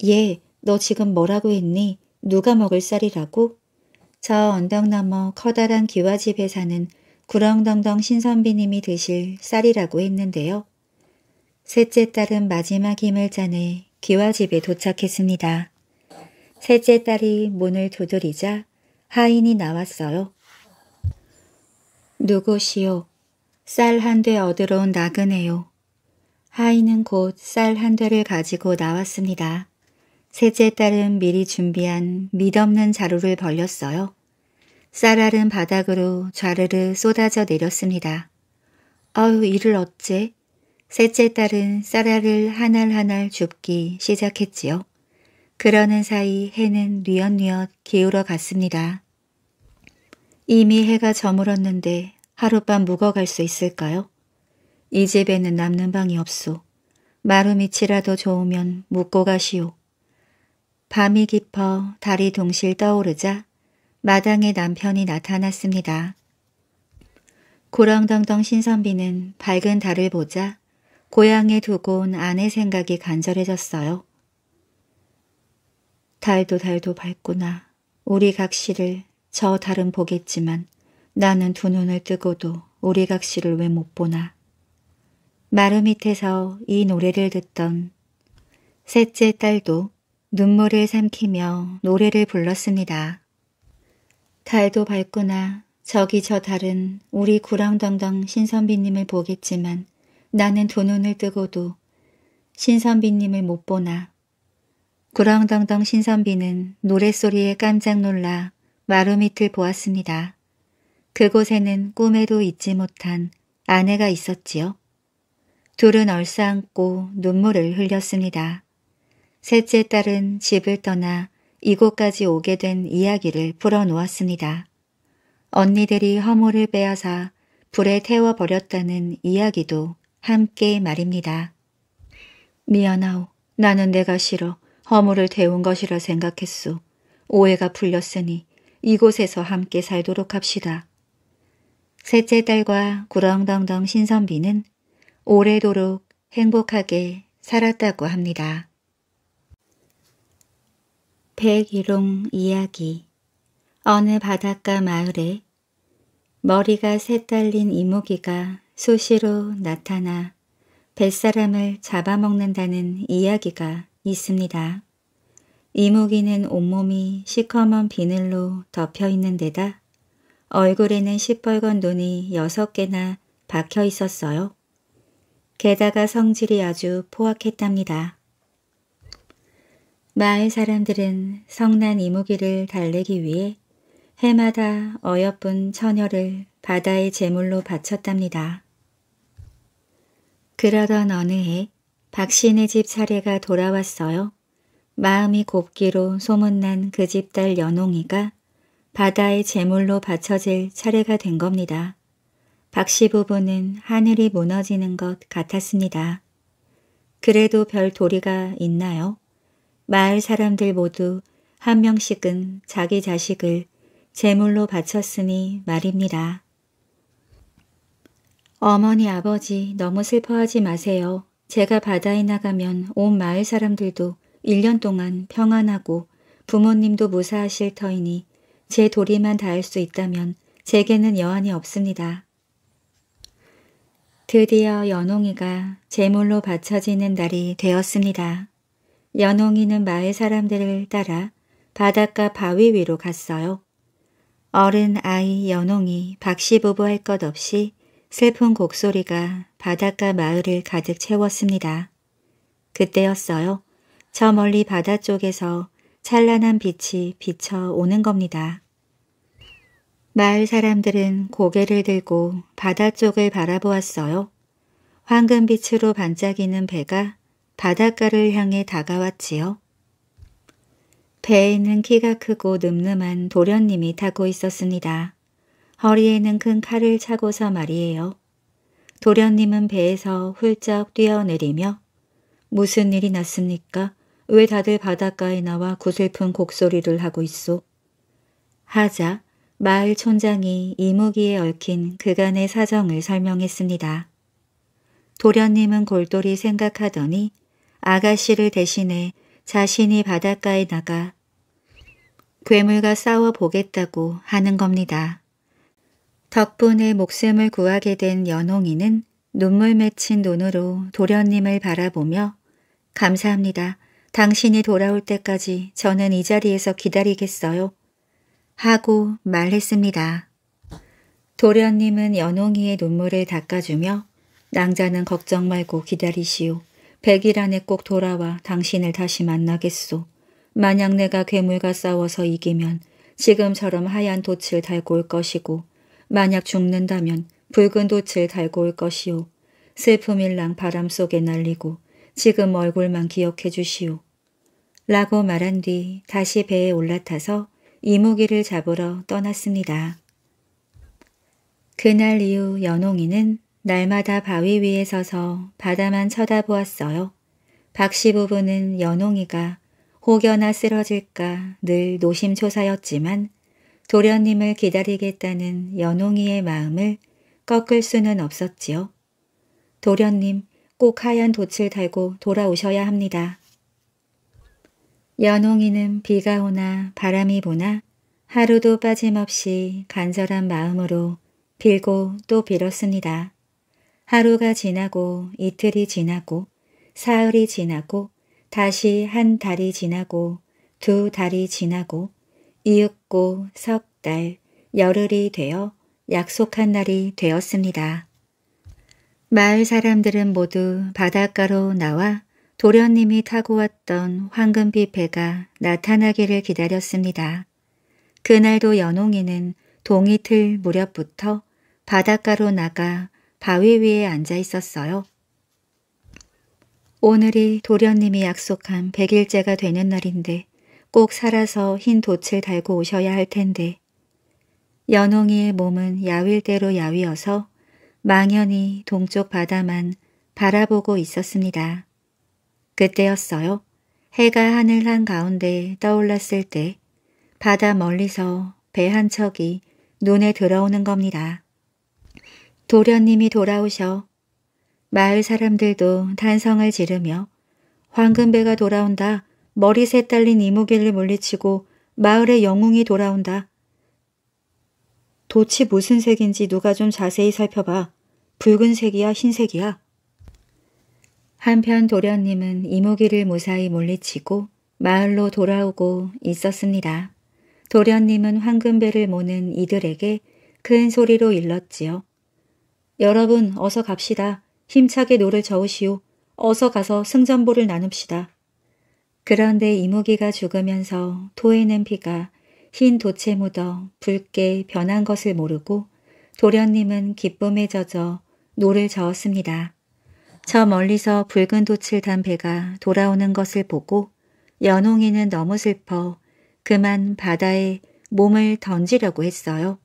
예, 너 지금 뭐라고 했니? 누가 먹을 쌀이라고? 저 언덕 너머 커다란 기와집에 사는 구렁덩덩 신선비님이 드실 쌀이라고 했는데요. 셋째 딸은 마지막 힘을 짜내 기와집에 도착했습니다. 셋째 딸이 문을 두드리자 하인이 나왔어요. 누구시오? 쌀 한 대 얻으러 온 나그네요. 하인은 곧 쌀 한 대를 가지고 나왔습니다. 셋째 딸은 미리 준비한 밑없는 자루를 벌렸어요. 쌀알은 바닥으로 좌르르 쏟아져 내렸습니다. 아유 이를 어째? 셋째 딸은 쌀알을 하날 줍기 시작했지요. 그러는 사이 해는 뉘엿뉘엿 기울어 갔습니다. 이미 해가 저물었는데 하룻밤 묵어갈 수 있을까요? 이 집에는 남는 방이 없소. 마루밑이라도 좋으면 묵고 가시오. 밤이 깊어 달이 동실 떠오르자 마당에 남편이 나타났습니다. 고랑덩덩 신선비는 밝은 달을 보자 고향에 두고 온 아내 생각이 간절해졌어요. 달도 달도 밝구나. 우리 각시를 저 달은 보겠지만 나는 두 눈을 뜨고도 우리 각시를 왜 못 보나. 마루 밑에서 이 노래를 듣던 셋째 딸도 눈물을 삼키며 노래를 불렀습니다. 달도 밝구나. 저기 저 달은 우리 구랑덩덩 신선비님을 보겠지만 나는 두 눈을 뜨고도 신선비님을 못 보나. 구랑덩덩 신선비는 노랫소리에 깜짝 놀라 마루 밑을 보았습니다. 그곳에는 꿈에도 잊지 못한 아내가 있었지요. 둘은 얼싸안고 눈물을 흘렸습니다. 셋째 딸은 집을 떠나 이곳까지 오게 된 이야기를 풀어놓았습니다. 언니들이 허물을 빼앗아 불에 태워버렸다는 이야기도 함께 말입니다. 미안하오. 나는 내가 싫어 허물을 태운 것이라 생각했소. 오해가 풀렸으니 이곳에서 함께 살도록 합시다. 셋째 딸과 구렁덩덩 신선비는 오래도록 행복하게 살았다고 합니다. 백일홍 이야기 어느 바닷가 마을에 머리가 새 딸린 이모기가 수시로 나타나 뱃사람을 잡아먹는다는 이야기가 있습니다. 이모기는 온몸이 시커먼 비늘로 덮여 있는 데다 얼굴에는 시뻘건 눈이 여섯 개나 박혀 있었어요. 게다가 성질이 아주 포악했답니다. 마을 사람들은 성난 이모기를 달래기 위해 해마다 어여쁜 처녀를 바다의 제물로 바쳤답니다. 그러던 어느 해 박신의 집 차례가 돌아왔어요. 마음이 곱기로 소문난 그 집 딸 연홍이가 바다의 제물로 바쳐질 차례가 된 겁니다. 박씨 부부는 하늘이 무너지는 것 같았습니다. 그래도 별 도리가 있나요? 마을 사람들 모두 한 명씩은 자기 자식을 제물로 바쳤으니 말입니다. 어머니 아버지 너무 슬퍼하지 마세요. 제가 바다에 나가면 온 마을 사람들도 1년 동안 평안하고 부모님도 무사하실 터이니 제 도리만 닿을 수 있다면 제게는 여한이 없습니다. 드디어 연홍이가 제물로 바쳐지는 날이 되었습니다. 연홍이는 마을 사람들을 따라 바닷가 바위 위로 갔어요. 어른 아이 연홍이 박씨 부부 할 것 없이 슬픈 곡소리가 바닷가 마을을 가득 채웠습니다. 그때였어요. 저 멀리 바다 쪽에서 찬란한 빛이 비쳐 오는 겁니다. 마을 사람들은 고개를 들고 바다 쪽을 바라보았어요. 황금빛으로 반짝이는 배가 바닷가를 향해 다가왔지요. 배에는 키가 크고 늠름한 도련님이 타고 있었습니다. 허리에는 큰 칼을 차고서 말이에요. 도련님은 배에서 훌쩍 뛰어내리며 무슨 일이 났습니까? 왜 다들 바닷가에 나와 구슬픈 곡소리를 하고 있소? 하자 마을 촌장이 이무기에 얽힌 그간의 사정을 설명했습니다. 도련님은 골똘히 생각하더니 아가씨를 대신해 자신이 바닷가에 나가 괴물과 싸워 보겠다고 하는 겁니다. 덕분에 목숨을 구하게 된 연홍이는 눈물 맺힌 눈으로 도련님을 바라보며 감사합니다. 당신이 돌아올 때까지 저는 이 자리에서 기다리겠어요. 하고 말했습니다. 도련님은 연홍이의 눈물을 닦아주며 낭자는 걱정 말고 기다리시오. 백일 안에 꼭 돌아와 당신을 다시 만나겠소. 만약 내가 괴물과 싸워서 이기면 지금처럼 하얀 돛을 달고 올 것이고 만약 죽는다면 붉은 돛을 달고 올 것이오. 슬픔일랑 바람 속에 날리고 지금 얼굴만 기억해 주시오. 라고 말한 뒤 다시 배에 올라타서 이무기를 잡으러 떠났습니다. 그날 이후 연홍이는 날마다 바위 위에 서서 바다만 쳐다보았어요. 박씨 부부는 연홍이가 혹여나 쓰러질까 늘 노심초사였지만 도련님을 기다리겠다는 연홍이의 마음을 꺾을 수는 없었지요. 도련님 꼭 하얀 돛을 달고 돌아오셔야 합니다. 연홍이는 비가 오나 바람이 부나 하루도 빠짐없이 간절한 마음으로 빌고 또 빌었습니다. 하루가 지나고 이틀이 지나고 사흘이 지나고 다시 한 달이 지나고 두 달이 지나고 이윽고 석 달, 열흘이 되어 약속한 날이 되었습니다. 마을 사람들은 모두 바닷가로 나와 도련님이 타고 왔던 황금빛 배가 나타나기를 기다렸습니다. 그날도 연홍이는 동이틀 무렵부터 바닷가로 나가 바위 위에 앉아 있었어요. 오늘이 도련님이 약속한 백일째가 되는 날인데 꼭 살아서 흰 돛을 달고 오셔야 할 텐데 연홍이의 몸은 야윌대로 야위어서 망연히 동쪽 바다만 바라보고 있었습니다. 그때였어요. 해가 하늘 한가운데 떠올랐을 때 바다 멀리서 배 한 척이 눈에 들어오는 겁니다. 도련님이 돌아오셔 마을 사람들도 탄성을 지르며 황금배가 돌아온다. 머리 새 딸린 이무기를 물리치고 마을의 영웅이 돌아온다. 도치 무슨 색인지 누가 좀 자세히 살펴봐. 붉은색이야 흰색이야. 한편 도련님은 이무기를 무사히 물리치고 마을로 돌아오고 있었습니다. 도련님은 황금배를 모는 이들에게 큰 소리로 일렀지요. 여러분 어서 갑시다. 힘차게 노를 저으시오. 어서 가서 승전보를 나눕시다. 그런데 이무기가 죽으면서 토해낸 피가 흰 돛에 묻어 붉게 변한 것을 모르고 도련님은 기쁨에 젖어 노를 저었습니다. 저 멀리서 붉은 돛을 단 배가 돌아오는 것을 보고 연홍이는 너무 슬퍼 그만 바다에 몸을 던지려고 했어요.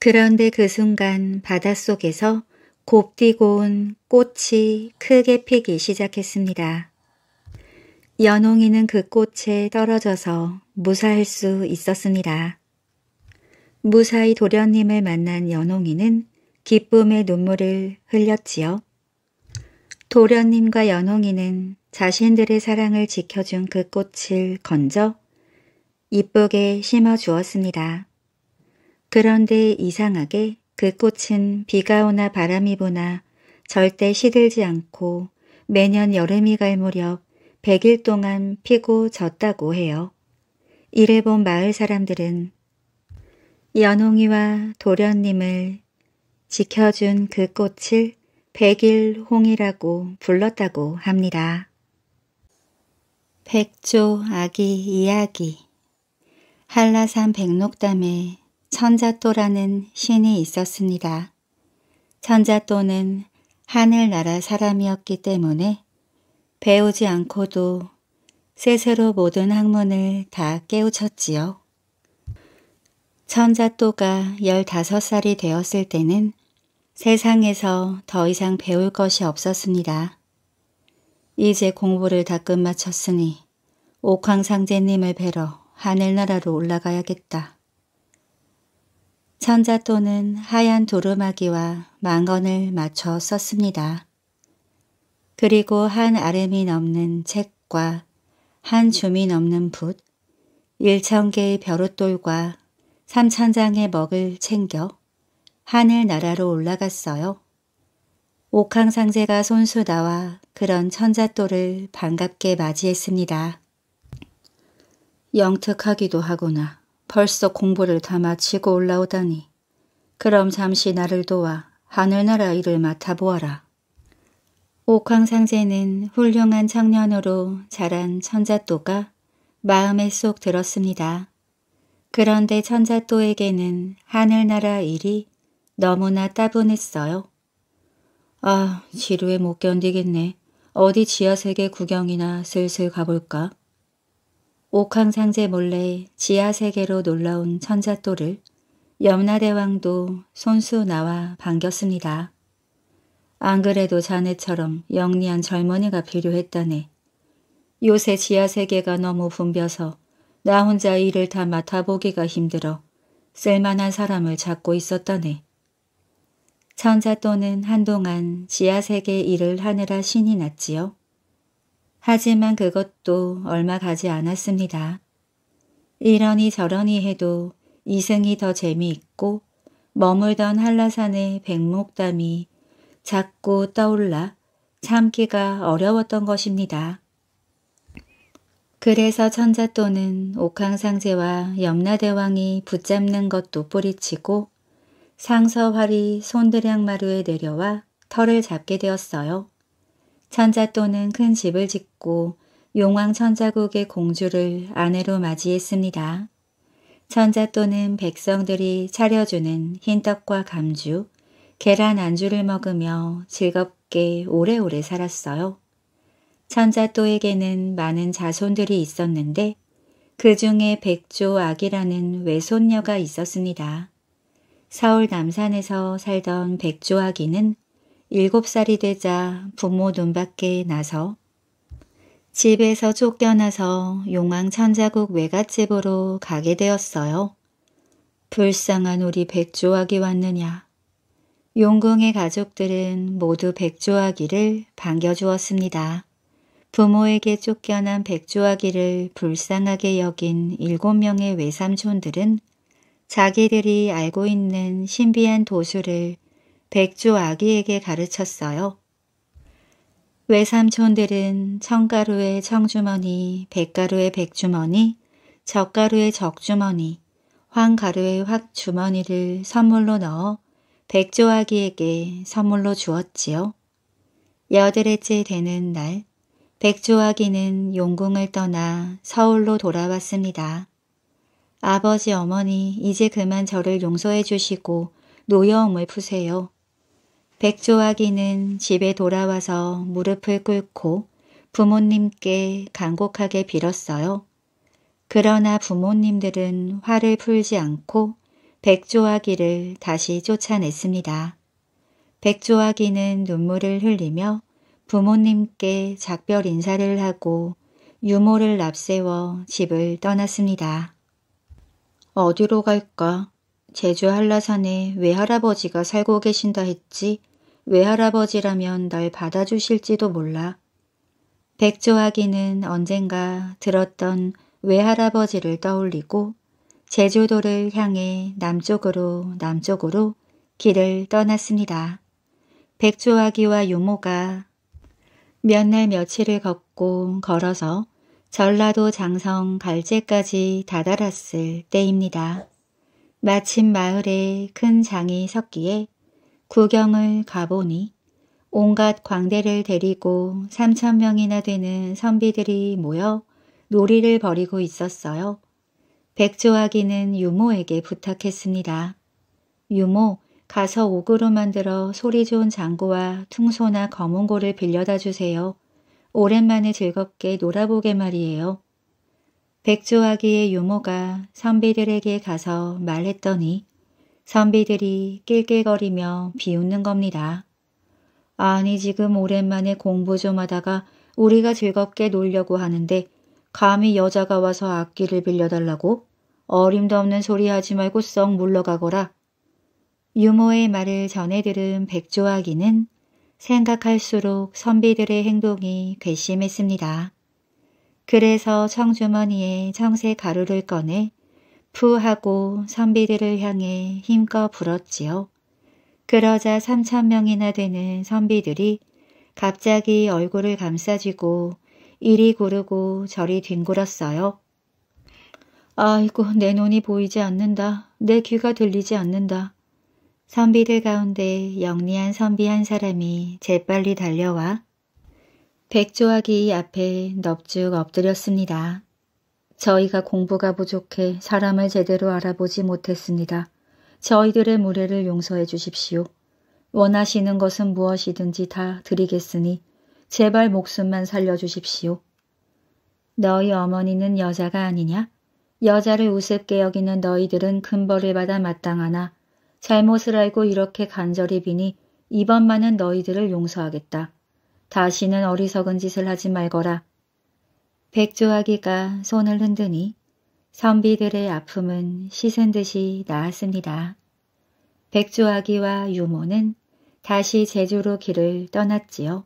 그런데 그 순간 바닷속에서 곱디고 온 꽃이 크게 피기 시작했습니다. 연홍이는 그 꽃에 떨어져서 무사할 수 있었습니다. 무사히 도련님을 만난 연홍이는 기쁨의 눈물을 흘렸지요. 도련님과 연홍이는 자신들의 사랑을 지켜준 그 꽃을 건져 이쁘게 심어 주었습니다. 그런데 이상하게 그 꽃은 비가 오나 바람이 부나 절대 시들지 않고 매년 여름이 갈 무렵 100일 동안 피고 졌다고 해요. 이래 본 마을 사람들은 연홍이와 도련님을 지켜준 그 꽃을 백일홍이라고 불렀다고 합니다. 백조 아기 이야기 한라산 백록담에 천자또라는 신이 있었습니다. 천자또는 하늘나라 사람이었기 때문에 배우지 않고도 스스로 모든 학문을 다 깨우쳤지요. 천자또가 15살이 되었을 때는 세상에서 더 이상 배울 것이 없었습니다. 이제 공부를 다 끝마쳤으니 옥황상제님을 뵈러 하늘나라로 올라가야겠다. 천자 또는 하얀 두루마기와 망건을 맞춰 썼습니다. 그리고 한 아름이 넘는 책과 한 줌이 넘는 붓, 일천 개의 벼룻돌과 삼천 장의 먹을 챙겨 하늘나라로 올라갔어요. 옥황상제가 손수 나와 그런 천자또를 반갑게 맞이했습니다. 영특하기도 하구나. 벌써 공부를 다 마치고 올라오다니. 그럼 잠시 나를 도와 하늘나라 일을 맡아보아라. 옥황상제는 훌륭한 청년으로 자란 천자또가 마음에 쏙 들었습니다. 그런데 천자또에게는 하늘나라 일이 너무나 따분했어요. 아, 지루해 못 견디겠네. 어디 지하세계 구경이나 슬슬 가볼까? 옥황상제 몰래 지하세계로 놀라온 천자또를 염라대왕도 손수 나와 반겼습니다. 안 그래도 자네처럼 영리한 젊은이가 필요했다네. 요새 지하세계가 너무 붐벼서 나 혼자 일을 다 맡아보기가 힘들어 쓸만한 사람을 찾고 있었다네. 천자 또는 한동안 지하세계 일을 하느라 신이 났지요. 하지만 그것도 얼마 가지 않았습니다. 이러니 저러니 해도 이승이 더 재미있고 머물던 한라산의 백목담이 자꾸 떠올라 참기가 어려웠던 것입니다. 그래서 천자 또는 옥황상제와 염라대왕이 붙잡는 것도 뿌리치고 상서활이 손드량마루에 내려와 털을 잡게 되었어요. 천자 또는 큰 집을 짓고 용왕 천자국의 공주를 아내로 맞이했습니다. 천자 또는 백성들이 차려주는 흰떡과 감주, 계란 안주를 먹으며 즐겁게 오래오래 살았어요. 천자 또에게는 많은 자손들이 있었는데 그 중에 백조 아기라는 외손녀가 있었습니다. 서울 남산에서 살던 백조 아기는 일곱 살이 되자 부모 눈밖에 나서 집에서 쫓겨나서 용왕 천자국 외갓집으로 가게 되었어요. 불쌍한 우리 백조아기 왔느냐. 용궁의 가족들은 모두 백조아기를 반겨주었습니다. 부모에게 쫓겨난 백조아기를 불쌍하게 여긴 일곱 명의 외삼촌들은 자기들이 알고 있는 신비한 도수를 백조 아기에게 가르쳤어요. 외삼촌들은 청가루의 청주머니, 백가루의 백주머니, 젓가루의 적주머니, 황가루의 확주머니를 선물로 넣어 백조아기에게 선물로 주었지요. 여드레째 되는 날 백조아기는 용궁을 떠나 서울로 돌아왔습니다. 아버지 어머니 이제 그만 저를 용서해 주시고 노여움을 푸세요. 백조아기는 집에 돌아와서 무릎을 꿇고 부모님께 간곡하게 빌었어요. 그러나 부모님들은 화를 풀지 않고 백조아기를 다시 쫓아냈습니다. 백조아기는 눈물을 흘리며 부모님께 작별 인사를 하고 유모를 납세워 집을 떠났습니다. 어디로 갈까? 제주 한라산에 외할아버지가 살고 계신다 했지 외할아버지라면 날 받아주실지도 몰라. 백조아기는 언젠가 들었던 외할아버지를 떠올리고 제주도를 향해 남쪽으로 남쪽으로 길을 떠났습니다. 백조아기와 유모가 몇 날 며칠을 걷고 걸어서 전라도 장성 갈제까지 다다랐을 때입니다. 마침 마을에 큰 장이 섰기에 구경을 가보니 온갖 광대를 데리고 3천 명이나 되는 선비들이 모여 놀이를 벌이고 있었어요. 백조아기는 유모에게 부탁했습니다. 유모, 가서 옥으로 만들어 소리 좋은 장구와 퉁소나 검은고를 빌려다 주세요. 오랜만에 즐겁게 놀아보게 말이에요. 백조아기의 유모가 선비들에게 가서 말했더니 선비들이 낄낄거리며 비웃는 겁니다. 아니 지금 오랜만에 공부 좀 하다가 우리가 즐겁게 놀려고 하는데 감히 여자가 와서 악기를 빌려달라고? 어림도 없는 소리 하지 말고 썩 물러가거라. 유모의 말을 전해 들은 백조아기는 생각할수록 선비들의 행동이 괘씸했습니다. 그래서 청주머니에 청새 가루를 꺼내 푸 하고 선비들을 향해 힘껏 불었지요. 그러자 3천 명이나 되는 선비들이 갑자기 얼굴을 감싸쥐고 이리 구르고 저리 뒹굴었어요. 아이고 내 눈이 보이지 않는다. 내 귀가 들리지 않는다. 선비들 가운데 영리한 선비 한 사람이 재빨리 달려와 백조아기 앞에 넙죽 엎드렸습니다. 저희가 공부가 부족해 사람을 제대로 알아보지 못했습니다. 저희들의 무례를 용서해 주십시오. 원하시는 것은 무엇이든지 다 드리겠으니 제발 목숨만 살려주십시오. 너희 어머니는 여자가 아니냐? 여자를 우습게 여기는 너희들은 큰 벌을 받아 마땅하나 잘못을 알고 이렇게 간절히 비니 이번만은 너희들을 용서하겠다. 다시는 어리석은 짓을 하지 말거라. 백조아기가 손을 흔드니 선비들의 아픔은 씻은 듯이 나았습니다. 백조아기와 유모는 다시 제주로 길을 떠났지요.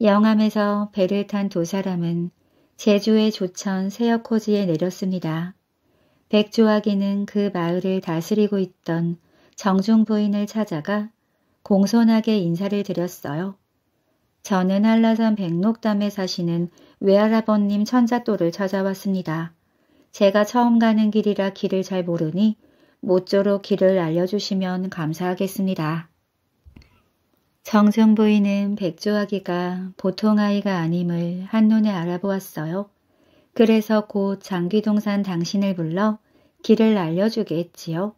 영암에서 배를 탄 두 사람은 제주의 조천 세역호지에 내렸습니다. 백조아기는 그 마을을 다스리고 있던 정중 부인을 찾아가 공손하게 인사를 드렸어요. 저는 한라산 백록담에 사시는 외할아버님 천자또를 찾아왔습니다. 제가 처음 가는 길이라 길을 잘 모르니 모쪼록 길을 알려주시면 감사하겠습니다. 정승 부인은 백조아기가 보통 아이가 아님을 한눈에 알아보았어요. 그래서 곧 장귀동산 당신을 불러 길을 알려주게 했지요.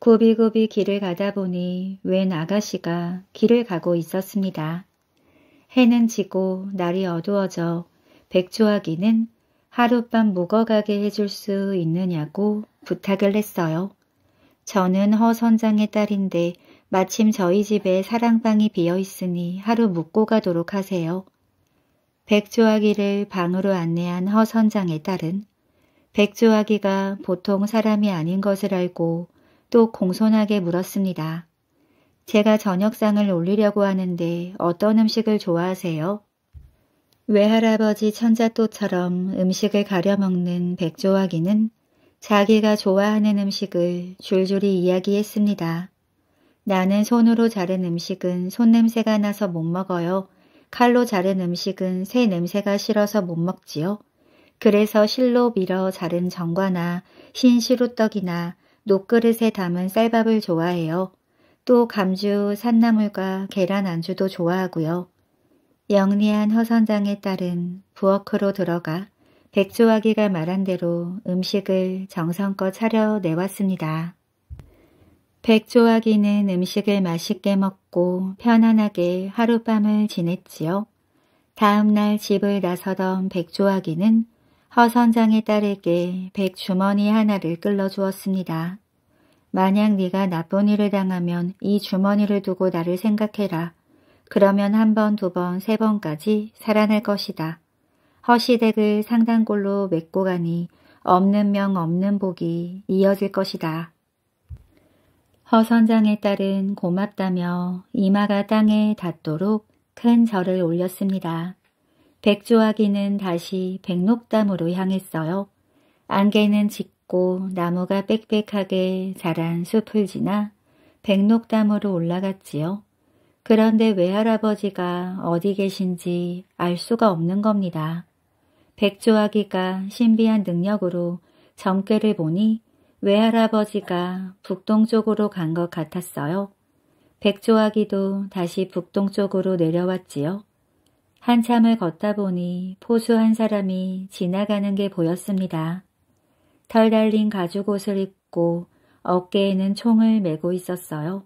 굽이굽이 길을 가다 보니 웬 아가씨가 길을 가고 있었습니다. 해는 지고 날이 어두워져 백조아기는 하룻밤 묵어가게 해줄 수 있느냐고 부탁을 했어요. 저는 허 선장의 딸인데 마침 저희 집에 사랑방이 비어 있으니 하루 묵고 가도록 하세요. 백조아기를 방으로 안내한 허 선장의 딸은 백조아기가 보통 사람이 아닌 것을 알고 또 공손하게 물었습니다. 제가 저녁상을 올리려고 하는데 어떤 음식을 좋아하세요? 외할아버지 천자또처럼 음식을 가려 먹는 백조아기는 자기가 좋아하는 음식을 줄줄이 이야기했습니다. 나는 손으로 자른 음식은 손냄새가 나서 못 먹어요. 칼로 자른 음식은 새 냄새가 싫어서 못 먹지요. 그래서 실로 밀어 자른 정과나 흰 시루떡이나 녹그릇에 담은 쌀밥을 좋아해요. 또 감주, 산나물과 계란 안주도 좋아하고요. 영리한 허선장의 딸은 부엌으로 들어가 백조아기가 말한 대로 음식을 정성껏 차려 내왔습니다. 백조아기는 음식을 맛있게 먹고 편안하게 하룻밤을 지냈지요. 다음날 집을 나서던 백조아기는 허선장의 딸에게 백주머니 하나를 끌어주었습니다. 만약 네가 나쁜 일을 당하면 이 주머니를 두고 나를 생각해라. 그러면 한 번, 두 번, 세 번까지 살아날 것이다. 허시댁을 상단골로 맺고 가니 없는 명 없는 복이 이어질 것이다. 허 선장의 딸은 고맙다며 이마가 땅에 닿도록 큰 절을 올렸습니다. 백조아기는 다시 백록담으로 향했어요. 안개는 짙고 나무가 빽빽하게 자란 숲을 지나 백록담으로 올라갔지요. 그런데 외할아버지가 어디 계신지 알 수가 없는 겁니다. 백조아기가 신비한 능력으로 점괘를 보니 외할아버지가 북동쪽으로 간 것 같았어요. 백조아기도 다시 북동쪽으로 내려왔지요. 한참을 걷다 보니 포수 한 사람이 지나가는 게 보였습니다. 털 달린 가죽 옷을 입고 어깨에는 총을 메고 있었어요.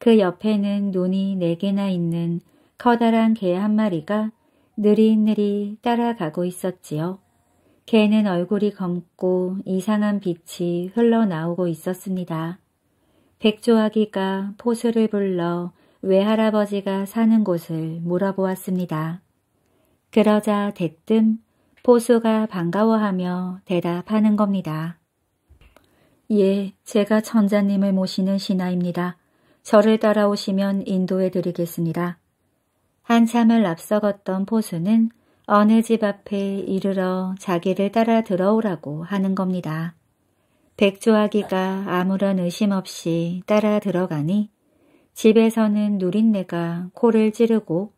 그 옆에는 눈이 네 개나 있는 커다란 개 한 마리가 느릿느릿 따라가고 있었지요. 개는 얼굴이 검고 이상한 빛이 흘러나오고 있었습니다. 백조아기가 포수를 불러 외할아버지가 사는 곳을 물어보았습니다. 그러자 대뜸 포수가 반가워하며 대답하는 겁니다. 예, 제가 천자님을 모시는 신하입니다. 저를 따라오시면 인도해 드리겠습니다. 한참을 앞서갔던 포수는 어느 집 앞에 이르러 자기를 따라 들어오라고 하는 겁니다. 백조아기가 아무런 의심 없이 따라 들어가니 집에서는 누린내가 코를 찌르고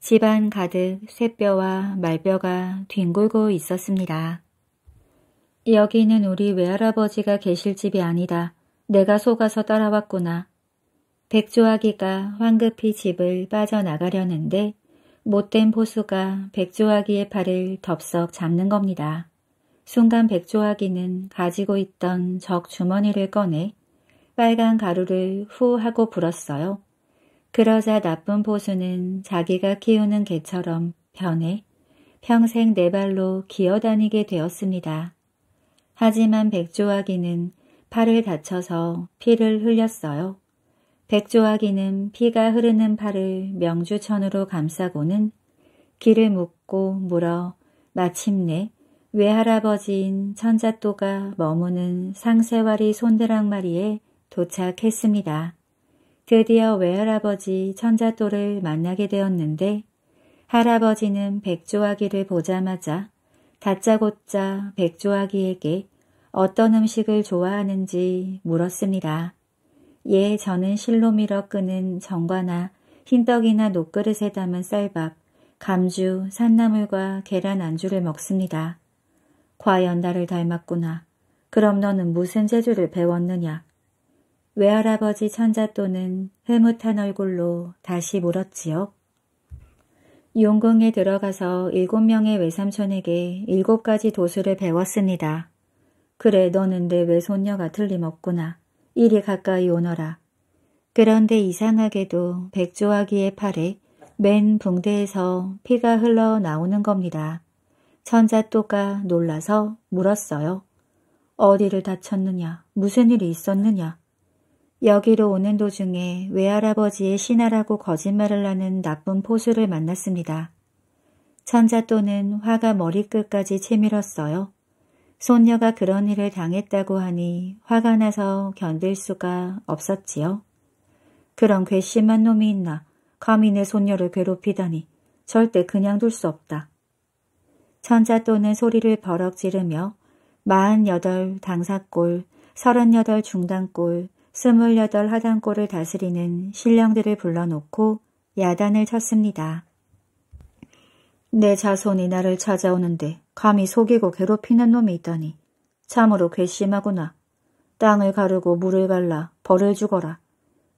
집안 가득 새뼈와 말뼈가 뒹굴고 있었습니다. 여기는 우리 외할아버지가 계실 집이 아니다. 내가 속아서 따라왔구나. 백조아기가 황급히 집을 빠져나가려는데 못된 보수가 백조아기의 팔을 덥석 잡는 겁니다. 순간 백조아기는 가지고 있던 적 주머니를 꺼내 빨간 가루를 후 하고 불었어요. 그러자 나쁜 보수는 자기가 키우는 개처럼 변해 평생 네 발로 기어다니게 되었습니다. 하지만 백조아기는 팔을 다쳐서 피를 흘렸어요. 백조아기는 피가 흐르는 팔을 명주천으로 감싸고는 길을 묻고 물어 마침내 외할아버지인 천자또가 머무는 상세와리 손드랑 마리에 도착했습니다. 드디어 외할아버지 천자또를 만나게 되었는데 할아버지는 백조아기를 보자마자 다짜고짜 백조아기에게 어떤 음식을 좋아하는지 물었습니다. 예, 저는 실로 밀어 끄는 정과나 흰떡이나 녹그릇에 담은 쌀밥, 감주, 산나물과 계란 안주를 먹습니다. 과연 나를 닮았구나. 그럼 너는 무슨 재주를 배웠느냐? 외할아버지 천자또는 흐뭇한 얼굴로 다시 물었지요. 용궁에 들어가서 일곱 명의 외삼촌에게 일곱 가지 도수를 배웠습니다. 그래 너는 내 외손녀가 틀림없구나. 이리 가까이 오너라. 그런데 이상하게도 백조아기의 팔에 맨 붕대에서 피가 흘러나오는 겁니다. 천자또가 놀라서 물었어요. 어디를 다쳤느냐? 무슨 일이 있었느냐? 여기로 오는 도중에 외할아버지의 신하라고 거짓말을 하는 나쁜 포수를 만났습니다. 천자또는 화가 머리끝까지 치밀었어요. 손녀가 그런 일을 당했다고 하니 화가 나서 견딜 수가 없었지요. 그런 괘씸한 놈이 있나 감히 내 손녀를 괴롭히다니 절대 그냥 둘 수 없다. 천자 또는 소리를 버럭 지르며 48 당사골, 38 중단골, 28 하단골을 다스리는 신령들을 불러놓고 야단을 쳤습니다. 내 자손이 나를 찾아오는데 감히 속이고 괴롭히는 놈이 있다니 참으로 괘씸하구나. 땅을 가르고 물을 갈라 벌을 주거라.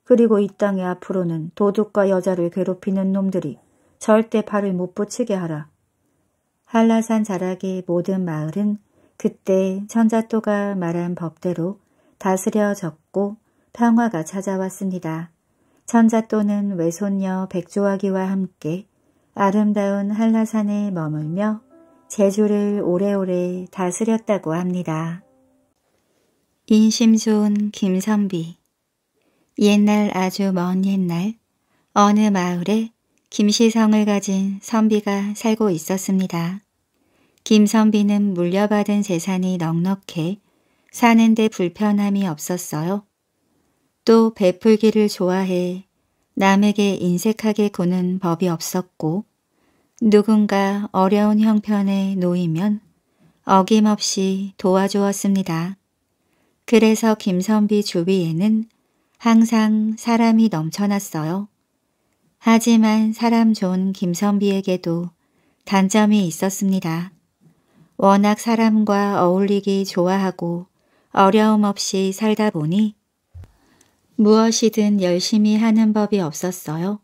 그리고 이 땅에 앞으로는 도둑과 여자를 괴롭히는 놈들이 절대 발을 못 붙이게 하라. 한라산 자락의 모든 마을은 그때 천자또가 말한 법대로 다스려졌고 평화가 찾아왔습니다. 천자또는 외손녀 백조아기와 함께 아름다운 한라산에 머물며 제주를 오래오래 다스렸다고 합니다. 인심 좋은 김선비 옛날 아주 먼 옛날 어느 마을에 김시성을 가진 선비가 살고 있었습니다. 김선비는 물려받은 재산이 넉넉해 사는데 불편함이 없었어요. 또 베풀기를 좋아해 남에게 인색하게 구는 법이 없었고 누군가 어려운 형편에 놓이면 어김없이 도와주었습니다. 그래서 김선비 주위에는 항상 사람이 넘쳐났어요. 하지만 사람 좋은 김선비에게도 단점이 있었습니다. 워낙 사람과 어울리기 좋아하고 어려움 없이 살다 보니 무엇이든 열심히 하는 법이 없었어요.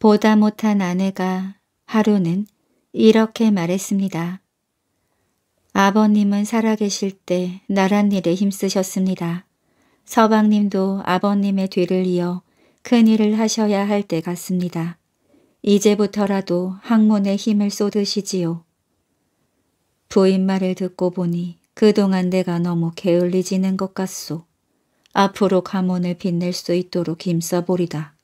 보다 못한 아내가 하루는 이렇게 말했습니다. 아버님은 살아계실 때 나란 일에 힘쓰셨습니다. 서방님도 아버님의 뒤를 이어 큰 일을 하셔야 할 때 같습니다. 이제부터라도 학문에 힘을 쏟으시지요. 부인 말을 듣고 보니 그동안 내가 너무 게을리지는 것 같소. 앞으로 가문을 빛낼 수 있도록 힘써보리다.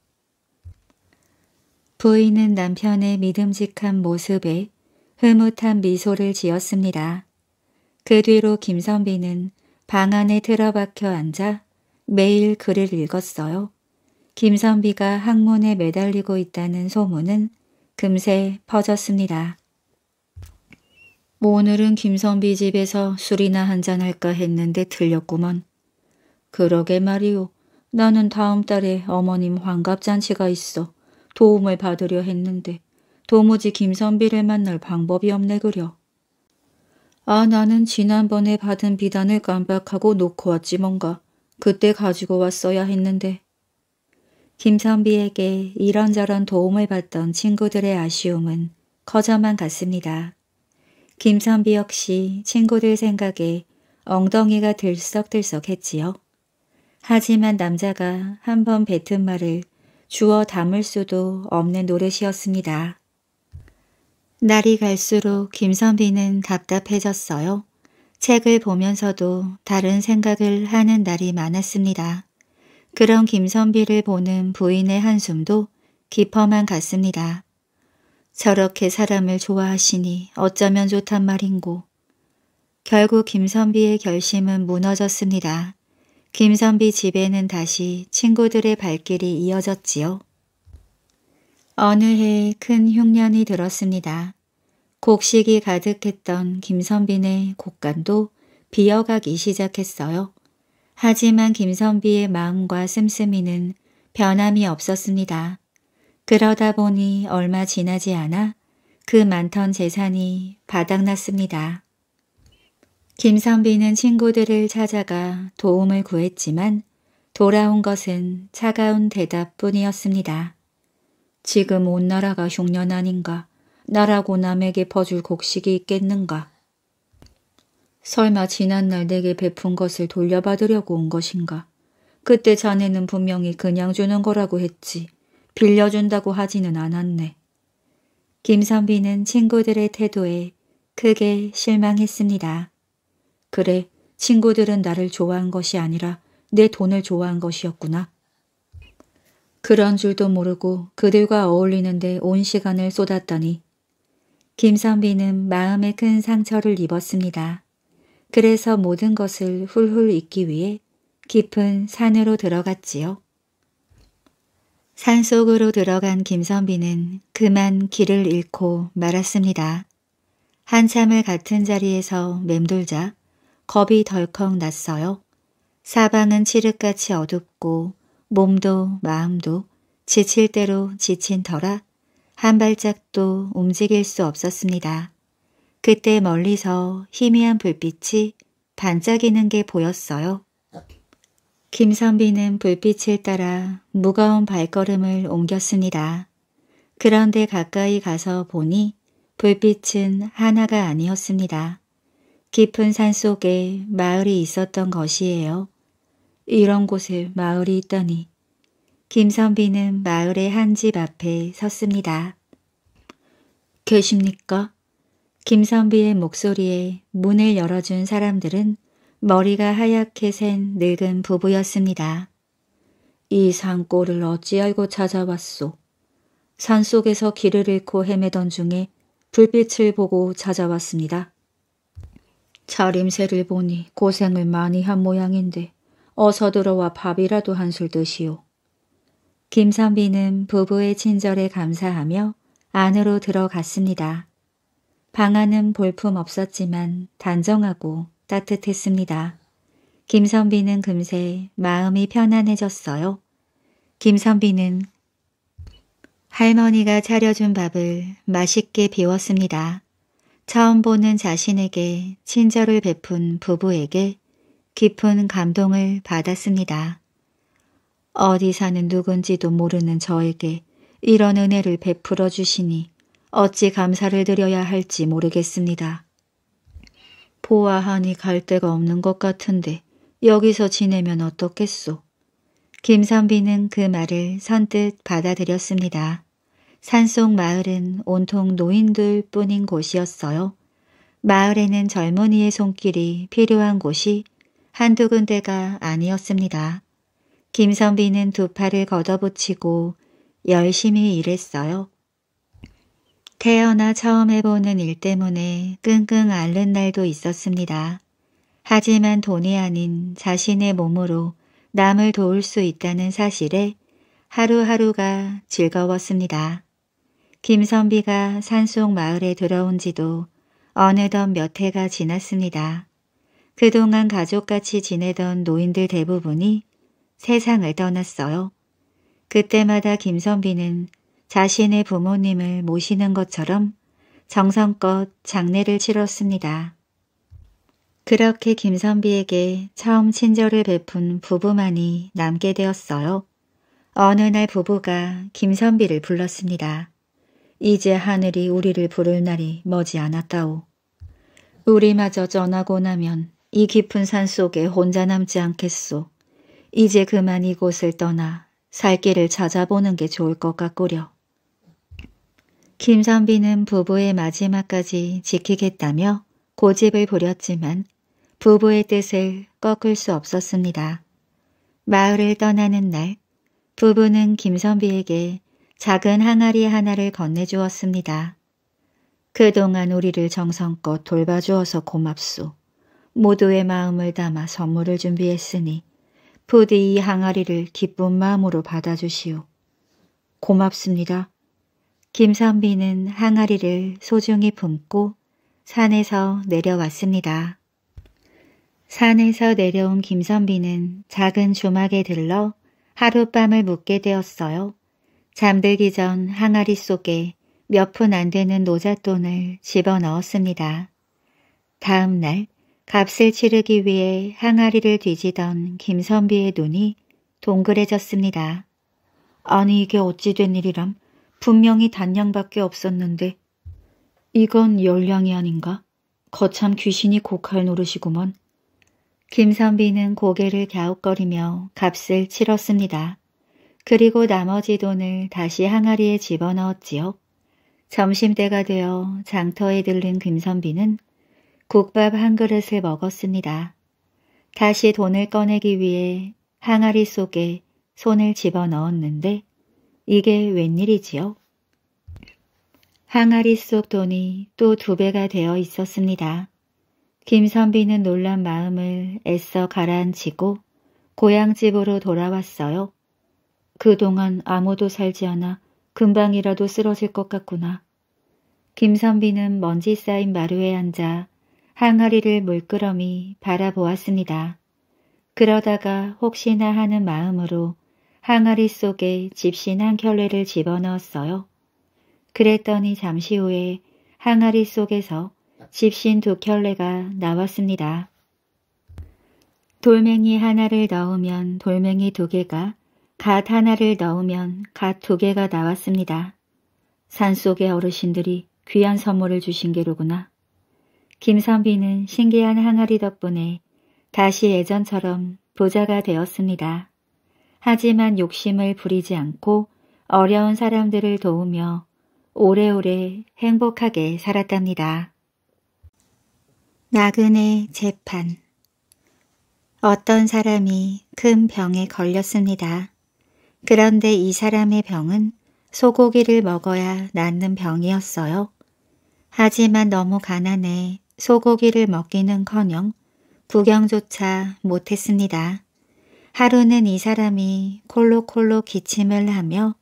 부인은 남편의 믿음직한 모습에 흐뭇한 미소를 지었습니다. 그 뒤로 김선비는 방 안에 틀어박혀 앉아 매일 글을 읽었어요. 김선비가 학문에 매달리고 있다는 소문은 금세 퍼졌습니다. 오늘은 김선비 집에서 술이나 한잔 할까 했는데 틀렸구먼. 그러게 말이오. 나는 다음 달에 어머님 환갑잔치가 있어. 도움을 받으려 했는데 도무지 김선비를 만날 방법이 없네 그려. 아 나는 지난번에 받은 비단을 깜빡하고 놓고 왔지 뭔가. 그때 가지고 왔어야 했는데. 김선비에게 이런저런 도움을 받던 친구들의 아쉬움은 커져만 갔습니다. 김선비 역시 친구들 생각에 엉덩이가 들썩들썩했지요. 하지만 남자가 한 번 뱉은 말을 주워 담을 수도 없는 노릇이었습니다. 날이 갈수록 김선비는 답답해졌어요. 책을 보면서도 다른 생각을 하는 날이 많았습니다. 그런 김선비를 보는 부인의 한숨도 깊어만 갔습니다. 저렇게 사람을 좋아하시니 어쩌면 좋단 말인고. 결국 김선비의 결심은 무너졌습니다. 김선비 집에는 다시 친구들의 발길이 이어졌지요. 어느 해 큰 흉년이 들었습니다. 곡식이 가득했던 김선비네 곡간도 비어가기 시작했어요. 하지만 김선비의 마음과 씀씀이는 변함이 없었습니다. 그러다 보니 얼마 지나지 않아 그 많던 재산이 바닥났습니다. 김선비는 친구들을 찾아가 도움을 구했지만 돌아온 것은 차가운 대답뿐이었습니다. 지금 온 나라가 흉년 아닌가? 나라고 남에게 퍼줄 곡식이 있겠는가? 설마 지난날 내게 베푼 것을 돌려받으려고 온 것인가? 그때 자네는 분명히 그냥 주는 거라고 했지. 빌려준다고 하지는 않았네. 김선비는 친구들의 태도에 크게 실망했습니다. 그래, 친구들은 나를 좋아한 것이 아니라 내 돈을 좋아한 것이었구나. 그런 줄도 모르고 그들과 어울리는데 온 시간을 쏟았더니 김선비는 마음에 큰 상처를 입었습니다. 그래서 모든 것을 훌훌 잊기 위해 깊은 산으로 들어갔지요. 산속으로 들어간 김선비는 그만 길을 잃고 말았습니다. 한참을 같은 자리에서 맴돌자 겁이 덜컥 났어요. 사방은 칠흑같이 어둡고 몸도 마음도 지칠 대로 지친 터라 한 발짝도 움직일 수 없었습니다. 그때 멀리서 희미한 불빛이 반짝이는 게 보였어요. 김선비는 불빛을 따라 무거운 발걸음을 옮겼습니다. 그런데 가까이 가서 보니 불빛은 하나가 아니었습니다. 깊은 산 속에 마을이 있었던 것이에요. 이런 곳에 마을이 있다니. 김선비는 마을의 한 집 앞에 섰습니다. 계십니까? 김선비의 목소리에 문을 열어준 사람들은 머리가 하얗게 센 늙은 부부였습니다. 이 산골을 어찌 알고 찾아왔소? 산 속에서 길을 잃고 헤매던 중에 불빛을 보고 찾아왔습니다. 차림새를 보니 고생을 많이 한 모양인데 어서 들어와 밥이라도 한 술 드시오. 김선비는 부부의 친절에 감사하며 안으로 들어갔습니다. 방 안은 볼품 없었지만 단정하고 따뜻했습니다. 김선비는 금세 마음이 편안해졌어요. 김선비는 할머니가 차려준 밥을 맛있게 비웠습니다. 처음 보는 자신에게 친절을 베푼 부부에게 깊은 감동을 받았습니다. 어디 사는 누군지도 모르는 저에게 이런 은혜를 베풀어 주시니 어찌 감사를 드려야 할지 모르겠습니다. 보아하니 갈 데가 없는 것 같은데 여기서 지내면 어떻겠소? 김선비는 그 말을 선뜻 받아들였습니다. 산속 마을은 온통 노인들 뿐인 곳이었어요. 마을에는 젊은이의 손길이 필요한 곳이 한두 군데가 아니었습니다. 김선비는 두 팔을 걷어붙이고 열심히 일했어요. 태어나 처음 해보는 일 때문에 끙끙 앓는 날도 있었습니다. 하지만 돈이 아닌 자신의 몸으로 남을 도울 수 있다는 사실에 하루하루가 즐거웠습니다. 김선비가 산속 마을에 들어온 지도 어느덧 몇 해가 지났습니다. 그동안 가족같이 지내던 노인들 대부분이 세상을 떠났어요. 그때마다 김선비는 자신의 부모님을 모시는 것처럼 정성껏 장례를 치렀습니다. 그렇게 김선비에게 처음 친절을 베푼 부부만이 남게 되었어요. 어느 날 부부가 김선비를 불렀습니다. 이제 하늘이 우리를 부를 날이 머지 않았다오. 우리마저 전하고 나면 이 깊은 산 속에 혼자 남지 않겠소. 이제 그만 이곳을 떠나 살 길을 찾아보는 게 좋을 것 같구려. 김선비는 부부의 마지막까지 지키겠다며 고집을 부렸지만 부부의 뜻을 꺾을 수 없었습니다. 마을을 떠나는 날 부부는 김선비에게 작은 항아리 하나를 건네주었습니다. 그동안 우리를 정성껏 돌봐주어서 고맙소. 모두의 마음을 담아 선물을 준비했으니 부디 이 항아리를 기쁜 마음으로 받아주시오. 고맙습니다. 김선비는 항아리를 소중히 품고 산에서 내려왔습니다. 산에서 내려온 김선비는 작은 주막에 들러 하룻밤을 묵게 되었어요. 잠들기 전 항아리 속에 몇 푼 안 되는 노잣돈을 집어넣었습니다. 다음 날 값을 치르기 위해 항아리를 뒤지던 김선비의 눈이 동그래졌습니다. 아니 이게 어찌 된 일이람 분명히 단량밖에 없었는데 이건 열량이 아닌가? 거참 귀신이 곡할 노릇이구먼. 김선비는 고개를 갸웃거리며 값을 치렀습니다. 그리고 나머지 돈을 다시 항아리에 집어넣었지요. 점심때가 되어 장터에 들른 김선비는 국밥 한 그릇을 먹었습니다. 다시 돈을 꺼내기 위해 항아리 속에 손을 집어넣었는데 이게 웬일이지요? 항아리 속 돈이 또 두 배가 되어 있었습니다. 김선비는 놀란 마음을 애써 가라앉히고 고향집으로 돌아왔어요. 그동안 아무도 살지 않아 금방이라도 쓰러질 것 같구나. 김선비는 먼지 쌓인 마루에 앉아 항아리를 물끄러미 바라보았습니다. 그러다가 혹시나 하는 마음으로 항아리 속에 집신 한 켤레를 집어넣었어요. 그랬더니 잠시 후에 항아리 속에서 집신 두 켤레가 나왔습니다. 돌멩이 하나를 넣으면 돌멩이 두 개가, 갓 하나를 넣으면 갓 두 개가 나왔습니다. 산속의 어르신들이 귀한 선물을 주신 게로구나. 김선비는 신기한 항아리 덕분에 다시 예전처럼 부자가 되었습니다. 하지만 욕심을 부리지 않고 어려운 사람들을 도우며 오래오래 행복하게 살았답니다. 나그네 재판 어떤 사람이 큰 병에 걸렸습니다. 그런데 이 사람의 병은 소고기를 먹어야 낫는 병이었어요. 하지만 너무 가난해 소고기를 먹기는커녕 구경조차 못했습니다. 하루는 이 사람이 콜록콜록 기침을 하며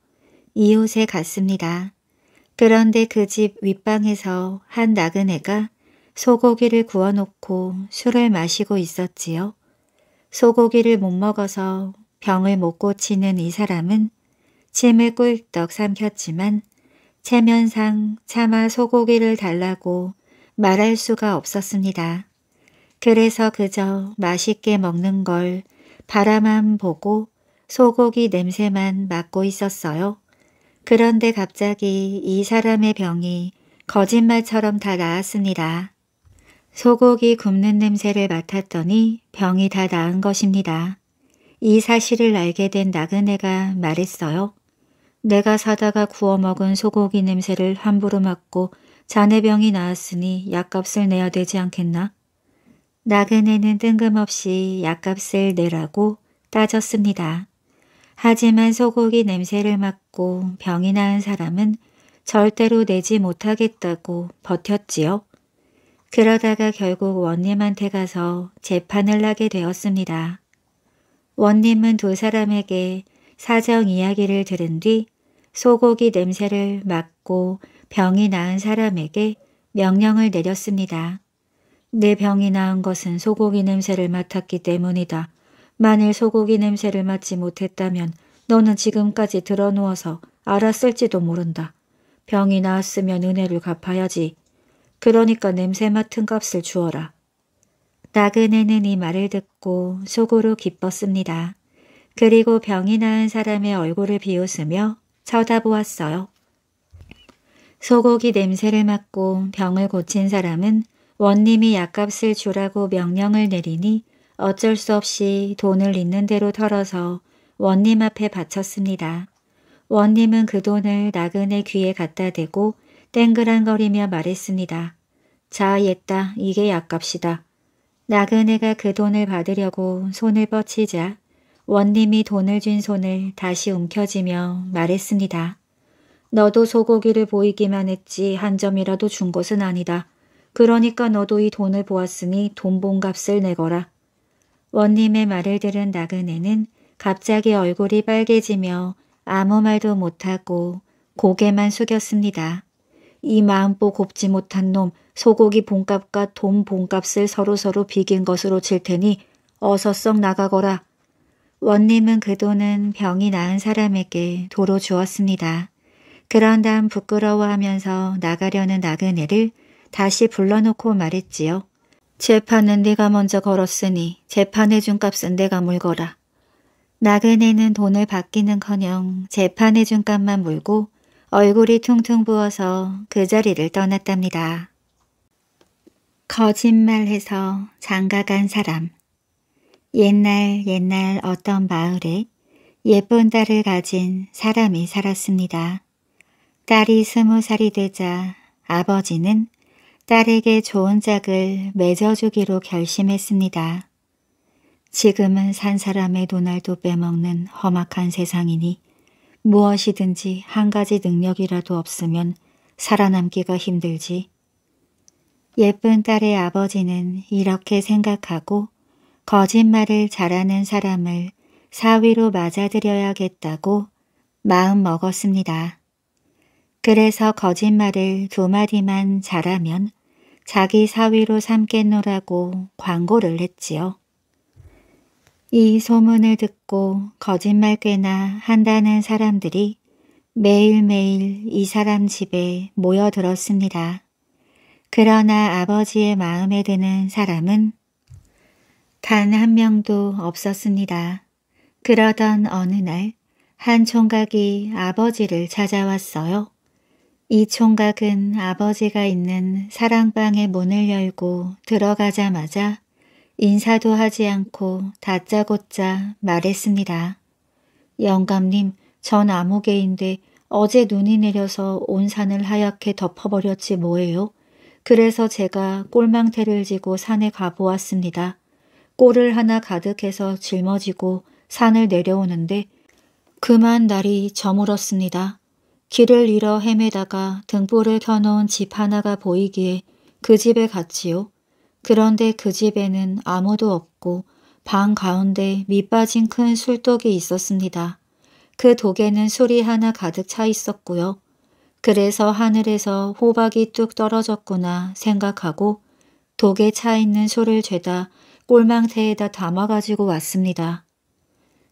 이웃에 갔습니다. 그런데 그 집 윗방에서 한 나그네가 소고기를 구워놓고 술을 마시고 있었지요. 소고기를 못 먹어서 병을 못 고치는 이 사람은 침을 꿀떡 삼켰지만 체면상 차마 소고기를 달라고 말할 수가 없었습니다. 그래서 그저 맛있게 먹는 걸 바라만 보고 소고기 냄새만 맡고 있었어요. 그런데 갑자기 이 사람의 병이 거짓말처럼 다 나았습니다. 소고기 굽는 냄새를 맡았더니 병이 다 나은 것입니다. 이 사실을 알게 된 나그네가 말했어요. 내가 사다가 구워 먹은 소고기 냄새를 함부로 맡고 자네 병이 나았으니 약값을 내야 되지 않겠나? 나그네는 뜬금없이 약값을 내라고 따졌습니다. 하지만 소고기 냄새를 맡고 병이 나은 사람은 절대로 내지 못하겠다고 버텼지요. 그러다가 결국 원님한테 가서 재판을 하게 되었습니다. 원님은 두 사람에게 사정 이야기를 들은 뒤 소고기 냄새를 맡고 병이 나은 사람에게 명령을 내렸습니다. 내 병이 나은 것은 소고기 냄새를 맡았기 때문이다. 만일 소고기 냄새를 맡지 못했다면 너는 지금까지 들어누워서 알았을지도 모른다. 병이 나았으면 은혜를 갚아야지. 그러니까 냄새 맡은 값을 주어라. 나그네는 이 말을 듣고 속으로 기뻤습니다. 그리고 병이 나은 사람의 얼굴을 비웃으며 쳐다보았어요. 소고기 냄새를 맡고 병을 고친 사람은 원님이 약값을 주라고 명령을 내리니 어쩔 수 없이 돈을 있는 대로 털어서 원님 앞에 바쳤습니다. 원님은 그 돈을 나그네 귀에 갖다 대고 땡그랑거리며 말했습니다. 자, 옛다. 이게 약값이다. 나그네가 그 돈을 받으려고 손을 뻗치자 원님이 돈을 쥔 손을 다시 움켜쥐며 말했습니다. 너도 소고기를 보이기만 했지 한 점이라도 준 것은 아니다. 그러니까 너도 이 돈을 보았으니 돈본 값을 내거라. 원님의 말을 들은 나그네는 갑자기 얼굴이 빨개지며 아무 말도 못하고 고개만 숙였습니다. 이 마음보 곱지 못한 놈 소고기 본값과 돈 본값을 서로서로 비긴 것으로 칠 테니 어서 썩 나가거라. 원님은 그 돈은 병이 나은 사람에게 도로 주었습니다. 그런 다음 부끄러워하면서 나가려는 나그네를 다시 불러놓고 말했지요. 재판은 네가 먼저 걸었으니 재판해 준 값은 내가 물거라. 나그네는 돈을 받기는커녕 재판해 준 값만 물고 얼굴이 퉁퉁 부어서 그 자리를 떠났답니다. 거짓말해서 장가간 사람 옛날 옛날 어떤 마을에 예쁜 딸을 가진 사람이 살았습니다. 딸이 스무 살이 되자 아버지는 딸에게 좋은 짝을 맺어주기로 결심했습니다. 지금은 산 사람의 돈알도 빼먹는 험악한 세상이니 무엇이든지 한 가지 능력이라도 없으면 살아남기가 힘들지. 예쁜 딸의 아버지는 이렇게 생각하고 거짓말을 잘하는 사람을 사위로 맞아들여야겠다고 마음 먹었습니다. 그래서 거짓말을 두 마디만 잘하면 자기 사위로 삼겠노라고 광고를 했지요. 이 소문을 듣고 거짓말 꽤나 한다는 사람들이 매일매일 이 사람 집에 모여들었습니다. 그러나 아버지의 마음에 드는 사람은 단 한 명도 없었습니다. 그러던 어느 날 한 총각이 아버지를 찾아왔어요. 이 총각은 아버지가 있는 사랑방의 문을 열고 들어가자마자 인사도 하지 않고 다짜고짜 말했습니다. 영감님, 전 아무개인데 어제 눈이 내려서 온 산을 하얗게 덮어버렸지 뭐예요. 그래서 제가 꼴망태를 지고 산에 가보았습니다. 꼴을 하나 가득해서 짊어지고 산을 내려오는데 그만 날이 저물었습니다. 길을 잃어 헤매다가 등불을 켜놓은 집 하나가 보이기에 그 집에 갔지요. 그런데 그 집에는 아무도 없고 방 가운데 밑빠진 큰 술독이 있었습니다. 그 독에는 술이 하나 가득 차 있었고요. 그래서 하늘에서 호박이 뚝 떨어졌구나 생각하고 독에 차 있는 술을 죄다 꼴망태에다 담아가지고 왔습니다.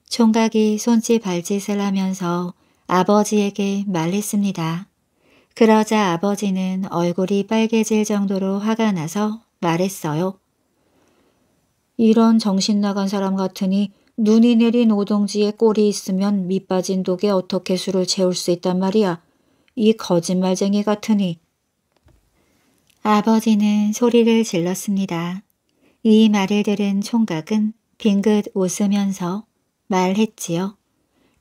총각이 손짓 발짓을 하면서 아버지에게 말했습니다. 그러자 아버지는 얼굴이 빨개질 정도로 화가 나서 말했어요. 이런 정신 나간 사람 같으니 눈이 내린 오동지에 꼴이 있으면 밑빠진 독에 어떻게 술을 채울 수 있단 말이야. 이 거짓말쟁이 같으니. 아버지는 소리를 질렀습니다. 이 말을 들은 총각은 빙긋 웃으면서 말했지요.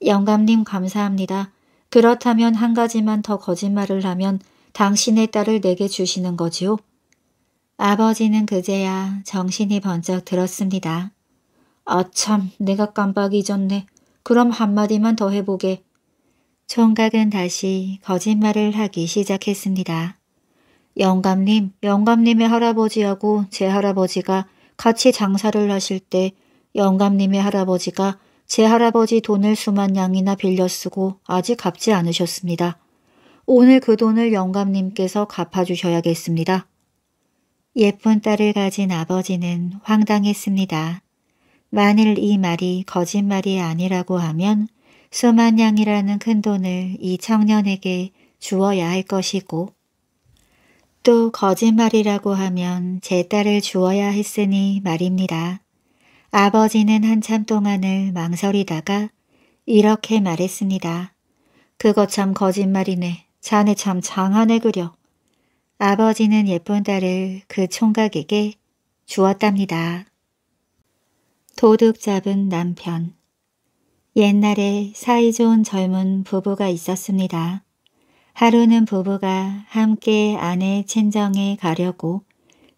영감님 감사합니다. 그렇다면 한 가지만 더 거짓말을 하면 당신의 딸을 내게 주시는 거지요? 아버지는 그제야 정신이 번쩍 들었습니다. 아참 내가 깜빡 잊었네. 그럼 한마디만 더 해보게. 총각은 다시 거짓말을 하기 시작했습니다. 영감님, 영감님의 할아버지하고 제 할아버지가 같이 장사를 하실 때 영감님의 할아버지가 제 할아버지 돈을 수만 양이나 빌려 쓰고 아직 갚지 않으셨습니다. 오늘 그 돈을 영감님께서 갚아주셔야겠습니다. 예쁜 딸을 가진 아버지는 황당했습니다. 만일 이 말이 거짓말이 아니라고 하면 수만 양이라는 큰 돈을 이 청년에게 주어야 할 것이고 또 거짓말이라고 하면 제 딸을 주어야 했으니 말입니다. 아버지는 한참 동안을 망설이다가 이렇게 말했습니다. 그거 참 거짓말이네. 자네 참 장하네 그려. 아버지는 예쁜 딸을 그 총각에게 주었답니다. 도둑 잡은 남편 옛날에 사이좋은 젊은 부부가 있었습니다. 하루는 부부가 함께 아내 친정에 가려고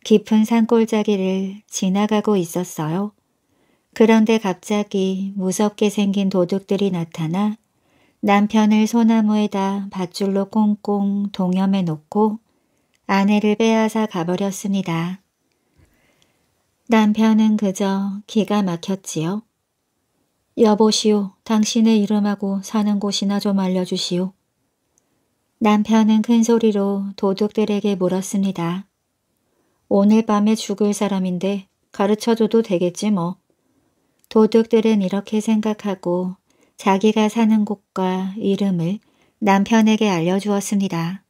깊은 산골짜기를 지나가고 있었어요. 그런데 갑자기 무섭게 생긴 도둑들이 나타나 남편을 소나무에다 밧줄로 꽁꽁 동염해 놓고 아내를 빼앗아 가버렸습니다. 남편은 그저 기가 막혔지요. 여보시오, 당신의 이름하고 사는 곳이나 좀 알려주시오. 남편은 큰 소리로 도둑들에게 물었습니다. 오늘 밤에 죽을 사람인데 가르쳐줘도 되겠지 뭐. 도둑들은 이렇게 생각하고 자기가 사는 곳과 이름을 남편에게 알려주었습니다.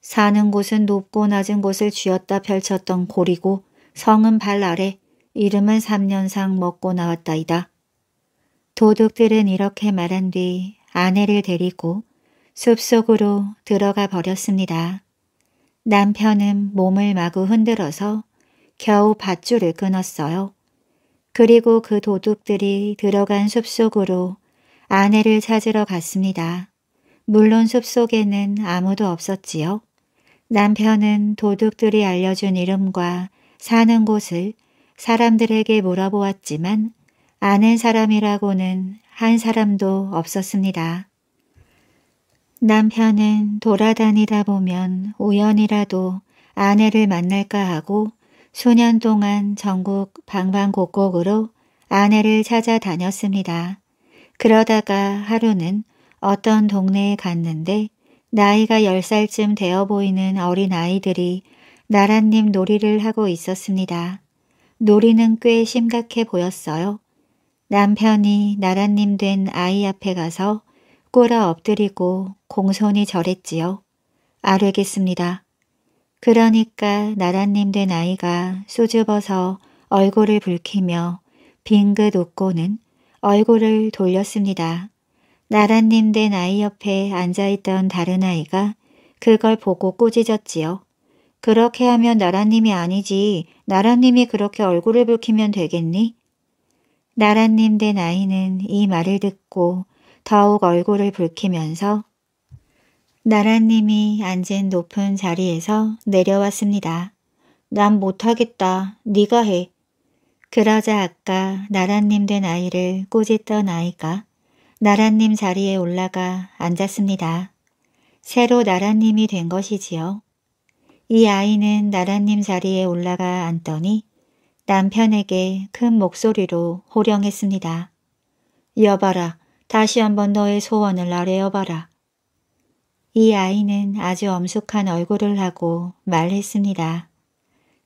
사는 곳은 높고 낮은 곳을 쥐었다 펼쳤던 고리고 성은 발 아래 이름은 3년상 먹고 나왔다이다. 도둑들은 이렇게 말한 뒤 아내를 데리고 숲속으로 들어가 버렸습니다. 남편은 몸을 마구 흔들어서 겨우 밧줄을 끊었어요. 그리고 그 도둑들이 들어간 숲속으로 아내를 찾으러 갔습니다. 물론 숲속에는 아무도 없었지요. 남편은 도둑들이 알려준 이름과 사는 곳을 사람들에게 물어보았지만 아는 사람이라고는 한 사람도 없었습니다. 남편은 돌아다니다 보면 우연이라도 아내를 만날까 하고 수년 동안 전국 방방곡곡으로 아내를 찾아다녔습니다. 그러다가 하루는 어떤 동네에 갔는데 나이가 10살쯤 되어 보이는 어린 아이들이 나라님 놀이를 하고 있었습니다. 놀이는 꽤 심각해 보였어요. 남편이 나라님 된 아이 앞에 가서 꿇어 엎드리고 공손히 절했지요. 알겠습니다. 그러니까 나라님 된 아이가 수줍어서 얼굴을 붉히며 빙긋 웃고는 얼굴을 돌렸습니다. 나라님 된 아이 옆에 앉아있던 다른 아이가 그걸 보고 꾸짖었지요. 그렇게 하면 나라님이 아니지 나라님이 그렇게 얼굴을 붉히면 되겠니? 나라님 된 아이는 이 말을 듣고 더욱 얼굴을 붉히면서 나라님이 앉은 높은 자리에서 내려왔습니다. 난 못하겠다. 네가 해. 그러자 아까 나라님 된 아이를 꾸짖던 아이가 나라님 자리에 올라가 앉았습니다. 새로 나라님이 된 것이지요. 이 아이는 나라님 자리에 올라가 앉더니 남편에게 큰 목소리로 호령했습니다. 여봐라, 다시 한번 너의 소원을 아뢰어봐라. 이 아이는 아주 엄숙한 얼굴을 하고 말했습니다.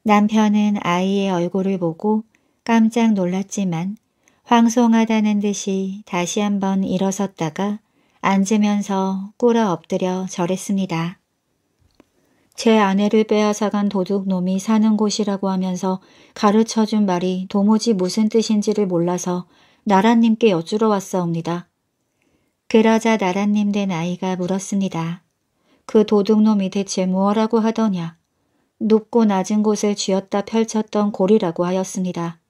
남편은 아이의 얼굴을 보고 깜짝 놀랐지만 황송하다는 듯이 다시 한번 일어섰다가 앉으면서 꿇어 엎드려 절했습니다. 제 아내를 빼앗아간 도둑놈이 사는 곳이라고 하면서 가르쳐준 말이 도무지 무슨 뜻인지를 몰라서 나라님께 여쭈러 왔사옵니다. 그러자 나라님 된 아이가 물었습니다. 그 도둑놈이 대체 무엇라고 하더냐. 높고 낮은 곳을 쥐었다 펼쳤던 고리라고 하였습니다.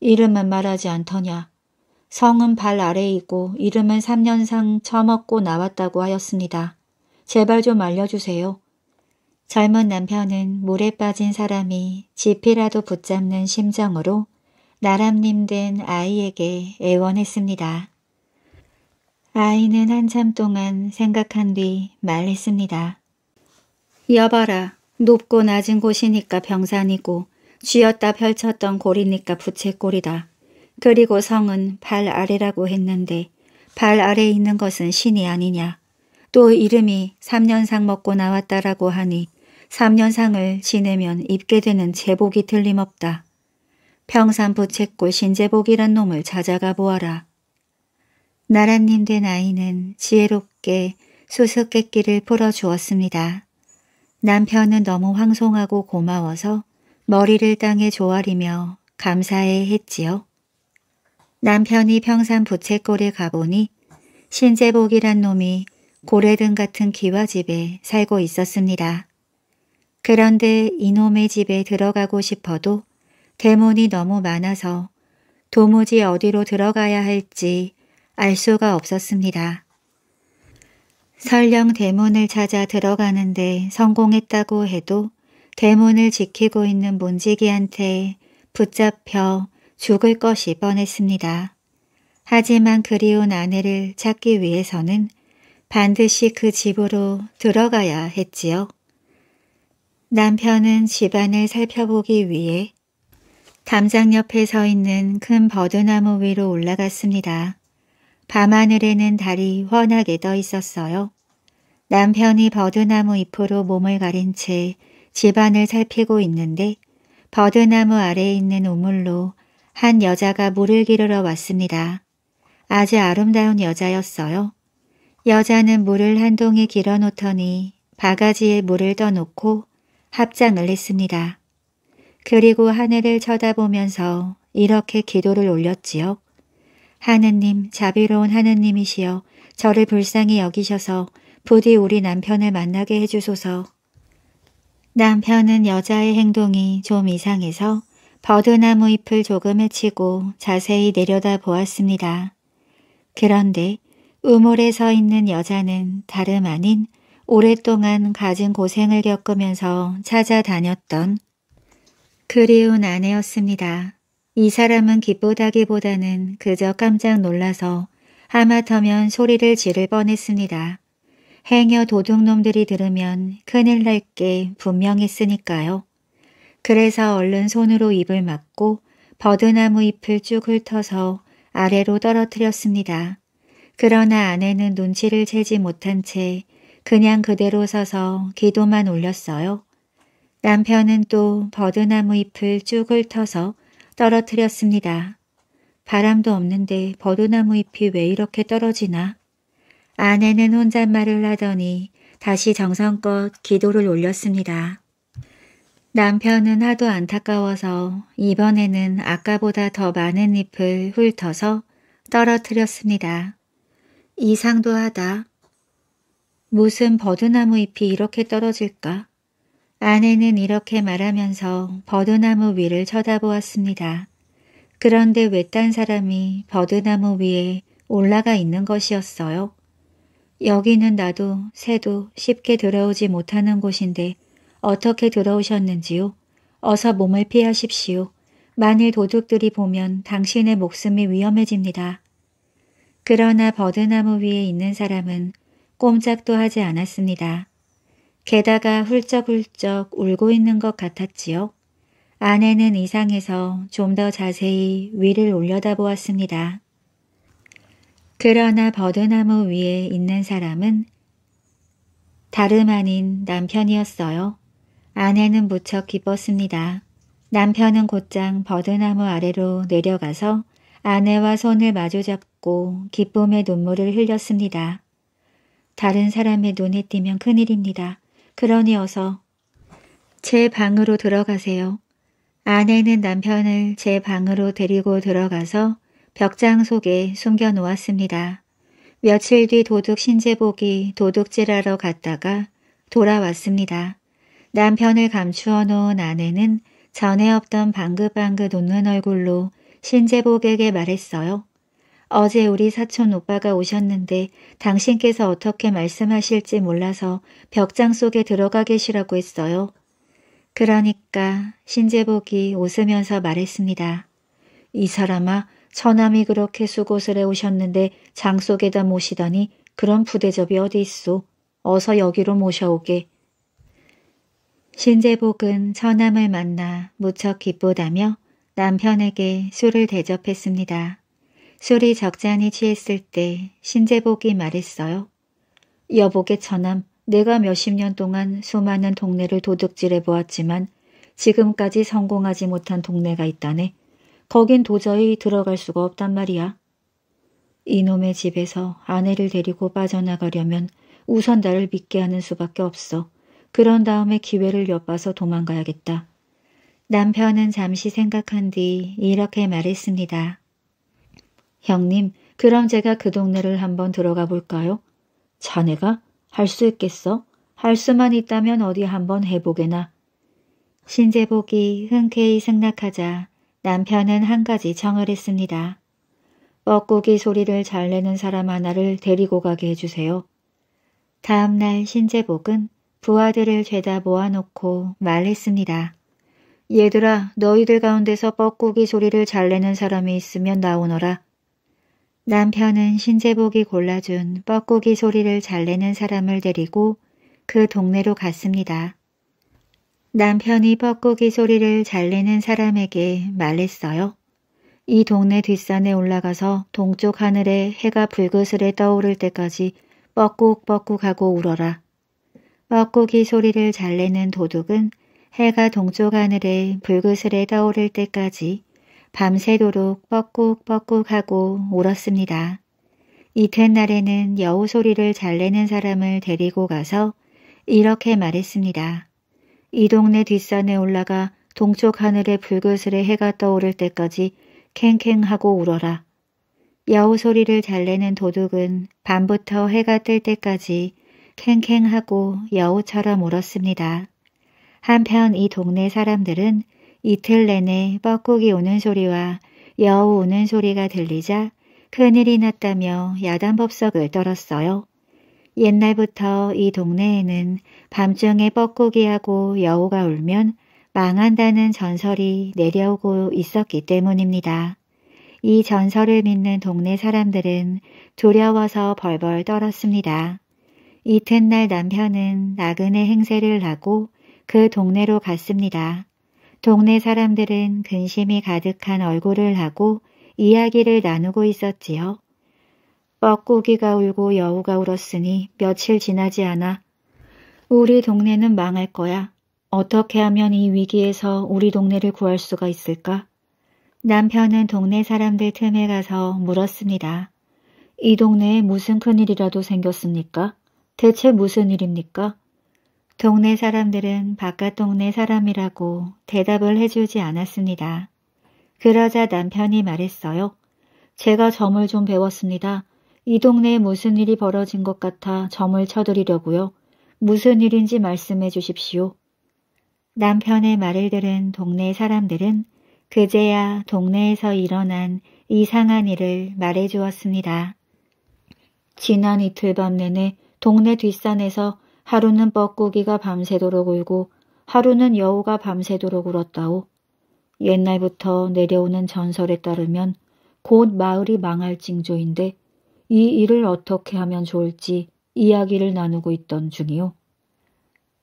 이름은 말하지 않더냐. 성은 발 아래이고 이름은 3년상 처먹고 나왔다고 하였습니다. 제발 좀 알려주세요. 젊은 남편은 물에 빠진 사람이 지피라도 붙잡는 심정으로 나람님 된 아이에게 애원했습니다. 아이는 한참 동안 생각한 뒤 말했습니다. 여봐라. 높고 낮은 곳이니까 병산이고 쥐었다 펼쳤던 고리니까 부채꼴이다. 그리고 성은 발 아래라고 했는데 발 아래에 있는 것은 신이 아니냐. 또 이름이 3년상 먹고 나왔다라고 하니 3년상을 지내면 입게 되는 제복이 틀림없다. 평산 부채꼴 신제복이란 놈을 찾아가 보아라. 나라님 된 아이는 지혜롭게 수수께끼를 풀어주었습니다. 남편은 너무 황송하고 고마워서 머리를 땅에 조아리며 감사해 했지요. 남편이 평산 부채꼴에 가보니 신재복이란 놈이 고래등 같은 기와집에 살고 있었습니다. 그런데 이놈의 집에 들어가고 싶어도 대문이 너무 많아서 도무지 어디로 들어가야 할지 알 수가 없었습니다. 설령 대문을 찾아 들어가는데 성공했다고 해도 대문을 지키고 있는 문지기한테 붙잡혀 죽을 것이 뻔했습니다. 하지만 그리운 아내를 찾기 위해서는 반드시 그 집으로 들어가야 했지요. 남편은 집안을 살펴보기 위해 담장 옆에 서 있는 큰 버드나무 위로 올라갔습니다. 밤하늘에는 달이 환하게 떠 있었어요. 남편이 버드나무 잎으로 몸을 가린 채 집안을 살피고 있는데 버드나무 아래에 있는 우물로 한 여자가 물을 기르러 왔습니다. 아주 아름다운 여자였어요. 여자는 물을 한 동이 길어놓더니 바가지에 물을 떠놓고 합장을 했습니다. 그리고 하늘을 쳐다보면서 이렇게 기도를 올렸지요. 하느님, 자비로운 하느님이시여 저를 불쌍히 여기셔서 부디 우리 남편을 만나게 해주소서. 남편은 여자의 행동이 좀 이상해서 버드나무 잎을 조금 해치고 자세히 내려다 보았습니다. 그런데 우물에 서 있는 여자는 다름 아닌 오랫동안 가진 고생을 겪으면서 찾아다녔던 그리운 아내였습니다. 이 사람은 기쁘다기보다는 그저 깜짝 놀라서 하마터면 소리를 지를 뻔했습니다. 행여 도둑놈들이 들으면 큰일 날 게 분명했으니까요. 그래서 얼른 손으로 입을 막고 버드나무 잎을 쭉 훑어서 아래로 떨어뜨렸습니다. 그러나 아내는 눈치를 채지 못한 채 그냥 그대로 서서 기도만 올렸어요. 남편은 또 버드나무 잎을 쭉 훑어서 떨어뜨렸습니다. 바람도 없는데 버드나무 잎이 왜 이렇게 떨어지나? 아내는 혼잣말을 하더니 다시 정성껏 기도를 올렸습니다. 남편은 하도 안타까워서 이번에는 아까보다 더 많은 잎을 훑어서 떨어뜨렸습니다. 이상도 하다. 무슨 버드나무 잎이 이렇게 떨어질까? 아내는 이렇게 말하면서 버드나무 위를 쳐다보았습니다. 그런데 외딴 사람이 버드나무 위에 올라가 있는 것이었어요. 여기는 나도 새도 쉽게 들어오지 못하는 곳인데 어떻게 들어오셨는지요? 어서 몸을 피하십시오. 만일 도둑들이 보면 당신의 목숨이 위험해집니다. 그러나 버드나무 위에 있는 사람은 꼼짝도 하지 않았습니다. 게다가 훌쩍훌쩍 울고 있는 것 같았지요. 아내는 이상해서 좀 더 자세히 위를 올려다보았습니다. 그러나 버드나무 위에 있는 사람은 다름 아닌 남편이었어요. 아내는 무척 기뻤습니다. 남편은 곧장 버드나무 아래로 내려가서 아내와 손을 마주잡고 기쁨의 눈물을 흘렸습니다. 다른 사람의 눈에 띄면 큰일입니다. 그러니 어서 제 방으로 들어가세요. 아내는 남편을 제 방으로 데리고 들어가서 벽장 속에 숨겨 놓았습니다. 며칠 뒤 도둑 신재복이 도둑질하러 갔다가 돌아왔습니다. 남편을 감추어 놓은 아내는 전에 없던 방긋방긋 웃는 얼굴로 신재복에게 말했어요. 어제 우리 사촌 오빠가 오셨는데 당신께서 어떻게 말씀하실지 몰라서 벽장 속에 들어가 계시라고 했어요. 그러니까 신재복이 웃으면서 말했습니다. 이 사람아 처남이 그렇게 수고스레 오셨는데 장 속에다 모시다니 그런 부대접이 어디 있소. 어서 여기로 모셔오게. 신재복은 처남을 만나 무척 기쁘다며 남편에게 술을 대접했습니다. 술이 적잖이 취했을 때 신재복이 말했어요. 여복의 처남, 내가 몇십 년 동안 수많은 동네를 도둑질해 보았지만 지금까지 성공하지 못한 동네가 있다네. 거긴 도저히 들어갈 수가 없단 말이야. 이놈의 집에서 아내를 데리고 빠져나가려면 우선 나를 믿게 하는 수밖에 없어. 그런 다음에 기회를 엿봐서 도망가야겠다. 남편은 잠시 생각한 뒤 이렇게 말했습니다. 형님, 그럼 제가 그 동네를 한번 들어가 볼까요? 자네가 할 수 있겠어? 할 수만 있다면 어디 한번 해보게나. 신재복이 흔쾌히 승낙하자 남편은 한 가지 청을 했습니다. 뻐꾸기 소리를 잘 내는 사람 하나를 데리고 가게 해주세요. 다음날 신재복은 부하들을 죄다 모아놓고 말했습니다. 얘들아 너희들 가운데서 뻐꾸기 소리를 잘 내는 사람이 있으면 나오너라. 남편은 신재복이 골라준 뻐꾸기 소리를 잘 내는 사람을 데리고 그 동네로 갔습니다. 남편이 뻐꾸기 소리를 잘 내는 사람에게 말했어요. 이 동네 뒷산에 올라가서 동쪽 하늘에 해가 불그스레 떠오를 때까지 뻐꾹뻐꾹하고 울어라. 뻐꾸기 소리를 잘 내는 도둑은 해가 동쪽 하늘에 불그스레 떠오를 때까지 밤새도록 뻐꾹뻐꾹하고 울었습니다. 이튿날에는 여우 소리를 잘 내는 사람을 데리고 가서 이렇게 말했습니다. 이 동네 뒷산에 올라가 동쪽 하늘에 불그스레 해가 떠오를 때까지 캥캥하고 울어라. 여우 소리를 잘 내는 도둑은 밤부터 해가 뜰 때까지 캥캥하고 여우처럼 울었습니다. 한편 이 동네 사람들은 이틀 내내 뻐꾸기 우는 소리와 여우 우는 소리가 들리자 큰일이 났다며 야단법석을 떨었어요. 옛날부터 이 동네에는 밤중에 뻐꾸기하고 여우가 울면 망한다는 전설이 내려오고 있었기 때문입니다. 이 전설을 믿는 동네 사람들은 두려워서 벌벌 떨었습니다. 이튿날 남편은 나그네 행세를 하고 그 동네로 갔습니다. 동네 사람들은 근심이 가득한 얼굴을 하고 이야기를 나누고 있었지요. 뻐꾸기가 울고 여우가 울었으니 며칠 지나지 않아 우리 동네는 망할 거야. 어떻게 하면 이 위기에서 우리 동네를 구할 수가 있을까? 남편은 동네 사람들 틈에 가서 물었습니다. 이 동네에 무슨 큰일이라도 생겼습니까? 대체 무슨 일입니까? 동네 사람들은 바깥 동네 사람이라고 대답을 해주지 않았습니다. 그러자 남편이 말했어요. 제가 점을 좀 배웠습니다. 이 동네에 무슨 일이 벌어진 것 같아 점을 쳐드리려고요. 무슨 일인지 말씀해 주십시오. 남편의 말을 들은 동네 사람들은 그제야 동네에서 일어난 이상한 일을 말해 주었습니다. 지난 이틀 밤 내내 동네 뒷산에서 하루는 뻐꾸기가 밤새도록 울고 하루는 여우가 밤새도록 울었다오. 옛날부터 내려오는 전설에 따르면 곧 마을이 망할 징조인데 이 일을 어떻게 하면 좋을지 이야기를 나누고 있던 중이오.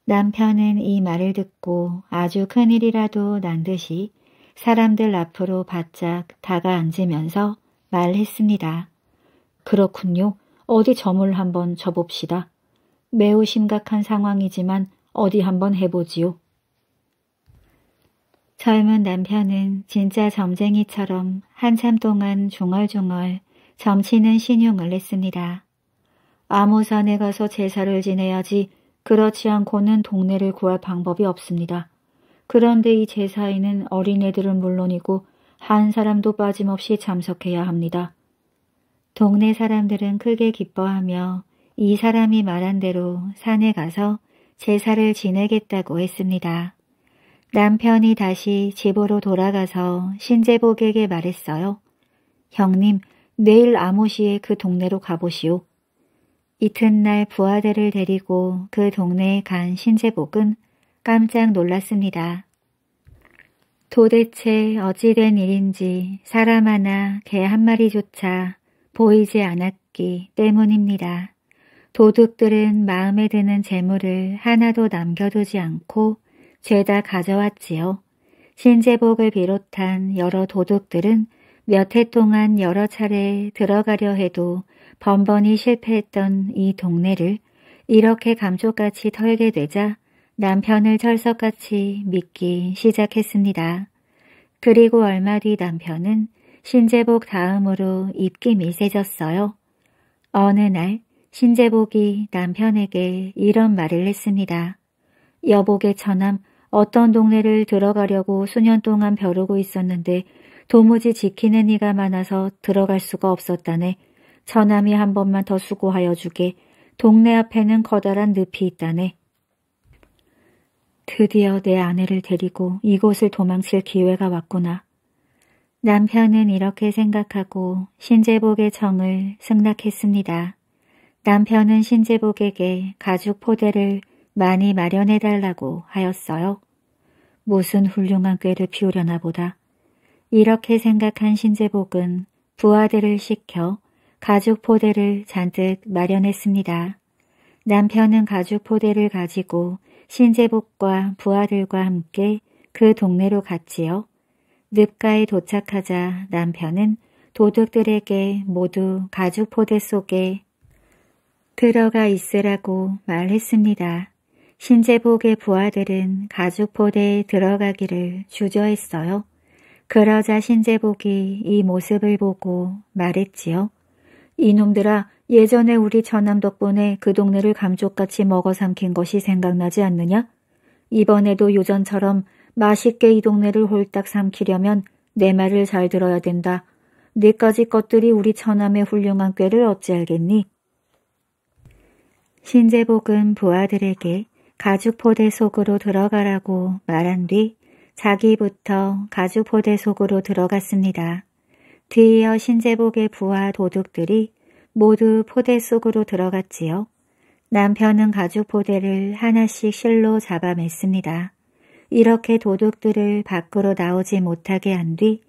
남편은 이 말을 듣고 아주 큰일이라도 난 듯이 사람들 앞으로 바짝 다가앉으면서 말했습니다. 그렇군요. 어디 점을 한번 쳐봅시다. 매우 심각한 상황이지만 어디 한번 해보지요. 젊은 남편은 진짜 점쟁이처럼 한참 동안 중얼중얼 점치는 신용을 했습니다. 아무산에 가서 제사를 지내야지 그렇지 않고는 동네를 구할 방법이 없습니다. 그런데 이 제사에는 어린애들은 물론이고 한 사람도 빠짐없이 참석해야 합니다. 동네 사람들은 크게 기뻐하며 이 사람이 말한 대로 산에 가서 제사를 지내겠다고 했습니다. 남편이 다시 집으로 돌아가서 신재복에게 말했어요. 형님, 내일 아모시에 그 동네로 가보시오. 이튿날 부하들을 데리고 그 동네에 간 신재복은 깜짝 놀랐습니다. 도대체 어찌된 일인지 사람 하나 개 한 마리조차 보이지 않았기 때문입니다. 도둑들은 마음에 드는 재물을 하나도 남겨두지 않고 죄다 가져왔지요. 신재복을 비롯한 여러 도둑들은 몇 해 동안 여러 차례 들어가려 해도 번번이 실패했던 이 동네를 이렇게 감쪽같이 털게 되자 남편을 철석같이 믿기 시작했습니다. 그리고 얼마 뒤 남편은 신재복 다음으로 입김이 세졌어요. 어느 날 신재복이 남편에게 이런 말을 했습니다. 여복의 처남 어떤 동네를 들어가려고 수년 동안 벼르고 있었는데 도무지 지키는 이가 많아서 들어갈 수가 없었다네. 처남이 한 번만 더 수고하여 주게. 동네 앞에는 커다란 늪이 있다네. 드디어 내 아내를 데리고 이곳을 도망칠 기회가 왔구나. 남편은 이렇게 생각하고 신재복의 정을 승낙했습니다. 남편은 신재복에게 가죽 포대를 많이 마련해달라고 하였어요. 무슨 훌륭한 꾀를 피우려나 보다. 이렇게 생각한 신재복은 부하들을 시켜 가죽 포대를 잔뜩 마련했습니다. 남편은 가죽 포대를 가지고 신재복과 부하들과 함께 그 동네로 갔지요. 늪가에 도착하자 남편은 도둑들에게 모두 가죽 포대 속에 들어가 있으라고 말했습니다. 신재복의 부하들은 가죽 포대에 들어가기를 주저했어요. 그러자 신재복이 이 모습을 보고 말했지요. 이놈들아 예전에 우리 처남 덕분에 그 동네를 감쪽같이 먹어 삼킨 것이 생각나지 않느냐? 이번에도 요전처럼 맛있게 이 동네를 홀딱 삼키려면 내 말을 잘 들어야 된다. 네까지 것들이 우리 처남의 훌륭한 꾀를 어찌 알겠니? 신재복은 부하들에게 가죽 포대 속으로 들어가라고 말한 뒤 자기부터 가죽 포대 속으로 들어갔습니다. 뒤이어 신재복의 부하 도둑들이 모두 포대 속으로 들어갔지요. 남편은 가죽 포대를 하나씩 실로 잡아맸습니다. 이렇게 도둑들을 밖으로 나오지 못하게 한 뒤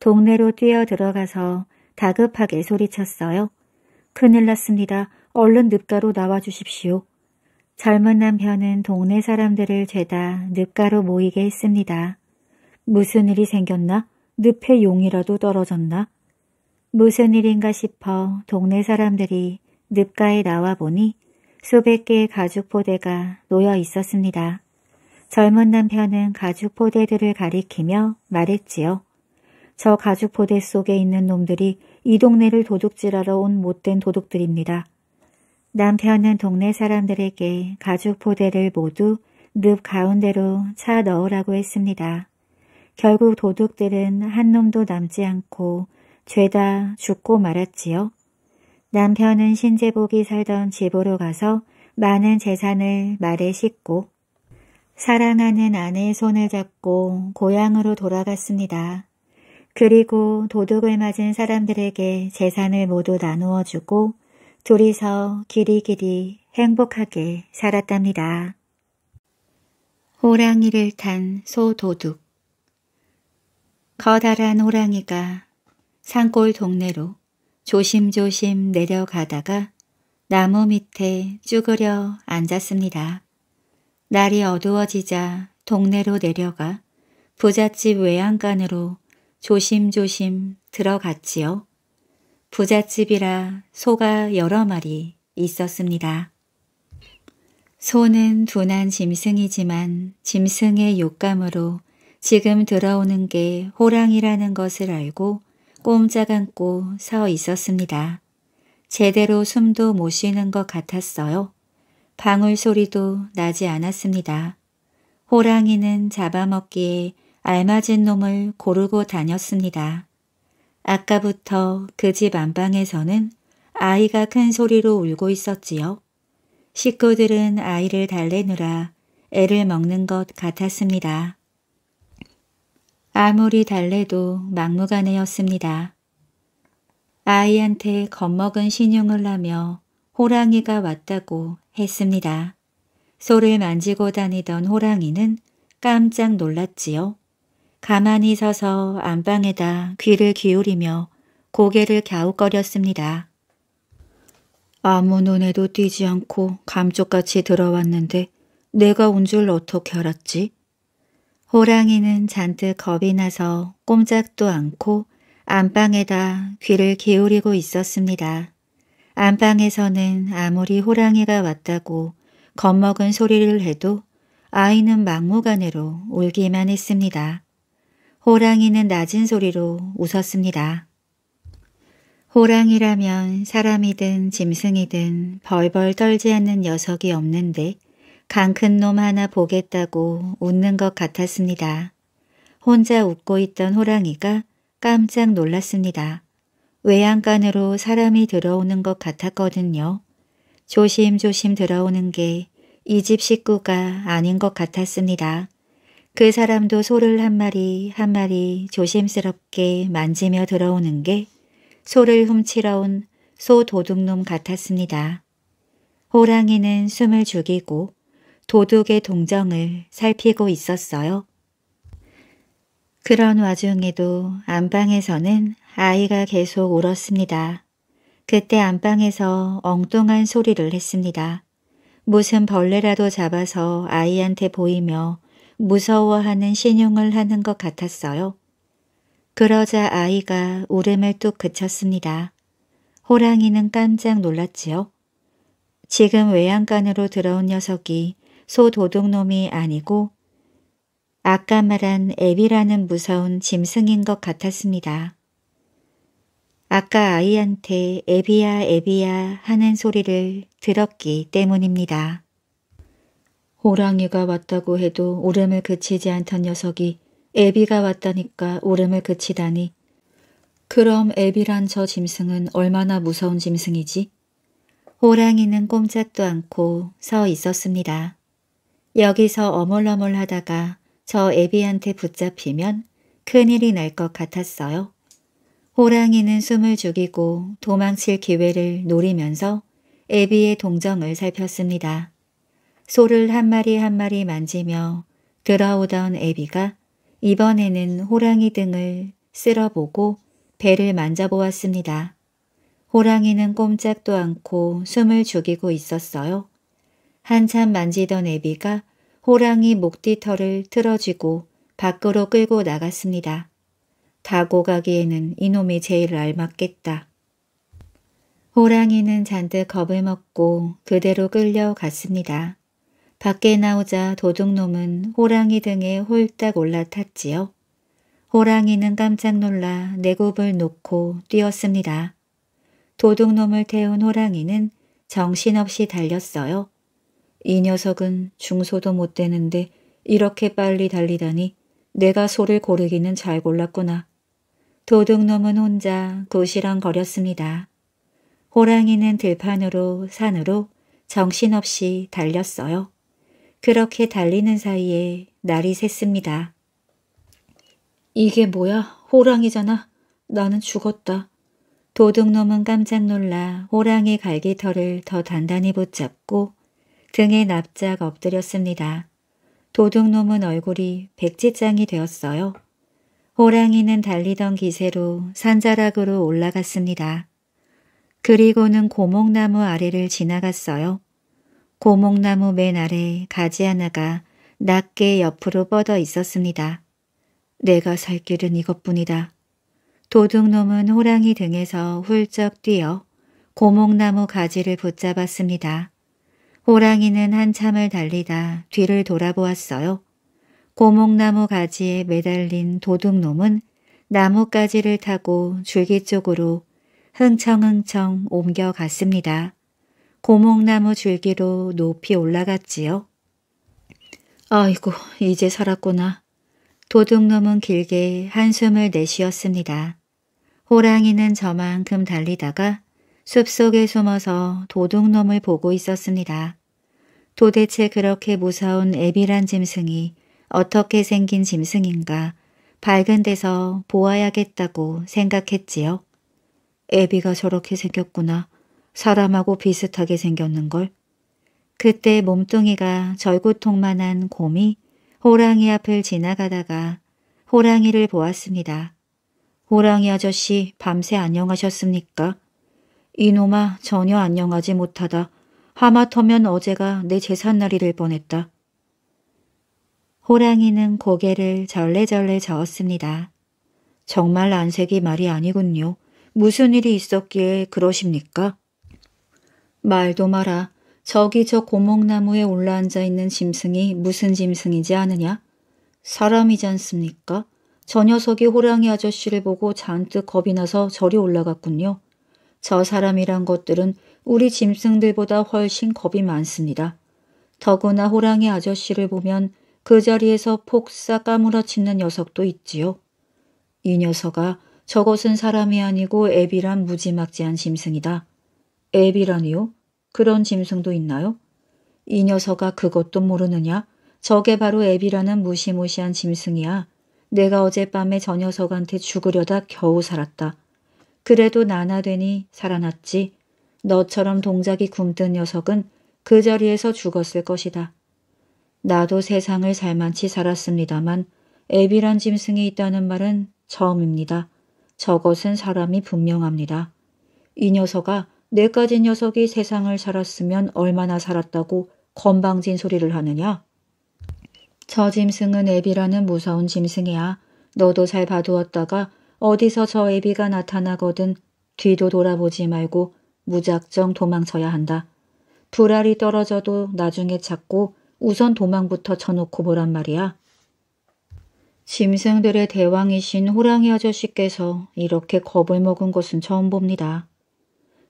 동네로 뛰어 들어가서 다급하게 소리쳤어요. 큰일 났습니다. 얼른 늪가로 나와 주십시오. 젊은 남편은 동네 사람들을 죄다 늪가로 모이게 했습니다. 무슨 일이 생겼나? 늪에 용이라도 떨어졌나? 무슨 일인가 싶어 동네 사람들이 늪가에 나와 보니 수백 개의 가죽 포대가 놓여 있었습니다. 젊은 남편은 가죽 포대들을 가리키며 말했지요. 저 가죽 포대 속에 있는 놈들이 이 동네를 도둑질하러 온 못된 도둑들입니다. 남편은 동네 사람들에게 가죽 포대를 모두 늪 가운데로 차 넣으라고 했습니다. 결국 도둑들은 한 놈도 남지 않고 죄다 죽고 말았지요. 남편은 신재복이 살던 집으로 가서 많은 재산을 말에 싣고 사랑하는 아내의 손을 잡고 고향으로 돌아갔습니다. 그리고 도둑을 맞은 사람들에게 재산을 모두 나누어 주고 둘이서 길이길이 행복하게 살았답니다. 호랑이를 탄 소도둑 커다란 호랑이가 산골 동네로 조심조심 내려가다가 나무 밑에 쭈그려 앉았습니다. 날이 어두워지자 동네로 내려가 부잣집 외양간으로 조심조심 들어갔지요. 부잣집이라 소가 여러 마리 있었습니다. 소는 둔한 짐승이지만 짐승의 욕감으로 지금 들어오는 게 호랑이라는 것을 알고 꼼짝 않고 서 있었습니다. 제대로 숨도 못 쉬는 것 같았어요. 방울 소리도 나지 않았습니다. 호랑이는 잡아먹기에 알맞은 놈을 고르고 다녔습니다. 아까부터 그 집 안방에서는 아이가 큰 소리로 울고 있었지요. 식구들은 아이를 달래느라 애를 먹는 것 같았습니다. 아무리 달래도 막무가내였습니다. 아이한테 겁먹은 신용을 하며 호랑이가 왔다고 했습니다. 소를 만지고 다니던 호랑이는 깜짝 놀랐지요. 가만히 서서 안방에다 귀를 기울이며 고개를 갸웃거렸습니다. 아무 눈에도 띄지 않고 감쪽같이 들어왔는데 내가 온 줄 어떻게 알았지? 호랑이는 잔뜩 겁이 나서 꼼짝도 않고 안방에다 귀를 기울이고 있었습니다. 안방에서는 아무리 호랑이가 왔다고 겁먹은 소리를 해도 아이는 막무가내로 울기만 했습니다. 호랑이는 낮은 소리로 웃었습니다. 호랑이라면 사람이든 짐승이든 벌벌 떨지 않는 녀석이 없는데 강큰 놈 하나 보겠다고 웃는 것 같았습니다. 혼자 웃고 있던 호랑이가 깜짝 놀랐습니다. 외양간으로 사람이 들어오는 것 같았거든요. 조심조심 들어오는 게 이 집 식구가 아닌 것 같았습니다. 그 사람도 소를 한 마리 한 마리 조심스럽게 만지며 들어오는 게 소를 훔치러 온 소 도둑놈 같았습니다. 호랑이는 숨을 죽이고 도둑의 동정을 살피고 있었어요. 그런 와중에도 안방에서는 아이가 계속 울었습니다. 그때 안방에서 엉뚱한 소리를 했습니다. 무슨 벌레라도 잡아서 아이한테 보이며 무서워하는 신용을 하는 것 같았어요. 그러자 아이가 울음을 뚝 그쳤습니다. 호랑이는 깜짝 놀랐지요. 지금 외양간으로 들어온 녀석이 소 도둑놈이 아니고 아까 말한 애비라는 무서운 짐승인 것 같았습니다. 아까 아이한테 애비야 애비야 하는 소리를 들었기 때문입니다. 호랑이가 왔다고 해도 울음을 그치지 않던 녀석이 애비가 왔다니까 울음을 그치다니. 그럼 애비란 저 짐승은 얼마나 무서운 짐승이지? 호랑이는 꼼짝도 않고 서 있었습니다. 여기서 어물어물 하다가 저 애비한테 붙잡히면 큰일이 날 것 같았어요. 호랑이는 숨을 죽이고 도망칠 기회를 노리면서 애비의 동정을 살폈습니다. 소를 한 마리 한 마리 만지며 들어오던 애비가 이번에는 호랑이 등을 쓸어보고 배를 만져보았습니다. 호랑이는 꼼짝도 않고 숨을 죽이고 있었어요. 한참 만지던 애비가 호랑이 목뒤털을 틀어쥐고 밖으로 끌고 나갔습니다. 다고 가기에는 이놈이 제일 알맞겠다. 호랑이는 잔뜩 겁을 먹고 그대로 끌려갔습니다. 밖에 나오자 도둑놈은 호랑이 등에 홀딱 올라탔지요. 호랑이는 깜짝 놀라 내굽을 놓고 뛰었습니다. 도둑놈을 태운 호랑이는 정신없이 달렸어요. 이 녀석은 중소도 못 되는데 이렇게 빨리 달리다니 내가 소를 고르기는 잘 골랐구나. 도둑놈은 혼자 고시렁거렸습니다. 호랑이는 들판으로 산으로 정신없이 달렸어요. 그렇게 달리는 사이에 날이 샜습니다. 이게 뭐야? 호랑이잖아. 나는 죽었다. 도둑놈은 깜짝 놀라 호랑이 갈기털을 더 단단히 붙잡고 등에 납작 엎드렸습니다. 도둑놈은 얼굴이 백지장이 되었어요. 호랑이는 달리던 기세로 산자락으로 올라갔습니다. 그리고는 고목나무 아래를 지나갔어요. 고목나무 맨 아래 가지 하나가 낮게 옆으로 뻗어 있었습니다. 내가 살 길은 이것뿐이다. 도둑놈은 호랑이 등에서 훌쩍 뛰어 고목나무 가지를 붙잡았습니다. 호랑이는 한참을 달리다 뒤를 돌아보았어요. 고목나무 가지에 매달린 도둑놈은 나뭇가지를 타고 줄기 쪽으로 흥청흥청 옮겨갔습니다. 고목나무 줄기로 높이 올라갔지요. 아이고 이제 살았구나. 도둑놈은 길게 한숨을 내쉬었습니다. 호랑이는 저만큼 달리다가 숲속에 숨어서 도둑놈을 보고 있었습니다. 도대체 그렇게 무서운 애비란 짐승이 어떻게 생긴 짐승인가 밝은 데서 보아야겠다고 생각했지요. 애비가 저렇게 생겼구나. 사람하고 비슷하게 생겼는 걸. 그때 몸뚱이가 절구통만한 곰이 호랑이 앞을 지나가다가 호랑이를 보았습니다. 호랑이 아저씨 밤새 안녕하셨습니까? 이놈아 전혀 안녕하지 못하다. 하마터면 어제가 내될 뻔했다. 호랑이는 고개를 절레절레 저었습니다. 정말 안색이 말이 아니군요. 무슨 일이 있었기에 그러십니까? 말도 마라. 저기 저 고목나무에 올라앉아 있는 짐승이 무슨 짐승이지 않느냐? 사람이지 않습니까? 저 녀석이 호랑이 아저씨를 보고 잔뜩 겁이 나서 저리 올라갔군요. 저 사람이란 것들은 우리 짐승들보다 훨씬 겁이 많습니다. 더구나 호랑이 아저씨를 보면 그 자리에서 폭삭 까무러치는 녀석도 있지요. 이 녀석아 저것은 사람이 아니고 애비란 무지막지한 짐승이다. 앱이라니요? 그런 짐승도 있나요? 이 녀석아 그것도 모르느냐? 저게 바로 앱이라는 무시무시한 짐승이야. 내가 어젯밤에 저 녀석한테 죽으려다 겨우 살았다. 그래도 나나 되니 살아났지. 너처럼 동작이 굼뜬 녀석은 그 자리에서 죽었을 것이다. 나도 세상을 살만치 살았습니다만 앱이란 짐승이 있다는 말은 처음입니다. 저것은 사람이 분명합니다. 이 녀석아 내까지 녀석이 세상을 살았으면 얼마나 살았다고 건방진 소리를 하느냐? 저 짐승은 애비라는 무서운 짐승이야. 너도 잘 봐두었다가 어디서 저 애비가 나타나거든 뒤도 돌아보지 말고 무작정 도망쳐야 한다. 불알이 떨어져도 나중에 찾고 우선 도망부터 쳐놓고 보란 말이야. 짐승들의 대왕이신 호랑이 아저씨께서 이렇게 겁을 먹은 것은 처음 봅니다.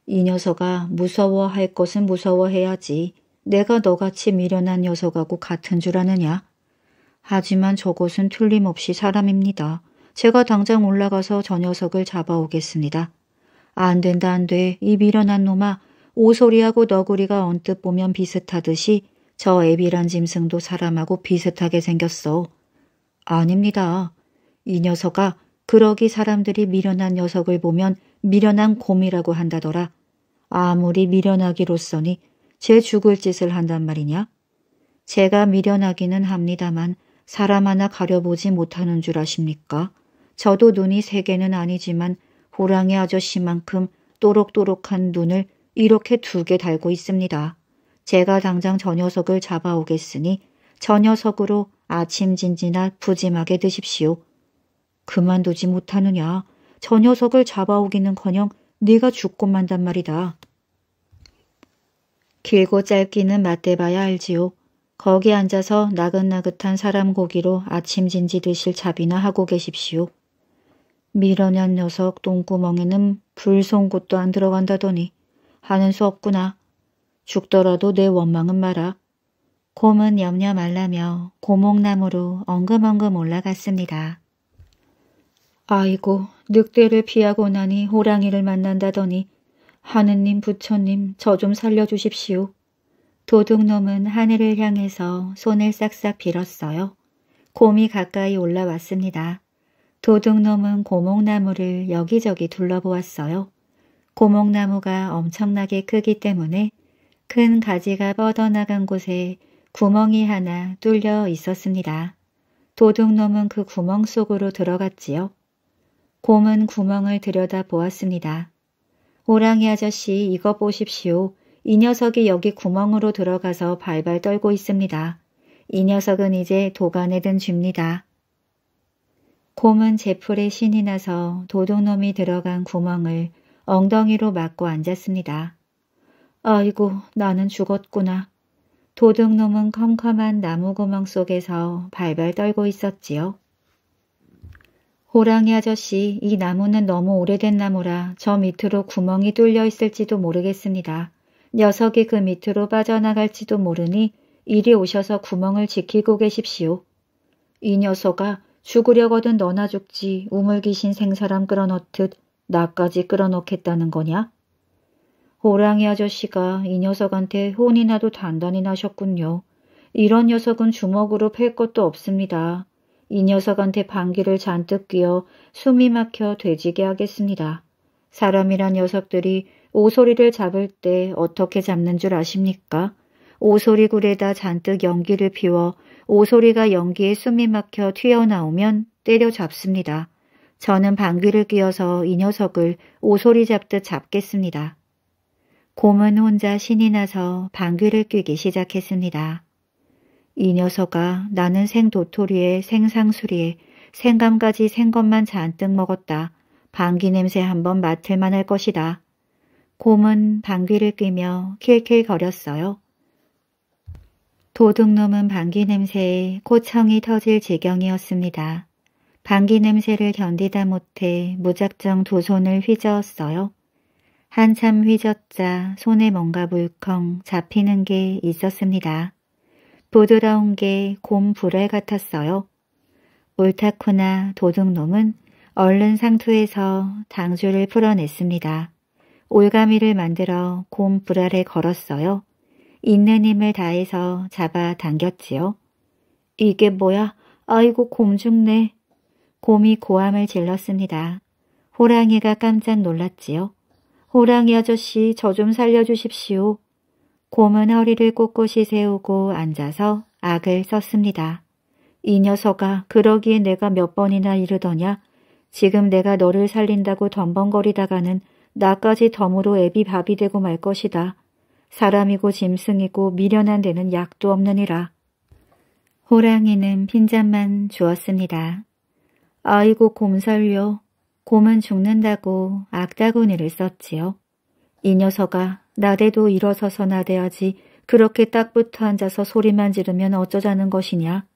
이 녀석아 무서워할 것은 무서워해야지. 내가 너같이 미련한 녀석하고 같은 줄 아느냐. 하지만 저것은 틀림없이 사람입니다. 제가 당장 올라가서 저 녀석을 잡아오겠습니다. 안 된다 안 돼. 이 미련한 놈아. 오소리하고 너구리가 언뜻 보면 비슷하듯이 저 애비란 짐승도 사람하고 비슷하게 생겼어. 아닙니다. 이 녀석아 그러기 사람들이 미련한 녀석을 보면 미련한 곰이라고 한다더라. 아무리 미련하기로서니 제 죽을 짓을 한단 말이냐? 제가 미련하기는 합니다만 사람 하나 가려보지 못하는 줄 아십니까? 저도 눈이 세 개는 아니지만 호랑이 아저씨만큼 또록또록한 눈을 이렇게 두 개 달고 있습니다. 제가 당장 저 녀석을 잡아오겠으니 저 녀석으로 아침 진지나 푸짐하게 드십시오. 그만두지 못하느냐. 저 녀석을 잡아오기는커녕 네가 죽고 만단 말이다. 길고 짧기는 맞대봐야 알지요. 거기 앉아서 나긋나긋한 사람 고기로 아침 진지 드실 잡이나 하고 계십시오. 미련한 녀석 똥구멍에는 불송곳도 안 들어간다더니 하는 수 없구나. 죽더라도 내 원망은 마라. 곰은 염려 말라며 고목나무로 엉금엉금 올라갔습니다. 아이고 늑대를 피하고 나니 호랑이를 만난다더니 하느님 부처님 저 좀 살려주십시오. 도둑놈은 하늘을 향해서 손을 싹싹 빌었어요. 곰이 가까이 올라왔습니다. 도둑놈은 고목나무를 여기저기 둘러보았어요. 고목나무가 엄청나게 크기 때문에 큰 가지가 뻗어나간 곳에 구멍이 하나 뚫려 있었습니다. 도둑놈은 그 구멍 속으로 들어갔지요. 곰은 구멍을 들여다 보았습니다. 호랑이 아저씨 이거 보십시오. 이 녀석이 여기 구멍으로 들어가서 발발 떨고 있습니다. 이 녀석은 이제 도간에 든 쥐입니다. 곰은 제풀에 신이 나서 도둑놈이 들어간 구멍을 엉덩이로 막고 앉았습니다. 아이고 나는 죽었구나. 도둑놈은 컴컴한 나무구멍 속에서 발발 떨고 있었지요. 호랑이 아저씨 이 나무는 너무 오래된 나무라 저 밑으로 구멍이 뚫려 있을지도 모르겠습니다. 녀석이 그 밑으로 빠져나갈지도 모르니 이리 오셔서 구멍을 지키고 계십시오. 이 녀석아 죽으려거든 너나 죽지 우물귀신 생사람 끌어넣듯 나까지 끌어넣겠다는 거냐? 호랑이 아저씨가 이 녀석한테 혼이 나도 단단히 나셨군요. 이런 녀석은 주먹으로 팰 것도 없습니다. 이 녀석한테 방귀를 잔뜩 끼어 숨이 막혀 돼지게 하겠습니다. 사람이란 녀석들이 오소리를 잡을 때 어떻게 잡는 줄 아십니까? 오소리 굴에다 잔뜩 연기를 피워 오소리가 연기에 숨이 막혀 튀어나오면 때려잡습니다. 저는 방귀를 끼어서 이 녀석을 오소리 잡듯 잡겠습니다. 곰은 혼자 신이 나서 방귀를 뀌기 시작했습니다. 이 녀석아 나는 생도토리에 생상수리에 생감까지 생것만 잔뜩 먹었다. 방귀 냄새 한번 맡을 만 할 것이다. 곰은 방귀를 뀌며 킬킬거렸어요. 도둑놈은 방귀 냄새에 코청이 터질 지경이었습니다. 방귀 냄새를 견디다 못해 무작정 두 손을 휘저었어요. 한참 휘젓자 손에 뭔가 물컹 잡히는 게 있었습니다. 부드러운 게 곰 불알 같았어요. 옳다쿠나 도둑놈은 얼른 상투에서 당주를 풀어냈습니다. 올가미를 만들어 곰 불알에 걸었어요. 있는 힘을 다해서 잡아 당겼지요. 이게 뭐야? 아이고 곰 죽네. 곰이 고함을 질렀습니다. 호랑이가 깜짝 놀랐지요. 호랑이 아저씨 저 좀 살려주십시오. 곰은 허리를 꼿꼿이 세우고 앉아서 악을 썼습니다. 이 녀석아 그러기에 내가 몇 번이나 이르더냐. 지금 내가 너를 살린다고 덤벙거리다가는 나까지 덤으로 애비 밥이 되고 말 것이다. 사람이고 짐승이고 미련한 데는 약도 없느니라. 호랑이는 핀잔만 주었습니다. 아이고 곰 살려. 곰은 죽는다고 악다구니를 썼지요. 이 녀석아 나대도 일어서서 나대야지 그렇게 딱 붙어 앉아서 소리만 지르면 어쩌자는 것이냐.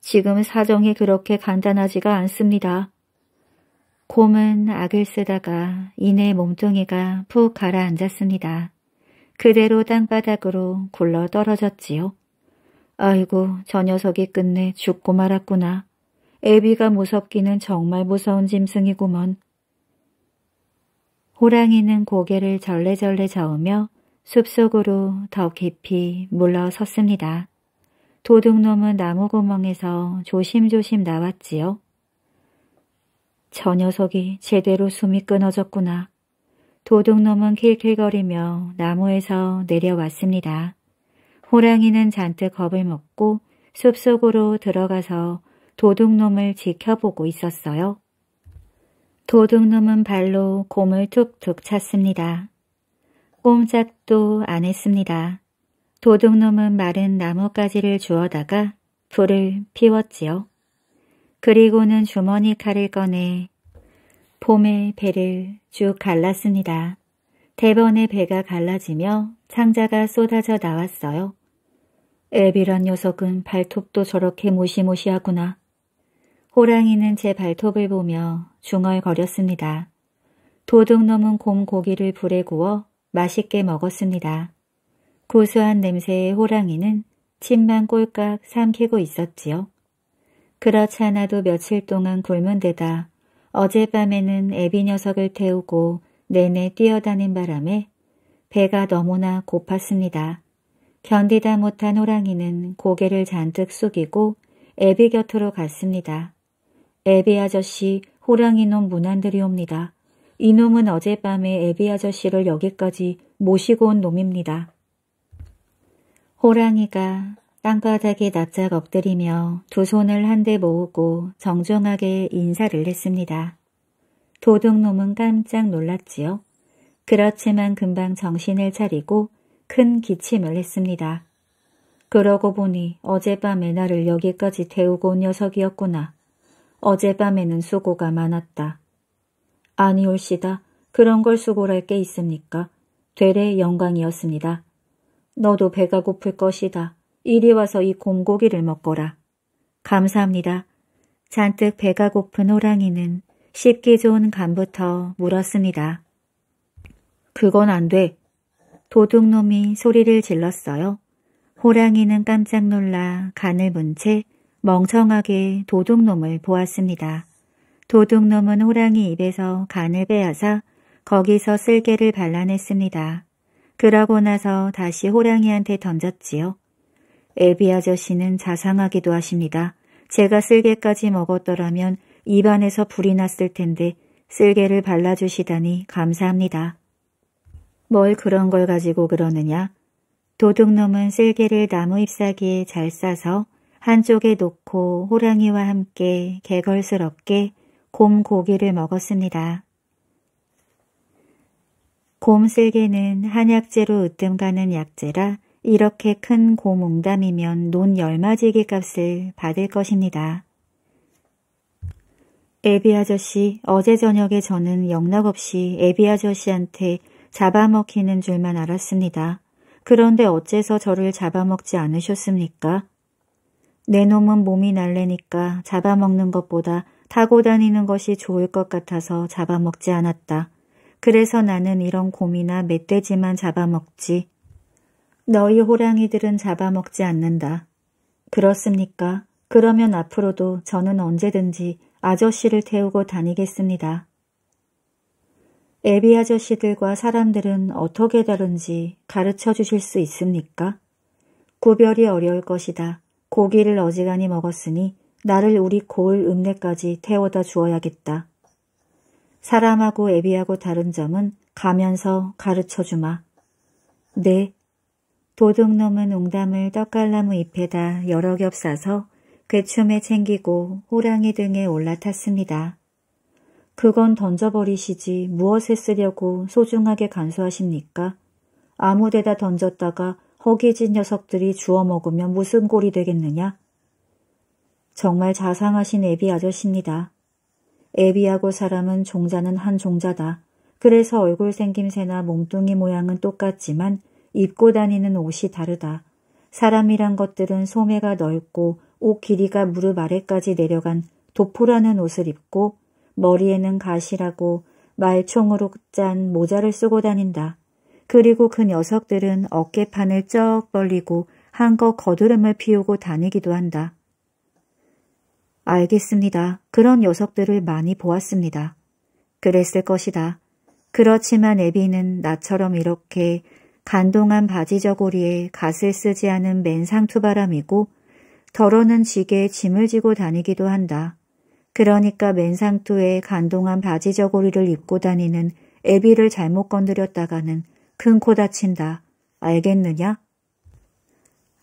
지금 사정이 그렇게 간단하지가 않습니다. 곰은 악을 쓰다가 이내 몸뚱이가 푹 가라앉았습니다. 그대로 땅바닥으로 굴러 떨어졌지요. 아이고 저 녀석이 끝내 죽고 말았구나. 애비가 무섭기는 정말 무서운 짐승이구먼. 호랑이는 고개를 절레절레 저으며 숲속으로 더 깊이 물러섰습니다. 도둑놈은 나무구멍에서 조심조심 나왔지요. 저 녀석이 제대로 숨이 끊어졌구나. 도둑놈은 킬킬거리며 나무에서 내려왔습니다. 호랑이는 잔뜩 겁을 먹고 숲속으로 들어가서 도둑놈을 지켜보고 있었어요. 도둑놈은 발로 곰을 툭툭 찼습니다. 꼼짝도 안 했습니다. 도둑놈은 마른 나뭇가지를 주워다가 불을 피웠지요. 그리고는 주머니 칼을 꺼내 봄의 배를 쭉 갈랐습니다. 대번의 배가 갈라지며 창자가 쏟아져 나왔어요. 애비란 녀석은 발톱도 저렇게 무시무시하구나. 호랑이는 제 발톱을 보며 중얼거렸습니다. 도둑놈은 곰 고기를 불에 구워 맛있게 먹었습니다. 고소한 냄새의 호랑이는 침만 꼴깍 삼키고 있었지요. 그렇지 않아도 며칠 동안 굶은 데다 어젯밤에는 애비 녀석을 태우고 내내 뛰어다닌 바람에 배가 너무나 고팠습니다. 견디다 못한 호랑이는 고개를 잔뜩 숙이고 애비 곁으로 갔습니다. 애비 아저씨, 호랑이놈 무난들이옵니다. 이놈은 어젯밤에 애비 아저씨를 여기까지 모시고 온 놈입니다. 호랑이가 땅바닥에 납작 엎드리며 두 손을 한데 모으고 정중하게 인사를 했습니다. 도둑놈은 깜짝 놀랐지요. 그렇지만 금방 정신을 차리고 큰 기침을 했습니다. 그러고 보니 어젯밤에 나를 여기까지 태우고 온 녀석이었구나. 어젯밤에는 수고가 많았다. 아니올시다. 그런 걸 수고할 게 있습니까? 되레 영광이었습니다. 너도 배가 고플 것이다. 이리 와서 이 곰고기를 먹거라. 감사합니다. 잔뜩 배가 고픈 호랑이는 씹기 좋은 간부터 물었습니다. 그건 안 돼. 도둑놈이 소리를 질렀어요. 호랑이는 깜짝 놀라 간을 문 채 멍청하게 도둑놈을 보았습니다. 도둑놈은 호랑이 입에서 간을 빼앗아 거기서 쓸개를 발라냈습니다. 그러고 나서 다시 호랑이한테 던졌지요. 애비 아저씨는 자상하기도 하십니다. 제가 쓸개까지 먹었더라면 입안에서 불이 났을 텐데 쓸개를 발라주시다니 감사합니다. 뭘 그런 걸 가지고 그러느냐? 도둑놈은 쓸개를 나무 잎사귀에 잘 싸서 한쪽에 놓고 호랑이와 함께 개걸스럽게 곰 고기를 먹었습니다. 곰 쓸개는 한약재로 으뜸 가는 약재라 이렇게 큰 곰옹담이면 논 열마지기 값을 받을 것입니다. 애비 아저씨, 어제 저녁에 저는 영락없이 애비 아저씨한테 잡아먹히는 줄만 알았습니다. 그런데 어째서 저를 잡아먹지 않으셨습니까? 내 놈은 몸이 날래니까 잡아먹는 것보다 타고 다니는 것이 좋을 것 같아서 잡아먹지 않았다. 그래서 나는 이런 곰이나 멧돼지만 잡아먹지 너희 호랑이들은 잡아먹지 않는다. 그렇습니까? 그러면 앞으로도 저는 언제든지 아저씨를 태우고 다니겠습니다. 애비 아저씨들과 사람들은 어떻게 다른지 가르쳐 주실 수 있습니까? 구별이 어려울 것이다. 고기를 어지간히 먹었으니 나를 우리 고을 읍내까지 태워다 주어야겠다. 사람하고 애비하고 다른 점은 가면서 가르쳐 주마. 네. 도둑놈은 웅담을 떡갈나무 잎에다 여러 겹 싸서 괴춤에 챙기고 호랑이 등에 올라탔습니다. 그건 던져버리시지 무엇에 쓰려고 소중하게 간수하십니까? 아무데다 던졌다가 허기진 녀석들이 주워 먹으면 무슨 꼴이 되겠느냐? 정말 자상하신 애비 아저씨입니다. 애비하고 사람은 종자는 한 종자다. 그래서 얼굴 생김새나 몸뚱이 모양은 똑같지만 입고 다니는 옷이 다르다. 사람이란 것들은 소매가 넓고 옷 길이가 무릎 아래까지 내려간 도포라는 옷을 입고 머리에는 가시라고 말총으로 짠 모자를 쓰고 다닌다. 그리고 그 녀석들은 어깨판을 쩍 벌리고 한껏 거드름을 피우고 다니기도 한다. 알겠습니다. 그런 녀석들을 많이 보았습니다. 그랬을 것이다. 그렇지만 애비는 나처럼 이렇게 간동한 바지 저고리에 갓을 쓰지 않은 맨상투바람이고 더러는 지게에 짐을 지고 다니기도 한다. 그러니까 맨상투에 간동한 바지 저고리를 입고 다니는 애비를 잘못 건드렸다가는 큰코 다친다. 알겠느냐?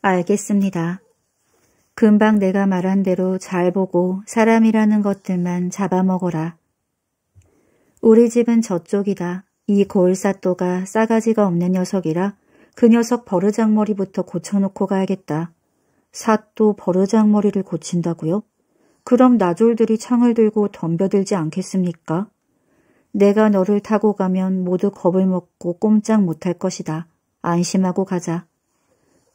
알겠습니다. 금방 내가 말한 대로 잘 보고 사람이라는 것들만 잡아먹어라. 우리 집은 저쪽이다. 이 고을사또가 싸가지가 없는 녀석이라 그 녀석 버르장머리부터 고쳐놓고 가야겠다. 사또 버르장머리를 고친다고요? 그럼 나졸들이 창을 들고 덤벼들지 않겠습니까? 내가 너를 타고 가면 모두 겁을 먹고 꼼짝 못할 것이다. 안심하고 가자.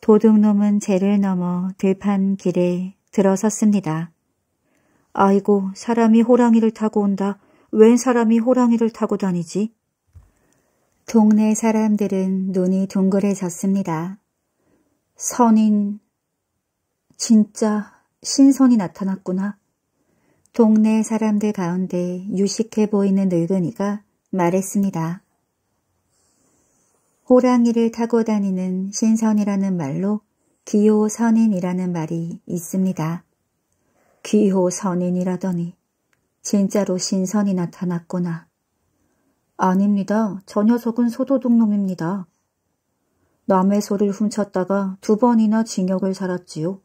도둑놈은 재를 넘어 들판 길에 들어섰습니다. 아이고 사람이 호랑이를 타고 온다. 웬 사람이 호랑이를 타고 다니지? 동네 사람들은 눈이 둥그레졌습니다. 선인, 진짜 신선이 나타났구나. 동네 사람들 가운데 유식해 보이는 늙은이가 말했습니다. 호랑이를 타고 다니는 신선이라는 말로 기호선인이라는 말이 있습니다. 기호선인이라더니 진짜로 신선이 나타났구나. 아닙니다. 저 녀석은 소도둑놈입니다. 남의 소를 훔쳤다가 두 번이나 징역을 살았지요.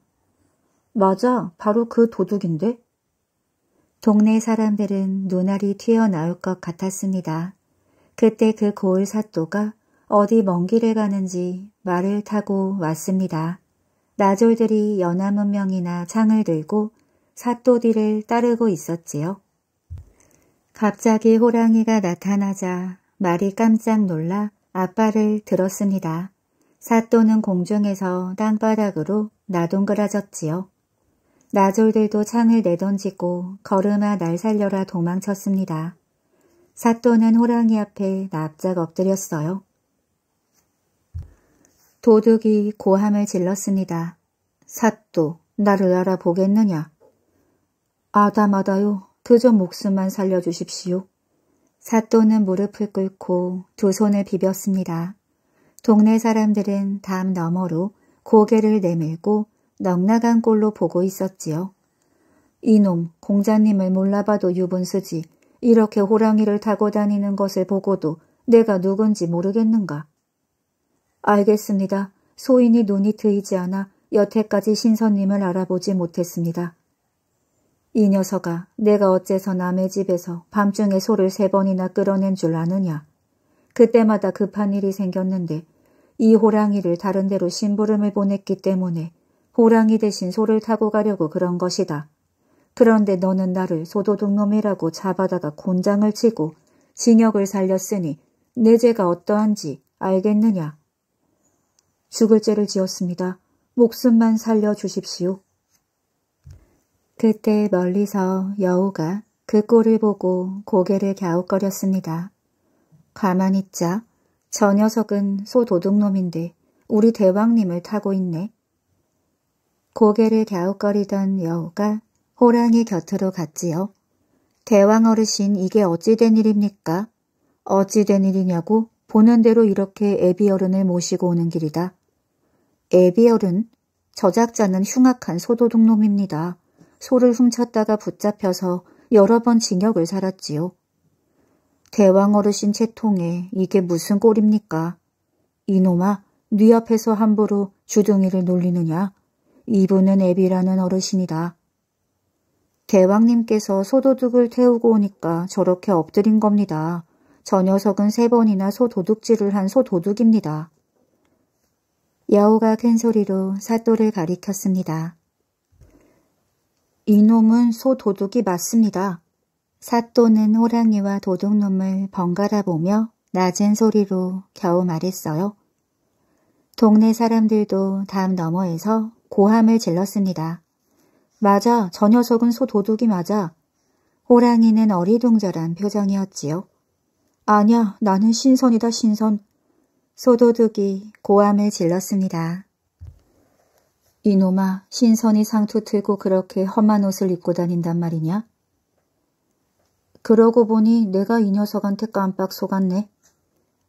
맞아, 바로 그 도둑인데? 동네 사람들은 눈알이 튀어나올 것 같았습니다. 그때 그 고을 사또가 어디 먼 길을 가는지 말을 타고 왔습니다. 나졸들이 연암은 명이나 창을 들고 사또 뒤를 따르고 있었지요. 갑자기 호랑이가 나타나자 말이 깜짝 놀라 아빠를 들었습니다. 사또는 공중에서 땅바닥으로 나동그라졌지요. 나졸들도 창을 내던지고 걸음아 날 살려라 도망쳤습니다. 사또는 호랑이 앞에 납작 엎드렸어요. 도둑이 고함을 질렀습니다. 사또, 나를 알아보겠느냐? 아다마다요. 그저 목숨만 살려주십시오. 사또는 무릎을 꿇고 두 손을 비볐습니다. 동네 사람들은 담 너머로 고개를 내밀고 넉나간 꼴로 보고 있었지요. 이놈 공자님을 몰라봐도 유분수지 이렇게 호랑이를 타고 다니는 것을 보고도 내가 누군지 모르겠는가. 알겠습니다. 소인이 눈이 트이지 않아 여태까지 신선님을 알아보지 못했습니다. 이 녀석아, 내가 어째서 남의 집에서 밤중에 소를 세 번이나 끌어낸 줄 아느냐. 그때마다 급한 일이 생겼는데 이 호랑이를 다른 데로 심부름을 보냈기 때문에 호랑이 대신 소를 타고 가려고 그런 것이다. 그런데 너는 나를 소도둑놈이라고 잡아다가 곤장을 치고 징역을 살렸으니 내 죄가 어떠한지 알겠느냐? 죽을 죄를 지었습니다. 목숨만 살려주십시오. 그때 멀리서 여우가 그 꼴을 보고 고개를 갸웃거렸습니다. 가만히 있자. 저 녀석은 소도둑놈인데 우리 대왕님을 타고 있네. 고개를 갸웃거리던 여우가 호랑이 곁으로 갔지요. 대왕 어르신 이게 어찌 된 일입니까? 어찌 된 일이냐고 보는 대로 이렇게 애비 어른을 모시고 오는 길이다. 애비 어른? 저작자는 흉악한 소도둑놈입니다. 소를 훔쳤다가 붙잡혀서 여러 번 징역을 살았지요. 대왕 어르신 채통에 이게 무슨 꼴입니까? 이놈아, 네 앞에서 함부로 주둥이를 놀리느냐? 이분은 애비라는 어르신이다. 대왕님께서 소도둑을 태우고 오니까 저렇게 엎드린 겁니다. 저 녀석은 세 번이나 소도둑질을 한 소도둑입니다. 여우가 큰 소리로 사또를 가리켰습니다. 이놈은 소도둑이 맞습니다. 사또는 호랑이와 도둑놈을 번갈아 보며 낮은 소리로 겨우 말했어요. 동네 사람들도 담 너머에서 고함을 질렀습니다. 맞아, 저 녀석은 소 도둑이 맞아. 호랑이는 어리둥절한 표정이었지요. 아냐, 나는 신선이다, 신선. 소도둑이 고함을 질렀습니다. 이놈아, 신선이 상투 틀고 그렇게 험한 옷을 입고 다닌단 말이냐? 그러고 보니 내가 이 녀석한테 깜빡 속았네.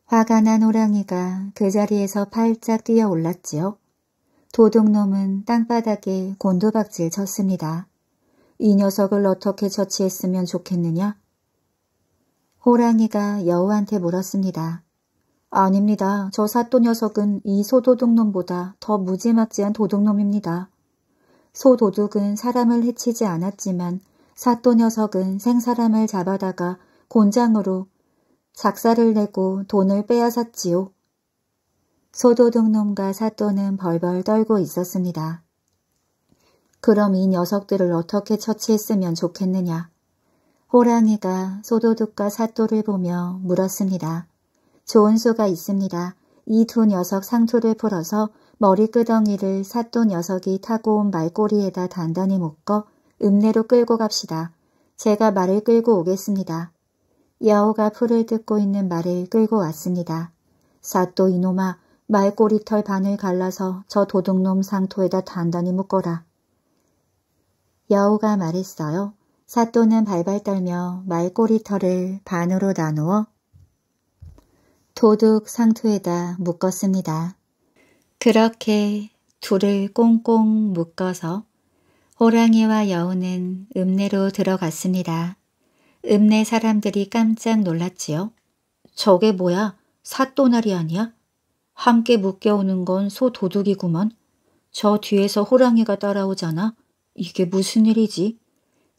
화가 난 호랑이가 그 자리에서 팔짝 뛰어 올랐지요. 도둑놈은 땅바닥에 곤두박질 쳤습니다. 이 녀석을 어떻게 처치했으면 좋겠느냐? 호랑이가 여우한테 물었습니다. 아닙니다. 저 사또 녀석은 이 소도둑놈보다 더 무지막지한 도둑놈입니다. 소도둑은 사람을 해치지 않았지만 사또 녀석은 생사람을 잡아다가 곤장으로 작사를 내고 돈을 빼앗았지요. 소도둑놈과 사또는 벌벌 떨고 있었습니다. 그럼 이 녀석들을 어떻게 처치했으면 좋겠느냐. 호랑이가 소도둑과 사또를 보며 물었습니다. 좋은 수가 있습니다. 이 두 녀석 상투를 풀어서 머리끄덩이를 사또 녀석이 타고 온 말꼬리에다 단단히 묶어 읍내로 끌고 갑시다. 제가 말을 끌고 오겠습니다. 여우가 풀을 뜯고 있는 말을 끌고 왔습니다. 사또 이놈아 말꼬리털 반을 갈라서 저 도둑놈 상토에다 단단히 묶어라. 여우가 말했어요. 사또는 발발 떨며 말꼬리털을 반으로 나누어 도둑 상토에다 묶었습니다. 그렇게 둘을 꽁꽁 묶어서 호랑이와 여우는 읍내로 들어갔습니다. 읍내 사람들이 깜짝 놀랐지요. 저게 뭐야? 사또나리 아니야? 함께 묶여오는 건 소 도둑이구먼. 저 뒤에서 호랑이가 따라오잖아. 이게 무슨 일이지?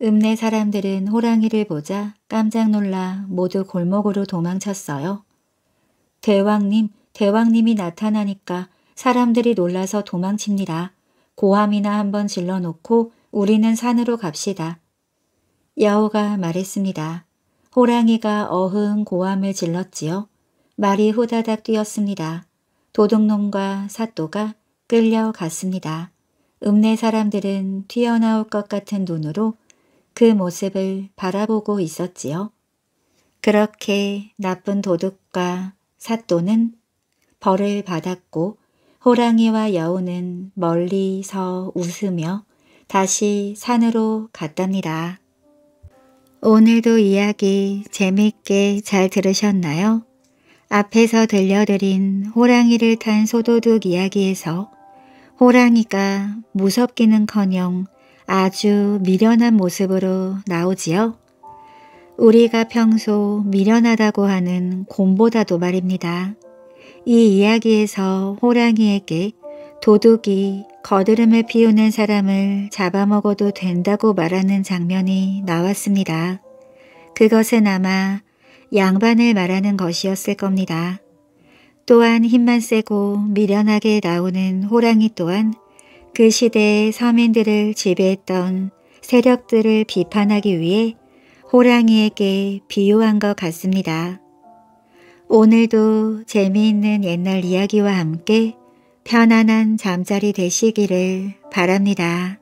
읍내 사람들은 호랑이를 보자 깜짝 놀라 모두 골목으로 도망쳤어요. 대왕님, 대왕님이 나타나니까 사람들이 놀라서 도망칩니다. 고함이나 한번 질러놓고 우리는 산으로 갑시다. 여우가 말했습니다. 호랑이가 어흥 고함을 질렀지요. 말이 후다닥 뛰었습니다. 도둑놈과 사또가 끌려갔습니다. 읍내 사람들은 튀어나올 것 같은 눈으로 그 모습을 바라보고 있었지요. 그렇게 나쁜 도둑과 사또는 벌을 받았고 호랑이와 여우는 멀리서 웃으며 다시 산으로 갔답니다. 오늘도 이야기 재밌게 잘 들으셨나요? 앞에서 들려드린 호랑이를 탄 소도둑 이야기에서 호랑이가 무섭기는커녕 아주 미련한 모습으로 나오지요. 우리가 평소 미련하다고 하는 곰보다도 말입니다. 이 이야기에서 호랑이에게 도둑이 거드름을 피우는 사람을 잡아먹어도 된다고 말하는 장면이 나왔습니다. 그것은 아마 양반을 말하는 것이었을 겁니다. 또한 힘만 세고 미련하게 나오는 호랑이 또한 그 시대의 서민들을 지배했던 세력들을 비판하기 위해 호랑이에게 비유한 것 같습니다. 오늘도 재미있는 옛날 이야기와 함께 편안한 잠자리 되시기를 바랍니다.